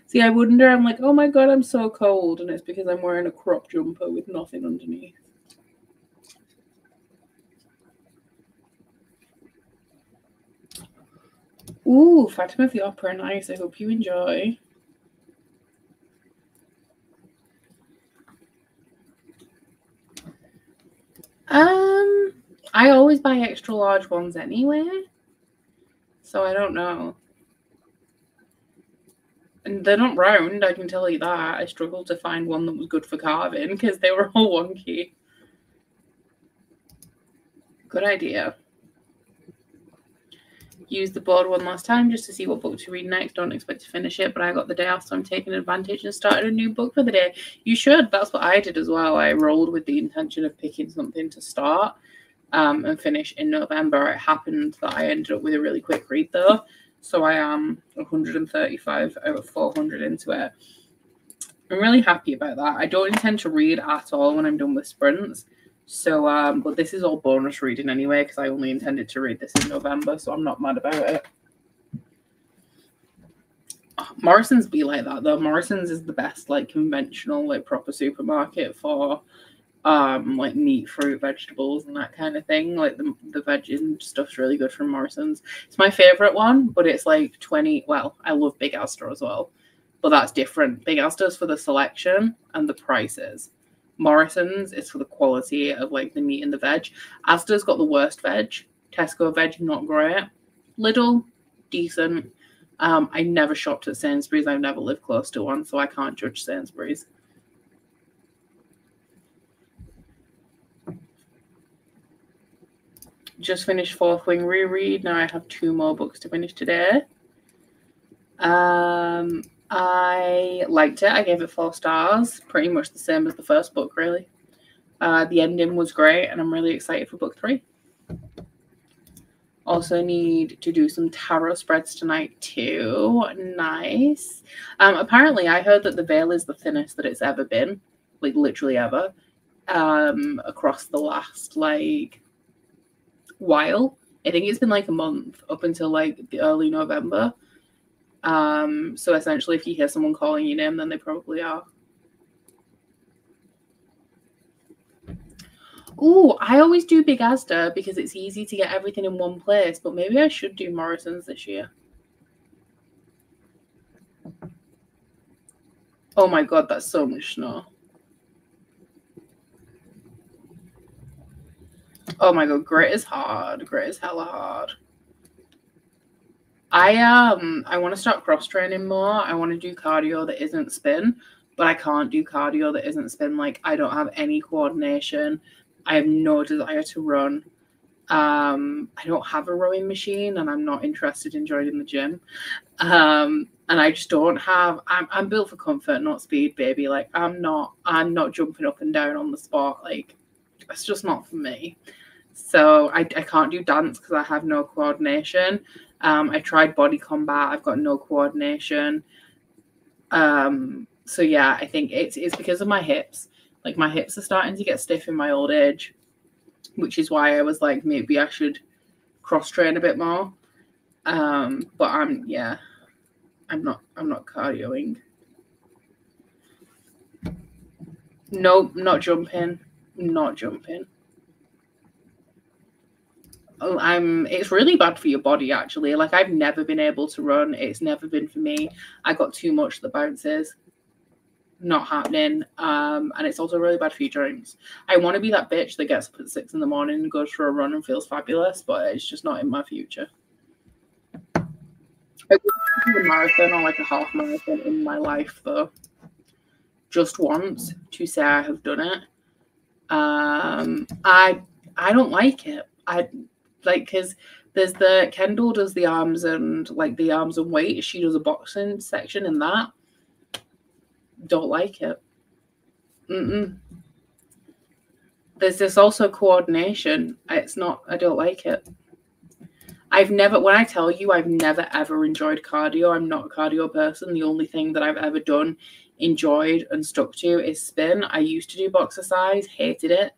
See, I wonder, I'm like, oh my god, I'm so cold, and it's because I'm wearing a crop jumper with nothing underneath. Ooh, Phantom of the Opera, nice. I hope you enjoy. Um, I always buy extra large ones anyway, so I don't know. And they're not round, I can tell you that. I struggled to find one that was good for carving because they were all wonky. Good idea used the board one last time just to see what book to read next. Don't expect to finish it, but I got the day off, so I'm taking advantage and started a new book for the day. You should. That's what I did as well. I rolled with the intention of picking something to start um, and finish in November. It happened that I ended up with a really quick read though, so I am 135 out of 400 into it. I'm really happy about that. I don't intend to read at all when I'm done with sprints. So, um, but this is all bonus reading anyway, because I only intended to read this in November, so I'm not mad about it. Morrison's be like that though. Morrison's is the best, like conventional, like proper supermarket for um like meat, fruit, vegetables, and that kind of thing. Like the the veg and stuff's really good from Morrison's. It's my favorite one, but it's like 20. Well, I love Big Asda as well, but that's different. Big Asda's for the selection and the prices. Morrison's is for the quality of like the meat and the veg. Asda's got the worst veg. Tesco veg not great. Lidl decent. Um, I never shopped at Sainsbury's. I've never lived close to one, so I can't judge Sainsbury's. Just finished Fourth Wing reread. Now I have two more books to finish today. Um, I liked it. I gave it four stars, pretty much the same as the first book, really. Uh, the ending was great, and I'm really excited for book three. Also, need to do some tarot spreads tonight, too. Nice. Um, apparently, I heard that the veil is the thinnest that it's ever been, like literally ever, um, across the last like while. I think it's been like a month up until like the early November. Um, so essentially, if you hear someone calling your name, then they probably are. Oh, I always do Big Asda because it's easy to get everything in one place, but maybe I should do Morrison's this year. Oh my god, that's so much snow. Oh my god, grit is hard. Grit is hella hard. I um I want to start cross training more. I want to do cardio that isn't spin, but I can't do cardio that isn't spin. Like I don't have any coordination. I have no desire to run. Um, I don't have a rowing machine, and I'm not interested in joining the gym. Um, and I just don't have. I'm I'm built for comfort, not speed, baby. Like I'm not. I'm not jumping up and down on the spot. Like it's just not for me. So I, I can't do dance because I have no coordination. Um, I tried body combat. I've got no coordination. Um, so yeah, I think it's it's because of my hips. Like my hips are starting to get stiff in my old age, which is why I was like maybe I should cross train a bit more. Um, but I'm yeah, I'm not I'm not cardioing. Nope, not jumping. Not jumping. Oh, I'm it's really bad for your body actually. Like I've never been able to run. It's never been for me. I got too much that bounces. Not happening. Um, and it's also really bad for your dreams. I want to be that bitch that gets up at six in the morning and goes for a run and feels fabulous, but it's just not in my future. A marathon or like a half marathon in my life though. Just once to say I have done it. Um, I I don't like it. I like because there's the Kendall does the arms and like the arms and weight. She does a boxing section in that. Don't like it. Mm-mm. There's this also coordination. It's not. I don't like it. I've never, when I tell you, I've never ever enjoyed cardio. I'm not a cardio person. The only thing that I've ever done, enjoyed, and stuck to is spin. I used to do boxercise, hated it.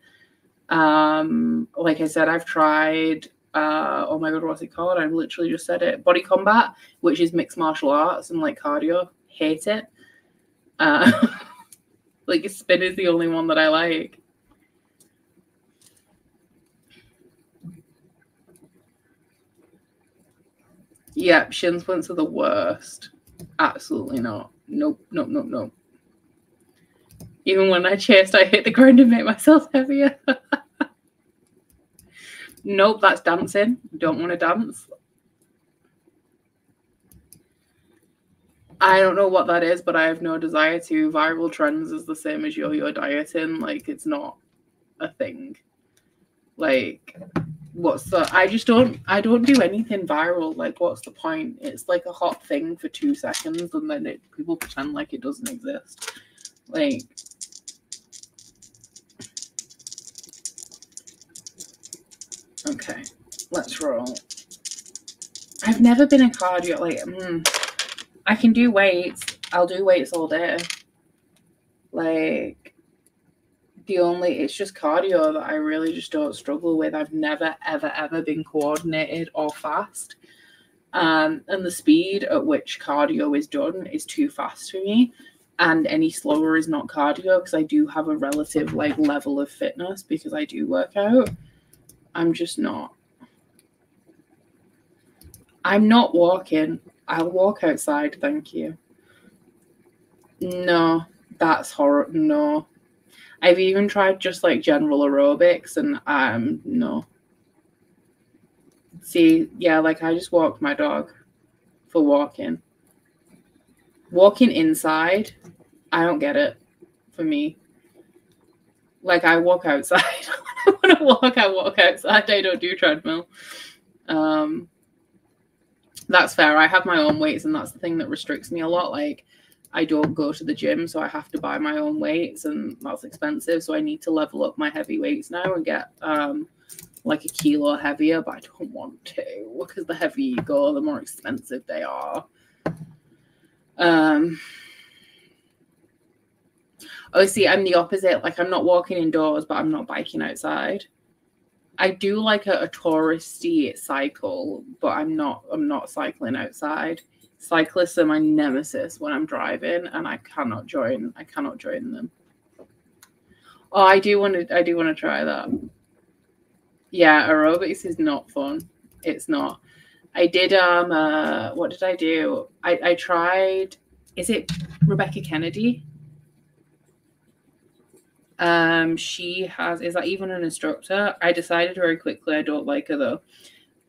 Um, like I said, I've tried. Uh, oh my god, what's it called? I've literally just said it. Body combat, which is mixed martial arts and like cardio. Hate it. Uh, like spin is the only one that I like. Yeah, shin splints are the worst. Absolutely not. Nope, nope, nope, nope. Even when I chased, I hit the ground to make myself heavier. nope, that's dancing. Don't want to dance. I don't know what that is, but I have no desire to. Viral trends is the same as yo-yo dieting. Like it's not a thing. Like what's the I just don't I don't do anything viral. Like what's the point? It's like a hot thing for two seconds and then it people pretend like it doesn't exist. Like Okay, let's roll. I've never been a cardio like mm, I can do weights. I'll do weights all day. Like the only it's just cardio that I really just don't struggle with. I've never ever ever been coordinated or fast. Um, and the speed at which cardio is done is too fast for me. And any slower is not cardio because I do have a relative like level of fitness because I do work out. I'm just not. I'm not walking. I'll walk outside, thank you. No, that's horrible. No, I've even tried just like general aerobics and I'm um no. See, yeah, like I just walked my dog for walking. Walking inside, I don't get it for me. Like I walk outside. I want to walk, I walk outside. I don't do treadmill. Um that's fair. I have my own weights and that's the thing that restricts me a lot. Like I don't go to the gym, so I have to buy my own weights, and that's expensive. So I need to level up my heavy weights now and get um, like a kilo heavier, but I don't want to because the heavier you go, the more expensive they are. Um, oh, see, I'm the opposite. Like, I'm not walking indoors, but I'm not biking outside. I do like a, a touristy cycle, but I'm not. I'm not cycling outside cyclists are my nemesis when I'm driving, and I cannot join. I cannot join them. Oh, I do want to. I do want to try that. Yeah, aerobics is not fun. It's not. I did. Um. Uh, what did I do? I I tried. Is it Rebecca Kennedy? Um, she has is that even an instructor? I decided very quickly I don't like her though.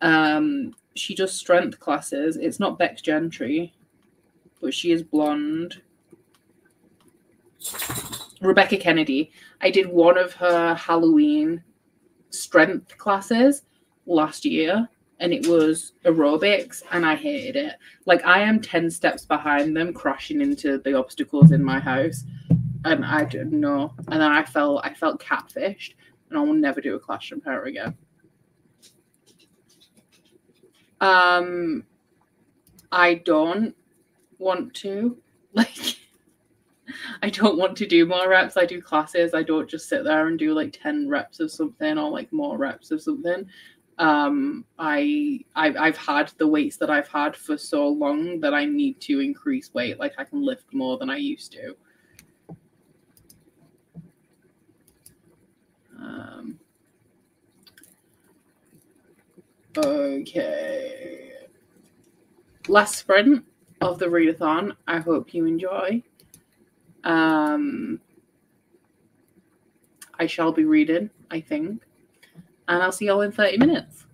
Um, she does strength classes. It's not Becs Gentry, but she is blonde. Rebecca Kennedy. I did one of her Halloween strength classes last year and it was aerobics and I hated it. Like I am 10 steps behind them crashing into the obstacles in my house and I didn't know. And then I felt I felt catfished and I will never do a classroom her again. Um, I don't want to. Like, I don't want to do more reps. I do classes. I don't just sit there and do like 10 reps of something or like more reps of something. Um, I I've, I've had the weights that I've had for so long that I need to increase weight. Like I can lift more than I used to. Um, Okay. Last sprint of the readathon. I hope you enjoy. Um, I shall be reading, I think. And I'll see y'all in 30 minutes.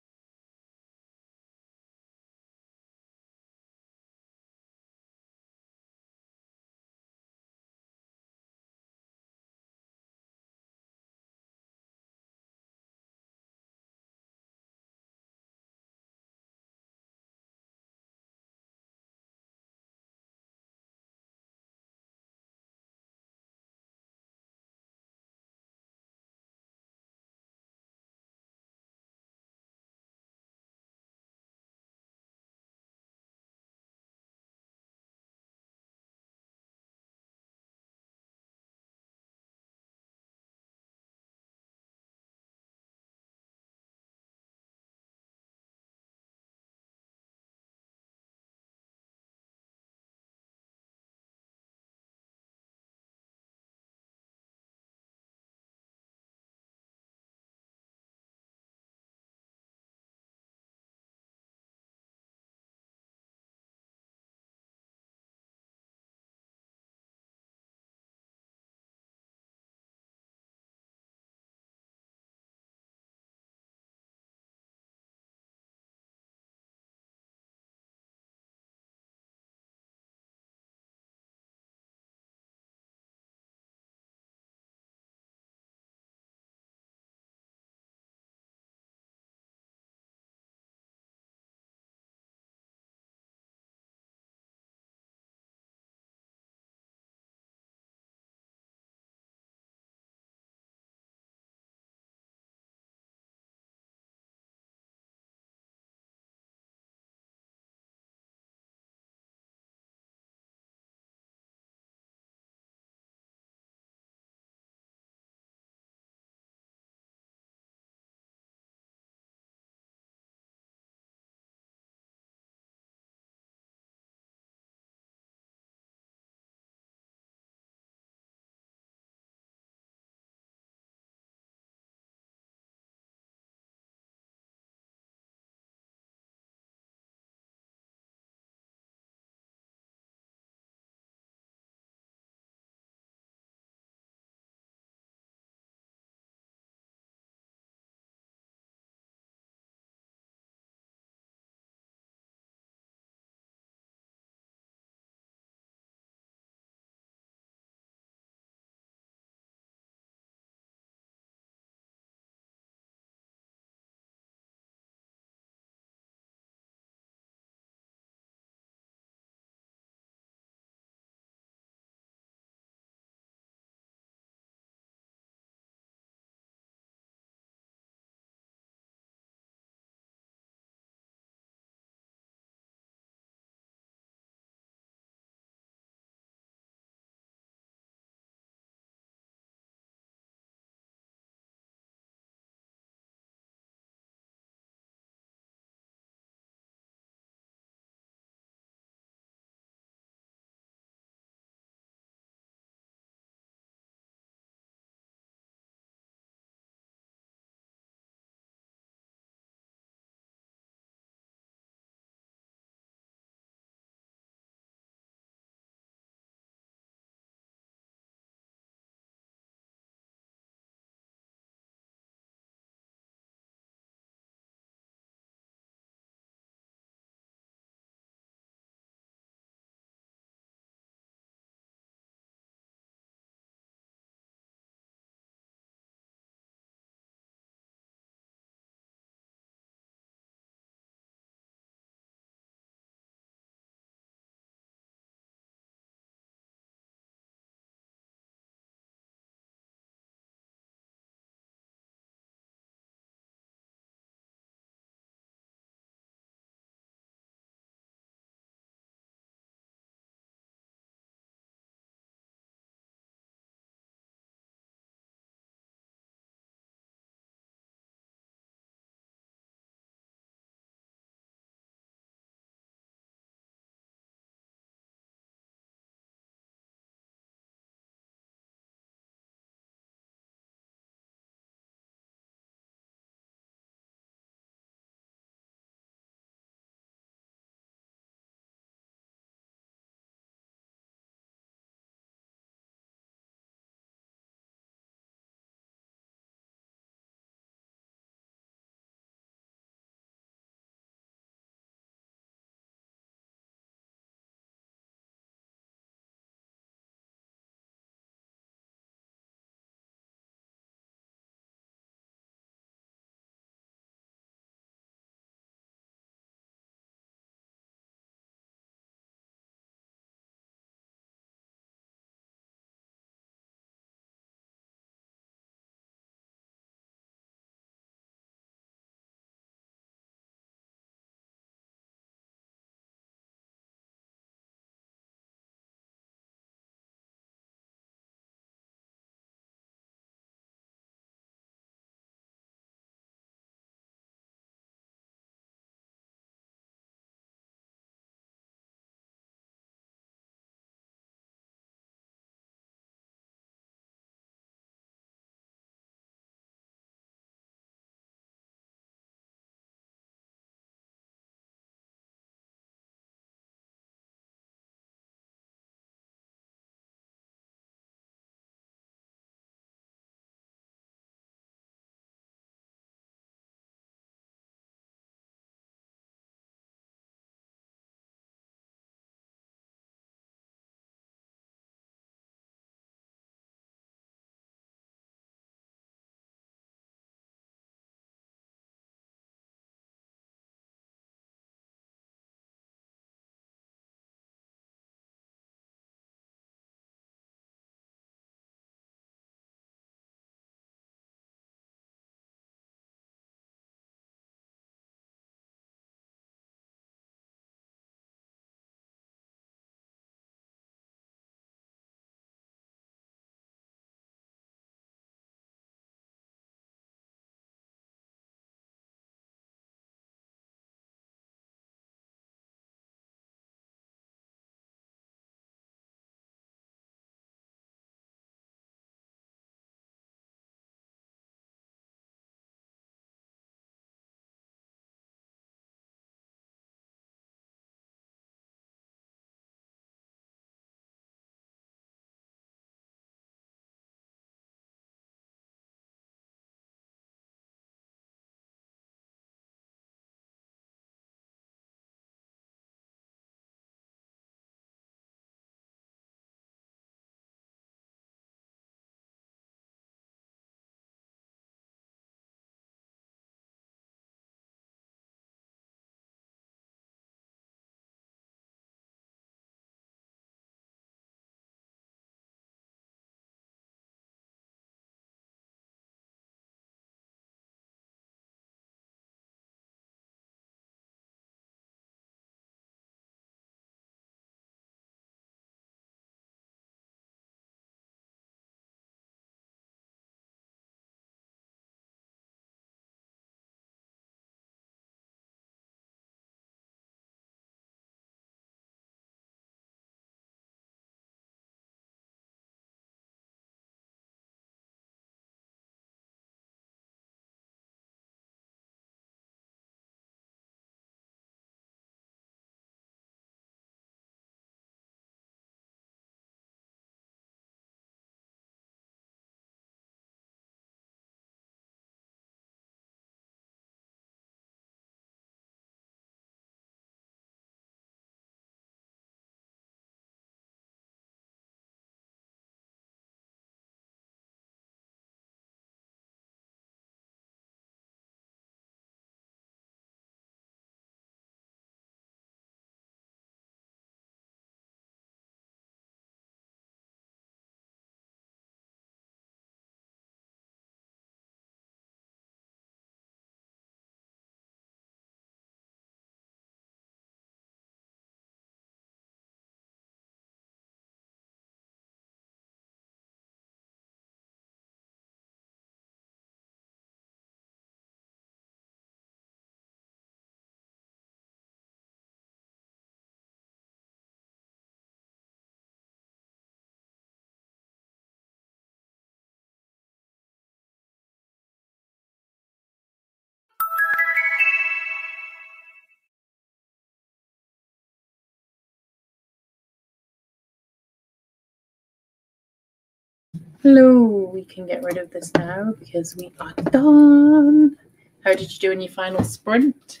Hello, we can get rid of this now because we are done. How did you do in your final sprint?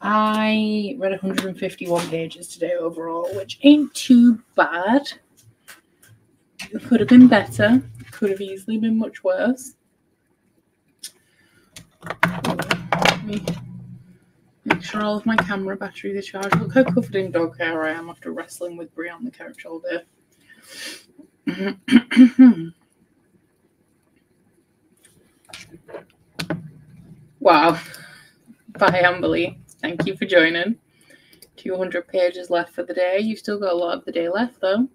I read 151 pages today overall, which ain't too bad. It could have been better. it Could have easily been much worse. Make sure all of my camera batteries are charged. Look how covered in dog hair I am after wrestling with Bree on the couch all day. wow. Bye, Amberly. Thank you for joining. 200 pages left for the day. You've still got a lot of the day left, though.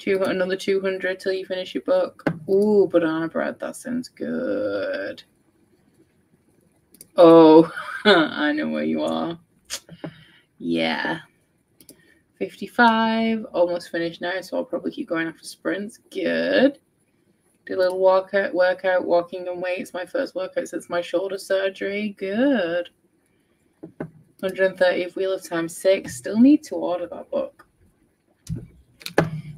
Two, another 200 till you finish your book. Ooh, banana bread. That sounds good. Oh, I know where you are. Yeah. 55. Almost finished now, so I'll probably keep going after sprints. Good. Did a little workout, workout, walking and weights. My first workout since my shoulder surgery. Good. 130 Wheel of Time 6. Still need to order that book.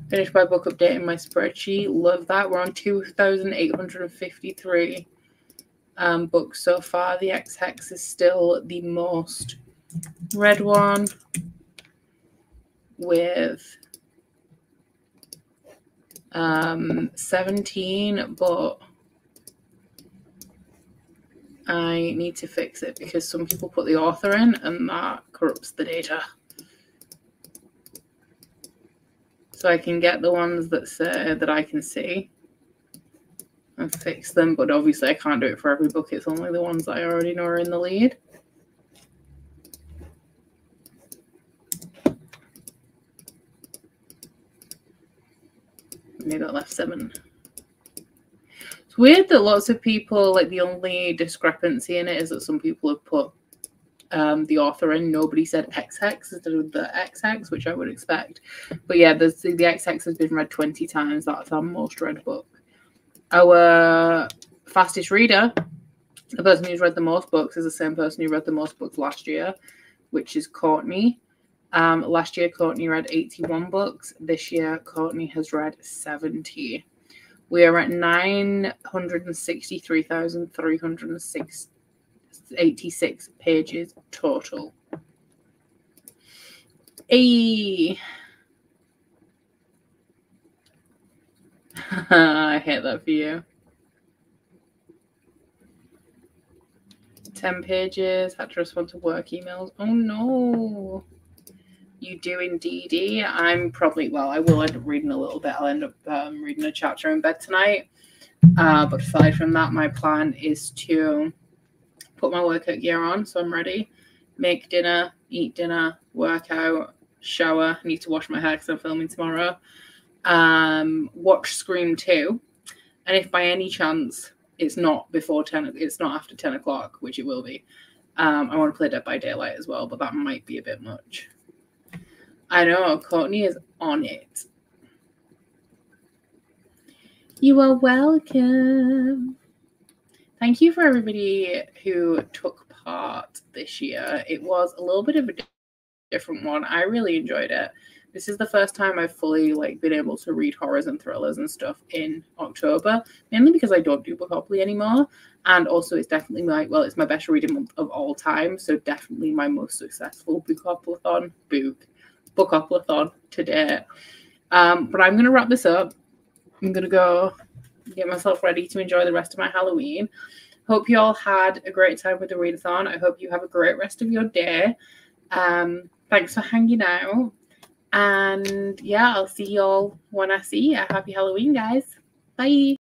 Finished my book updating my spreadsheet. Love that. We're on 2,853 um, books so far. The Ex Hex is still the most read one with um, 17, but I need to fix it because some people put the author in and that corrupts the data. So I can get the ones that say that I can see and fix them, but obviously I can't do it for every book. It's only the ones that I already know are in the lead. Maybe I left seven. It's weird that lots of people like the only discrepancy in it is that some people have put um, the author in. Nobody said Hex instead of the Hex, which I would expect. But yeah, the the Hex has been read twenty times. That's our most read book. Our fastest reader, the person who's read the most books, is the same person who read the most books last year, which is Courtney. Um, last year, Courtney read 81 books. This year, Courtney has read 70. We are at 963,386 pages total. Hey. I hate that for you. 10 pages, had to respond to work emails. Oh no you do in indeed. I'm probably, well, I will end up reading a little bit. I'll end up um, reading a chapter in bed tonight. Uh, but aside from that, my plan is to put my workout gear on so I'm ready, make dinner, eat dinner, work out, shower. I need to wash my hair because I'm filming tomorrow. Um, watch Scream 2. And if by any chance it's not before 10, it's not after 10 o'clock, which it will be, um, I want to play Dead by Daylight as well, but that might be a bit much. I know, Courtney is on it. You are welcome. Thank you for everybody who took part this year. It was a little bit of a different one. I really enjoyed it. This is the first time I've fully like been able to read horrors and thrillers and stuff in October, mainly because I don't do Bookopoly anymore. And also it's definitely my well, it's my best reading month of all time. So definitely my most successful book book upathon today. Um, but I'm going to wrap this up. I'm going to go get myself ready to enjoy the rest of my Halloween. Hope you all had a great time with the readathon. I hope you have a great rest of your day. Um, thanks for hanging out. And yeah, I'll see you all when I see you. Happy Halloween, guys. Bye.